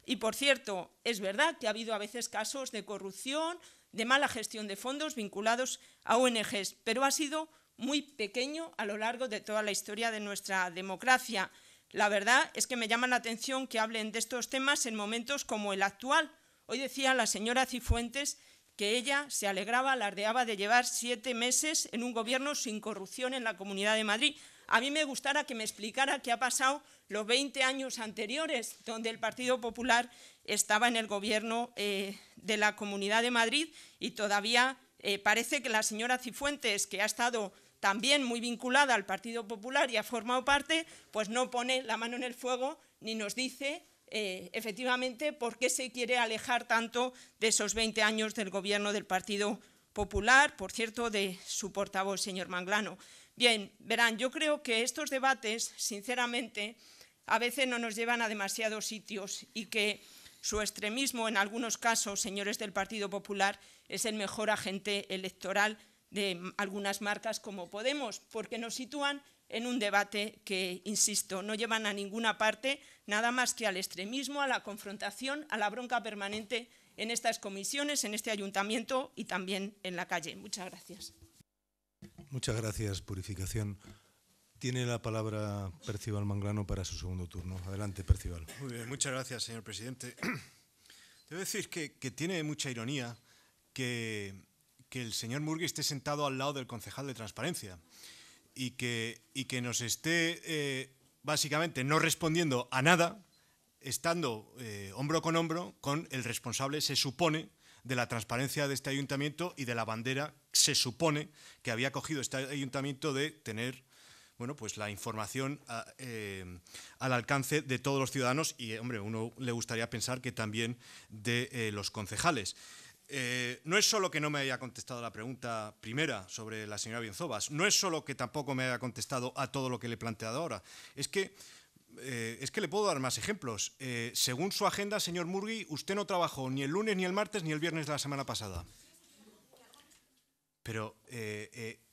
Y, por cierto, es verdad que ha habido a veces casos de corrupción, de mala gestión de fondos vinculados a ONGs, pero ha sido muy pequeño a lo largo de toda la historia de nuestra democracia. La verdad es que me llama la atención que hablen de estos temas en momentos como el actual. Hoy decía la señora Cifuentes que ella se alegraba, alardeaba de llevar siete meses en un gobierno sin corrupción en la Comunidad de Madrid. A mí me gustaría que me explicara qué ha pasado los 20 años anteriores, donde el Partido Popular estaba en el gobierno eh, de la Comunidad de Madrid y todavía eh, parece que la señora Cifuentes, que ha estado también muy vinculada al Partido Popular y ha formado parte, pues no pone la mano en el fuego ni nos dice eh, efectivamente, por qué se quiere alejar tanto de esos 20 años del gobierno del Partido Popular, por cierto, de su portavoz, señor Manglano. Bien, verán, yo creo que estos debates, sinceramente, a veces no nos llevan a demasiados sitios y que su extremismo, en algunos casos, señores del Partido Popular, es el mejor agente electoral de algunas marcas como Podemos, porque nos sitúan en un debate que, insisto, no llevan a ninguna parte, nada más que al extremismo, a la confrontación, a la bronca permanente en estas comisiones, en este ayuntamiento y también en la calle. Muchas gracias. Muchas gracias, Purificación. Tiene la palabra Percival Manglano para su segundo turno. Adelante, Percival. Muy bien, muchas gracias, señor presidente. Debo decir que, tiene mucha ironía que, que el señor Murgui esté sentado al lado del concejal de Transparencia y que, y que nos esté eh, básicamente no respondiendo a nada, estando eh, hombro con hombro con el responsable, se supone, de la transparencia de este ayuntamiento y de la bandera, se supone, que había cogido este ayuntamiento de tener bueno, pues la información eh, al alcance de todos los ciudadanos y, hombre, uno le gustaría pensar que también de los concejales. Eh, no es solo que no me haya contestado la pregunta primera sobre la señora Bienzobas, no es solo que tampoco me haya contestado a todo lo que le he planteado ahora, es que, eh, es que le puedo dar más ejemplos. Eh, según su agenda, señor Murgui, usted no trabajó ni el lunes, ni el martes, ni el viernes de la semana pasada. Pero,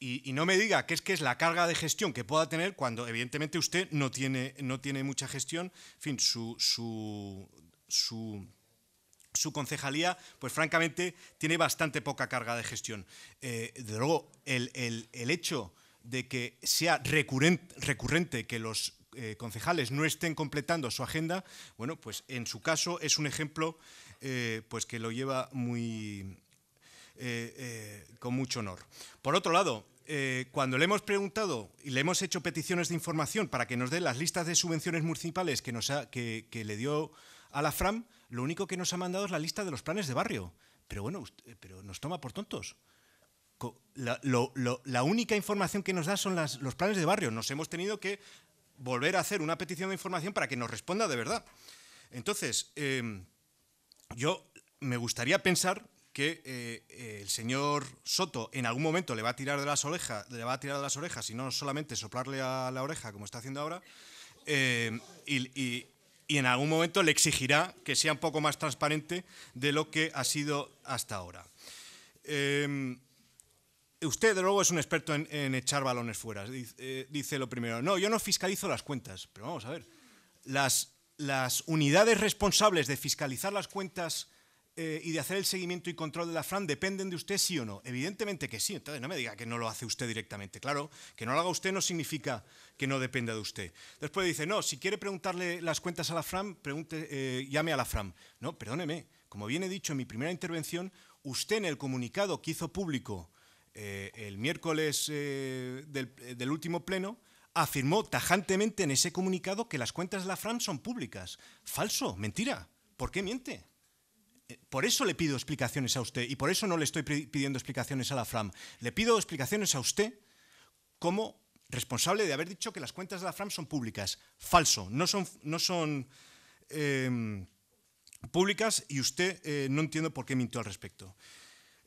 y, no me diga que es que es la carga de gestión que pueda tener cuando evidentemente usted no tiene, no tiene mucha gestión. En fin, su, su, su su concejalía, pues francamente, tiene bastante poca carga de gestión. Eh, luego, el, hecho de que sea recurrente, que los eh, concejales no estén completando su agenda, bueno, pues en su caso es un ejemplo eh, pues que lo lleva muy, con mucho honor. Por otro lado, cuando le hemos preguntado y le hemos hecho peticiones de información para que nos dé las listas de subvenciones municipales que, nos que le dio a la FRAM, lo único que nos ha mandado es la lista de los planes de barrio. Pero bueno, eh, pero nos toma por tontos. La, única información que nos da son los planes de barrio. Nos hemos tenido que volver a hacer una petición de información para que nos responda de verdad. Entonces, em, yo me gustaría pensar que eh, el señor Soto en algún momento le va a tirar de las orejas, le va a tirar de las orejas y no solamente soplarle a la oreja como está haciendo ahora. Em, y, en algún momento le exigirá que sea un poco más transparente de lo que ha sido hasta ahora. Em, usted, de luego, es un experto en, echar balones fuera. Eh, dice, lo primero, no, yo no fiscalizo las cuentas, pero vamos a ver, las unidades responsables de fiscalizar las cuentas eh, y de hacer el seguimiento y control de la FRAN dependen de usted, sí o no? Evidentemente que sí. Entonces no me diga que no lo hace usted directamente. Claro, que no lo haga usted no significa que no dependa de usted. Después dice, no, si quiere preguntarle las cuentas a la FRAM, pregunte, eh, llame a la FRAM. No, perdóneme. Como bien he dicho en mi primera intervención, usted en el comunicado que hizo público eh, el miércoles del, último pleno, afirmó tajantemente en ese comunicado que las cuentas de la FRAM son públicas. Falso, mentira. ¿Por qué miente? Por eso le pido explicaciones a usted y por eso no le estoy pidiendo explicaciones a la FRAM. Le pido explicaciones a usted como responsable de haber dicho que las cuentas de la FRAM son públicas. Falso, no son, no son em, públicas y usted eh, no entiendo por qué mintió al respecto.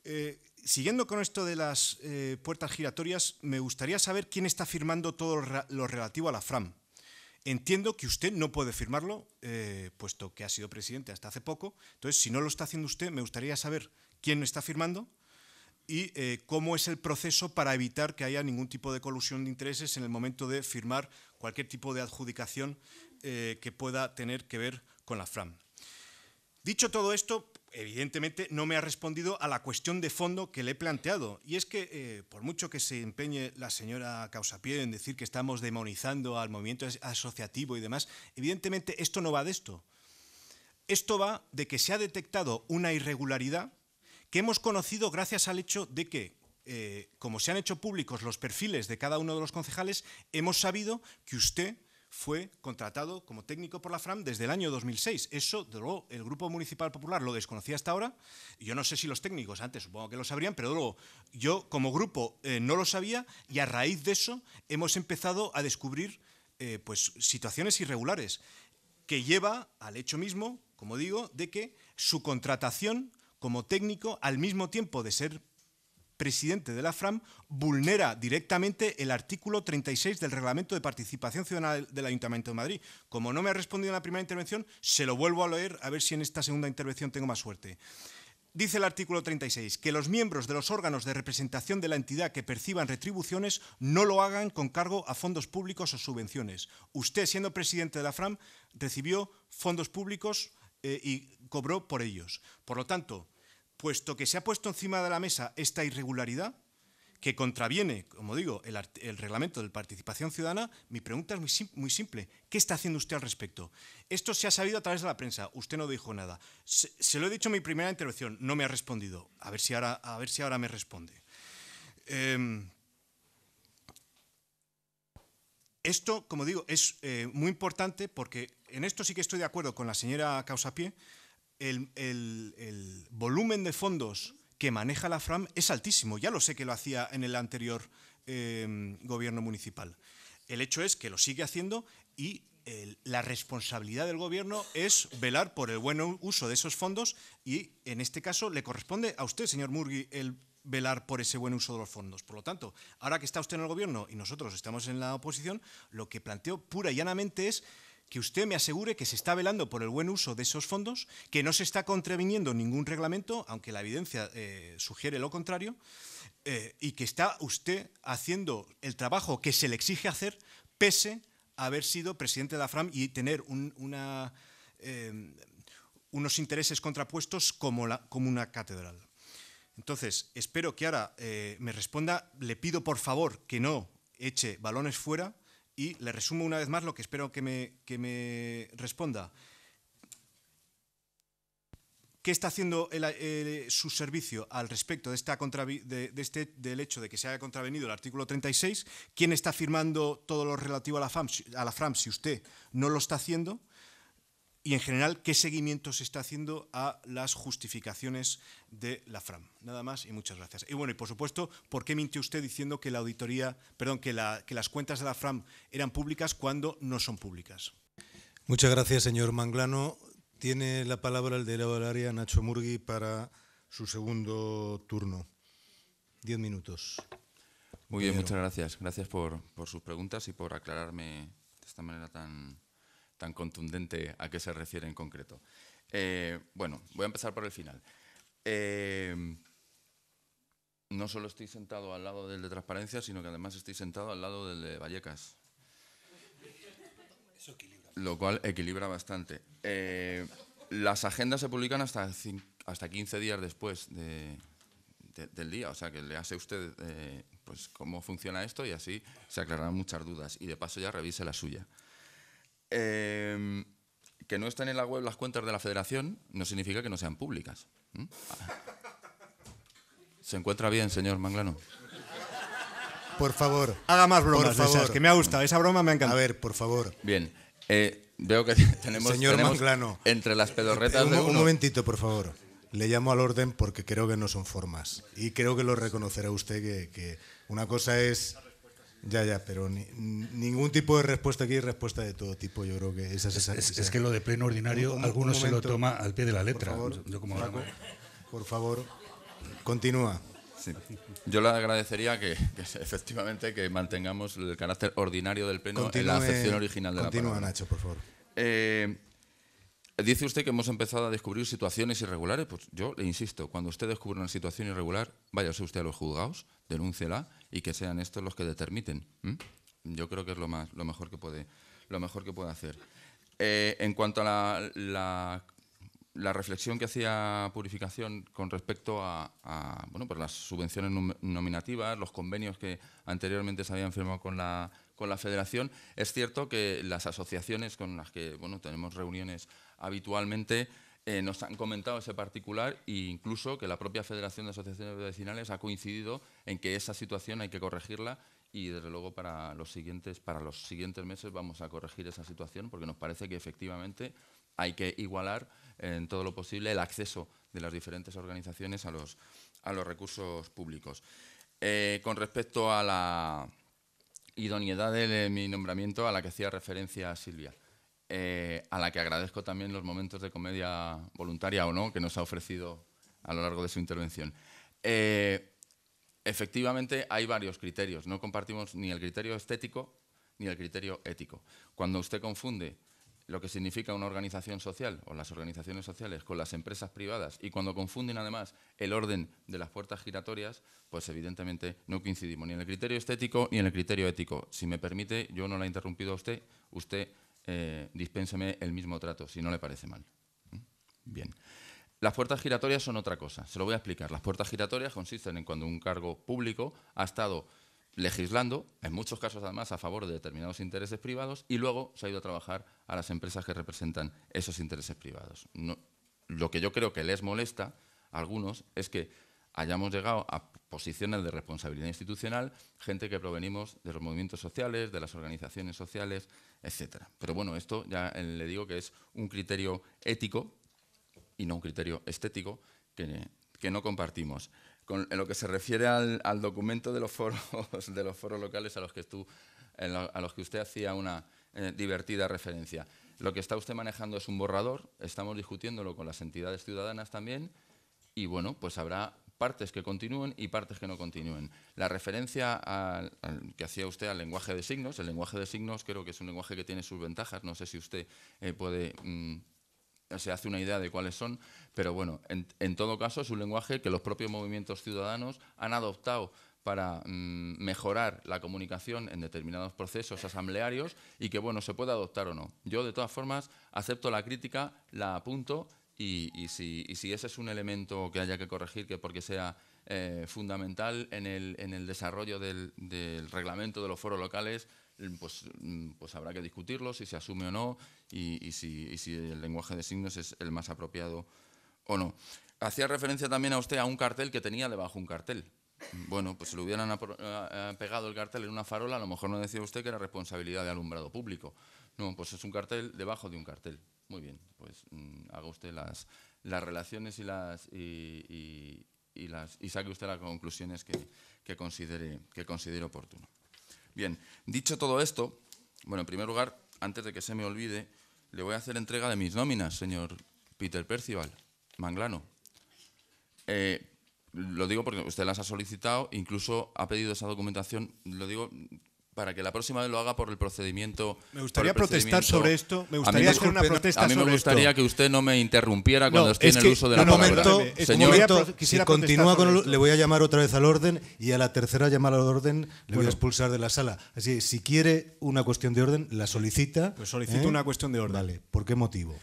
Eh, siguiendo con esto de las eh, puertas giratorias, me gustaría saber quién está firmando todo lo relativo a la FRAM. Entiendo que usted no puede firmarlo, eh, puesto que ha sido presidente hasta hace poco. Entonces, si no lo está haciendo usted, me gustaría saber quién está firmando y eh, cómo es el proceso para evitar que haya ningún tipo de colusión de intereses en el momento de firmar cualquier tipo de adjudicación eh, que pueda tener que ver con la FRAM. Dicho todo esto, evidentemente no me ha respondido a la cuestión de fondo que le he planteado. Y es que, eh, por mucho que se empeñe la señora Causapié en decir que estamos demonizando al movimiento asociativo y demás, evidentemente esto no va de esto. Esto va de que se ha detectado una irregularidad que hemos conocido gracias al hecho de que, eh, como se han hecho públicos los perfiles de cada uno de los concejales, hemos sabido que usted fue contratado como técnico por la FRAM desde el año 2006. Eso, luego, el Grupo Municipal Popular lo desconocía hasta ahora. Yo no sé si los técnicos antes supongo que lo sabrían, pero luego yo como grupo eh, no lo sabía y a raíz de eso hemos empezado a descubrir eh, pues, situaciones irregulares. que lleva al hecho mismo, como digo, de que su contratación como técnico, al mismo tiempo de ser presidente de la FRAM, vulnera directamente el artículo 36 del Reglamento de Participación Ciudadana del Ayuntamiento de Madrid. Como no me ha respondido en la primera intervención, se lo vuelvo a leer a ver si en esta segunda intervención tengo más suerte. Dice el artículo 36 que los miembros de los órganos de representación de la entidad que perciban retribuciones no lo hagan con cargo a fondos públicos o subvenciones. Usted, siendo presidente de la FRAM, recibió fondos públicos eh, y cobró por ellos. Por lo tanto, puesto que se ha puesto encima de la mesa esta irregularidad, que contraviene, como digo, el, reglamento de participación ciudadana, mi pregunta es muy, simple. ¿Qué está haciendo usted al respecto? Esto se ha sabido a través de la prensa. Usted no dijo nada. Se, lo he dicho en mi primera intervención. No me ha respondido. A ver si ahora, me responde. Em, esto, como digo, es eh, muy importante porque en esto sí que estoy de acuerdo con la señora Causapié. El, volumen de fondos que maneja la FRAM es altísimo. Ya lo sé que lo hacía en el anterior em, gobierno municipal. El hecho es que lo sigue haciendo y la responsabilidad del gobierno es velar por el buen uso de esos fondos y en este caso le corresponde a usted, señor Murgui, el velar por ese buen uso de los fondos. Por lo tanto, ahora que está usted en el gobierno y nosotros estamos en la oposición, lo que planteo pura y llanamente es que usted me asegure que se está velando por el buen uso de esos fondos, que no se está contraviniendo ningún reglamento, aunque la evidencia eh, sugiere lo contrario, eh, y que está usted haciendo el trabajo que se le exige hacer, pese a haber sido presidente de la FRAM y tener eh, unos intereses contrapuestos como, como una catedral. Entonces, espero que ahora me responda. Le pido, por favor, que no eche balones fuera y le resumo una vez más lo que espero que me, responda. ¿Qué está haciendo su servicio al respecto de esta de, este, del hecho de que se haya contravenido el artículo 36? ¿Quién está firmando todo lo relativo a la, FAM, a la FRAM si usted no lo está haciendo? Y en general qué seguimiento se está haciendo a las justificaciones de la FRAM. Nada más y muchas gracias. Y bueno, y por supuesto, ¿por qué mintió usted diciendo que la auditoría, perdón, que, que las cuentas de la FRAM eran públicas cuando no son públicas? Muchas gracias, señor Manglano. Tiene la palabra el delegado del área, Nacho Murgui, para su segundo turno. Diez minutos. Muy bien, muchas gracias. Gracias por, por sus preguntas y por aclararme de esta manera tan, tan contundente a qué se refiere en concreto. Eh, bueno, voy a empezar por el final. Eh, no solo estoy sentado al lado del de transparencia, sino que además estoy sentado al lado del de Vallecas. Lo cual equilibra bastante. Eh, las agendas se publican hasta, hasta 15 días después del día, o sea que le hace usted pues cómo funciona esto y así se aclararán muchas dudas. Y de paso ya revise la suya. Em, que no estén en la web las cuentas de la federación no significa que no sean públicas. ¿Se encuentra bien, señor Manglano? Por favor. Haga más bromas por favor. que me ha gustado. Esa broma me ha encantado. A ver, por favor. Bien. Eh, veo que tenemos, señor Manglano, entre las pedorretas un, de Un momentito, por favor. Le llamo al orden porque creo que no son formas. Y creo que lo reconocerá usted que una cosa es ya, ya, pero ningún tipo de respuesta aquí es respuesta de todo tipo. Yo creo que esa, es, es, que lo de pleno ordinario, algunos se lo toma al pie de la letra. Por favor, Yo como por favor continúa. Yo le agradecería que, efectivamente que mantengamos el carácter ordinario del pleno en la acepción original de la palabra. Continúa, Nacho, por favor. Eh, dice usted que hemos empezado a descubrir situaciones irregulares. Pues yo le insisto, cuando usted descubre una situación irregular, váyase usted a los juzgados, denúnciela y que sean estos los que determiten. Yo creo que es lo, más, lo, mejor, que puede, lo mejor que puede hacer. Eh, en cuanto a la, la, reflexión que hacía Purificación con respecto a, bueno, pues las subvenciones nominativas, los convenios que anteriormente se habían firmado con la, con la Federación, es cierto que las asociaciones con las que bueno, tenemos reuniones habitualmente eh, nos han comentado ese particular e incluso que la propia Federación de Asociaciones Vecinales ha coincidido en que esa situación hay que corregirla y desde luego para los siguientes, para los siguientes meses vamos a corregir esa situación porque nos parece que efectivamente hay que igualar en todo lo posible el acceso de las diferentes organizaciones a los, a los recursos públicos. Eh, con respecto a la idoneidad de mi nombramiento a la que hacía referencia Silvia. Eh, a la que agradezco también los momentos de comedia voluntaria o no que nos ha ofrecido a lo largo de su intervención. Eh, efectivamente, hay varios criterios. No compartimos ni el criterio estético ni el criterio ético. Cuando usted confunde lo que significa una organización social o las organizaciones sociales con las empresas privadas y cuando confunden además el orden de las puertas giratorias, pues evidentemente no coincidimos ni en el criterio estético ni en el criterio ético. Si me permite, yo no la he interrumpido a usted, usted eh, dispénseme el mismo trato, si no le parece mal. ¿Mm? Bien. Las puertas giratorias son otra cosa, se lo voy a explicar. Las puertas giratorias consisten en cuando un cargo público ha estado legislando, en muchos casos además a favor de determinados intereses privados, y luego se ha ido a trabajar a las empresas que representan esos intereses privados. lo que yo creo que les molesta a algunos es que hayamos llegado a posiciones de responsabilidad institucional, gente que provenimos de los movimientos sociales, de las organizaciones sociales, etc. Pero bueno, esto ya le digo que es un criterio ético y no un criterio estético que, que no compartimos en lo que se refiere al, documento de los foros de los foros locales a los que, a los que usted hacía una eh, divertida referencia. Lo que está usted manejando es un borrador, estamos discutiéndolo con las entidades ciudadanas también, y bueno, pues habrá partes que continúen y partes que no continúen. La referencia que hacía usted al lenguaje de signos, el lenguaje de signos creo que es un lenguaje que tiene sus ventajas, no sé si usted eh, puede mm, se hace una idea de cuáles son, pero bueno, en, todo caso es un lenguaje que los propios movimientos ciudadanos han adoptado para mm, mejorar la comunicación en determinados procesos asamblearios y que, bueno, se puede adoptar o no. Yo, de todas formas, acepto la crítica, la apunto y, si, ese es un elemento que haya que corregir, que porque sea eh, fundamental en el, desarrollo del, reglamento de los foros locales, pues, mm, pues habrá que discutirlo, si se asume o no, y, si, el lenguaje de signos es el más apropiado o no. Hacía referencia también a usted a un cartel que tenía debajo un cartel. Bueno, pues si le hubieran pegado el cartel en una farola, a lo mejor no decía usted que era responsabilidad de alumbrado público. No, pues es un cartel debajo de un cartel. Muy bien, pues mm, haga usted las, las relaciones y las y, las y saque usted las conclusiones que, que considere que considere oportuno. Bien, dicho todo esto, bueno, en primer lugar, antes de que se me olvide, le voy a hacer entrega de mis nóminas, señor Peter Percival, Manglano. Eh, lo digo porque usted las ha solicitado, incluso ha pedido esa documentación, lo digo para que la próxima vez lo haga por el procedimiento. Me gustaría protestar sobre esto. Me gustaría hacer una protesta A mí me gustaría que usted no me interrumpiera cuando esté en el uso de la palabra. Señor, si continúa con le voy a llamar otra vez al orden y a la tercera llamada al orden le voy a expulsar de la sala. Así, si quiere una cuestión de orden, la solicita. Pues solicito ¿eh? una cuestión de orden. Vale. ¿Por qué motivo?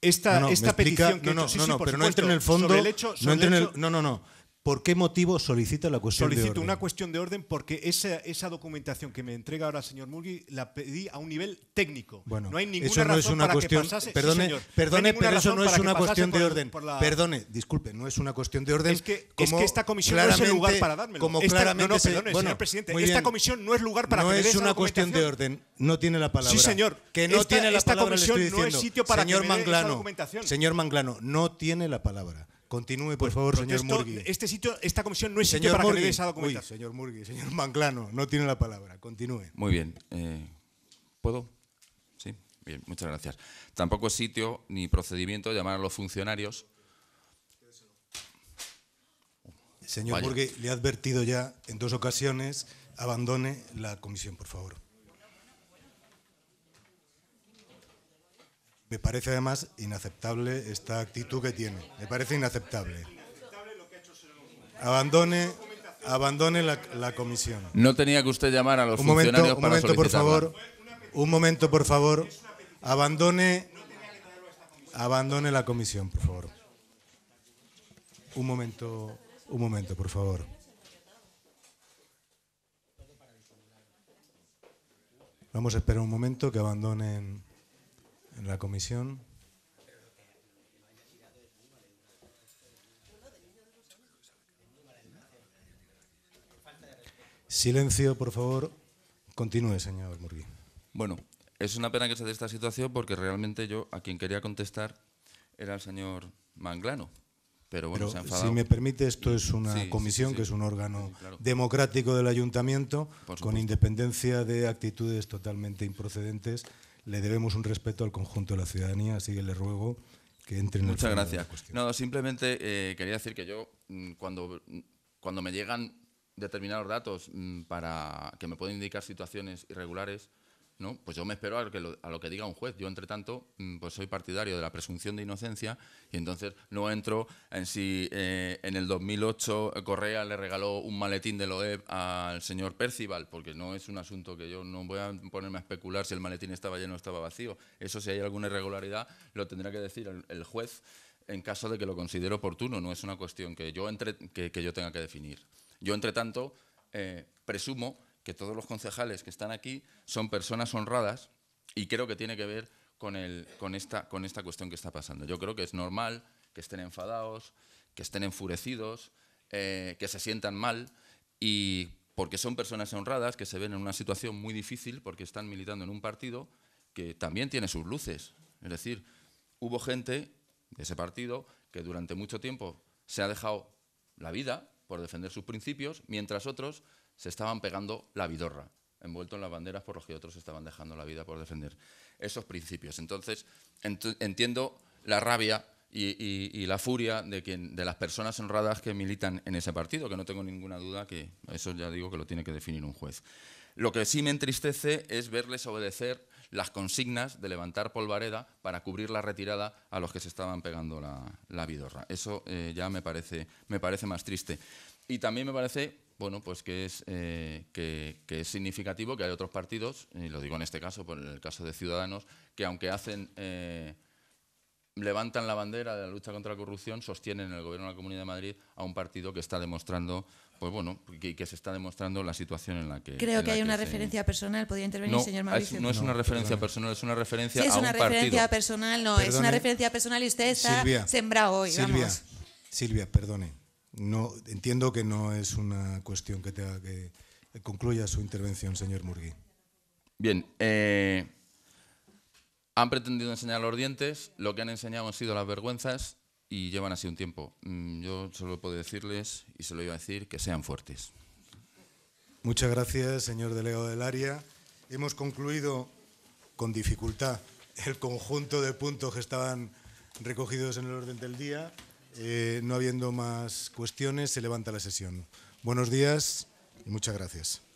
Esta, esta petición que no, no, no, pero no entre en el fondo. no, entre en el, no, no, no. ¿Por qué motivo solicita la cuestión de orden? Solicito una cuestión de orden porque esa, esa documentación que me entrega ahora el señor Murgui la pedí a un nivel técnico. Bueno, no hay ninguna eso no razón es una para cuestión, que pasase, Perdone, perdone pero eso no es una cuestión de orden. Perdone, disculpe, no es una cuestión de orden. Es que, es que esta comisión no es el lugar para dármelo. Como claramente no, no, perdone, señor presidente. Esta comisión no es lugar para no que es una cuestión de orden. No tiene la palabra. Sí, señor. Que no tiene la palabra. Esta comisión no es sitio para señor que Manglano, Señor Manglano, no tiene la palabra. Continúe, por pues favor, señor Murgui. Este sitio, esta comisión no es sitio para que esa documentación. señor Murgui, señor Manglano, no tiene la palabra. Continúe. Muy bien. Eh, ¿Puedo? Sí. Bien, muchas gracias. Tampoco es sitio ni procedimiento llamar a los funcionarios. Señor Murgui, le he advertido ya en dos ocasiones, abandone la comisión, por favor. Me parece además inaceptable esta actitud que tiene. Me parece inaceptable. Abandone, abandone la, comisión. No tenía que usted llamar a los funcionarios un momento, por favor. Un momento, por favor. Abandone, abandone la comisión, por favor. Un momento, un momento, por favor. Vamos a esperar un momento que abandonen en la comisión. Silencio, por favor. Continúe, señor Murgui. Bueno, es una pena que se dé esta situación porque realmente yo a quien quería contestar era el señor Manglano. Pero bueno, se ha Si me permite, esto es una comisión que es un órgano democrático del ayuntamiento con independencia de actitudes totalmente improcedentes le debemos un respeto al conjunto de la ciudadanía, así que le ruego que entre en Muchas el gracias. No, simplemente eh, quería decir que yo, mm, cuando, cuando me llegan determinados datos mm, para que me pueden indicar situaciones irregulares, ¿no? Pues yo me espero a lo, que a lo que diga un juez. Yo, entre tanto, mm, pues soy partidario de la presunción de inocencia y entonces no entro en si eh, en el 2008 Correa le regaló un maletín de OEB al señor Percival, porque no es un asunto que yo no voy a ponerme a especular si el maletín estaba lleno o estaba vacío. Eso, si hay alguna irregularidad, lo tendrá que decir el, juez en caso de que lo considere oportuno. No es una cuestión que yo, entre, que, yo tenga que definir. Yo, entre tanto, eh, presumo que todos los concejales que están aquí son personas honradas y creo que tiene que ver con, el, con, esta, con esta cuestión que está pasando. Yo creo que es normal que estén enfadados, que estén enfurecidos, eh, que se sientan mal y porque son personas honradas que se ven en una situación muy difícil porque están militando en un partido que también tiene sus luces. Es decir, hubo gente de ese partido que durante mucho tiempo se ha dejado la vida por defender sus principios, mientras otros se estaban pegando la vidorra, envuelto en las banderas por los que otros estaban dejando la vida por defender esos principios. Entonces, entiendo la rabia y, la furia de, quien, de las personas honradas que militan en ese partido, que no tengo ninguna duda que eso ya digo que lo tiene que definir un juez. Lo que sí me entristece es verles obedecer las consignas de levantar polvareda para cubrir la retirada a los que se estaban pegando la, vidorra. Eso eh, ya me parece, me parece más triste. Y también me parece bueno, pues que es, eh, que, es significativo que hay otros partidos, y lo digo en este caso, por el caso de Ciudadanos, que aunque hacen, eh, levantan la bandera de la lucha contra la corrupción, sostienen en el gobierno de la Comunidad de Madrid a un partido que está demostrando, pues bueno, que, que se está demostrando la situación en la que. Creo que hay una referencia personal, podría intervenir, señor Mauricio. no es una referencia personal, es una referencia sí, es una referencia personal, no, es una referencia personal y usted está sembrado hoy. Silvia, Silvia, perdone. No, entiendo que no es una cuestión que tenga que concluya su intervención, señor Murgui. Bien, eh, han pretendido enseñar los dientes, lo que han enseñado han sido las vergüenzas y llevan así un tiempo. Mm, yo solo puedo decirles, y se lo iba a decir, que sean fuertes. Muchas gracias, señor delegado del área. Hemos concluido con dificultad el conjunto de puntos que estaban recogidos en el orden del día. Eh, no habiendo más cuestiones, se levanta la sesión. Buenos días y muchas gracias.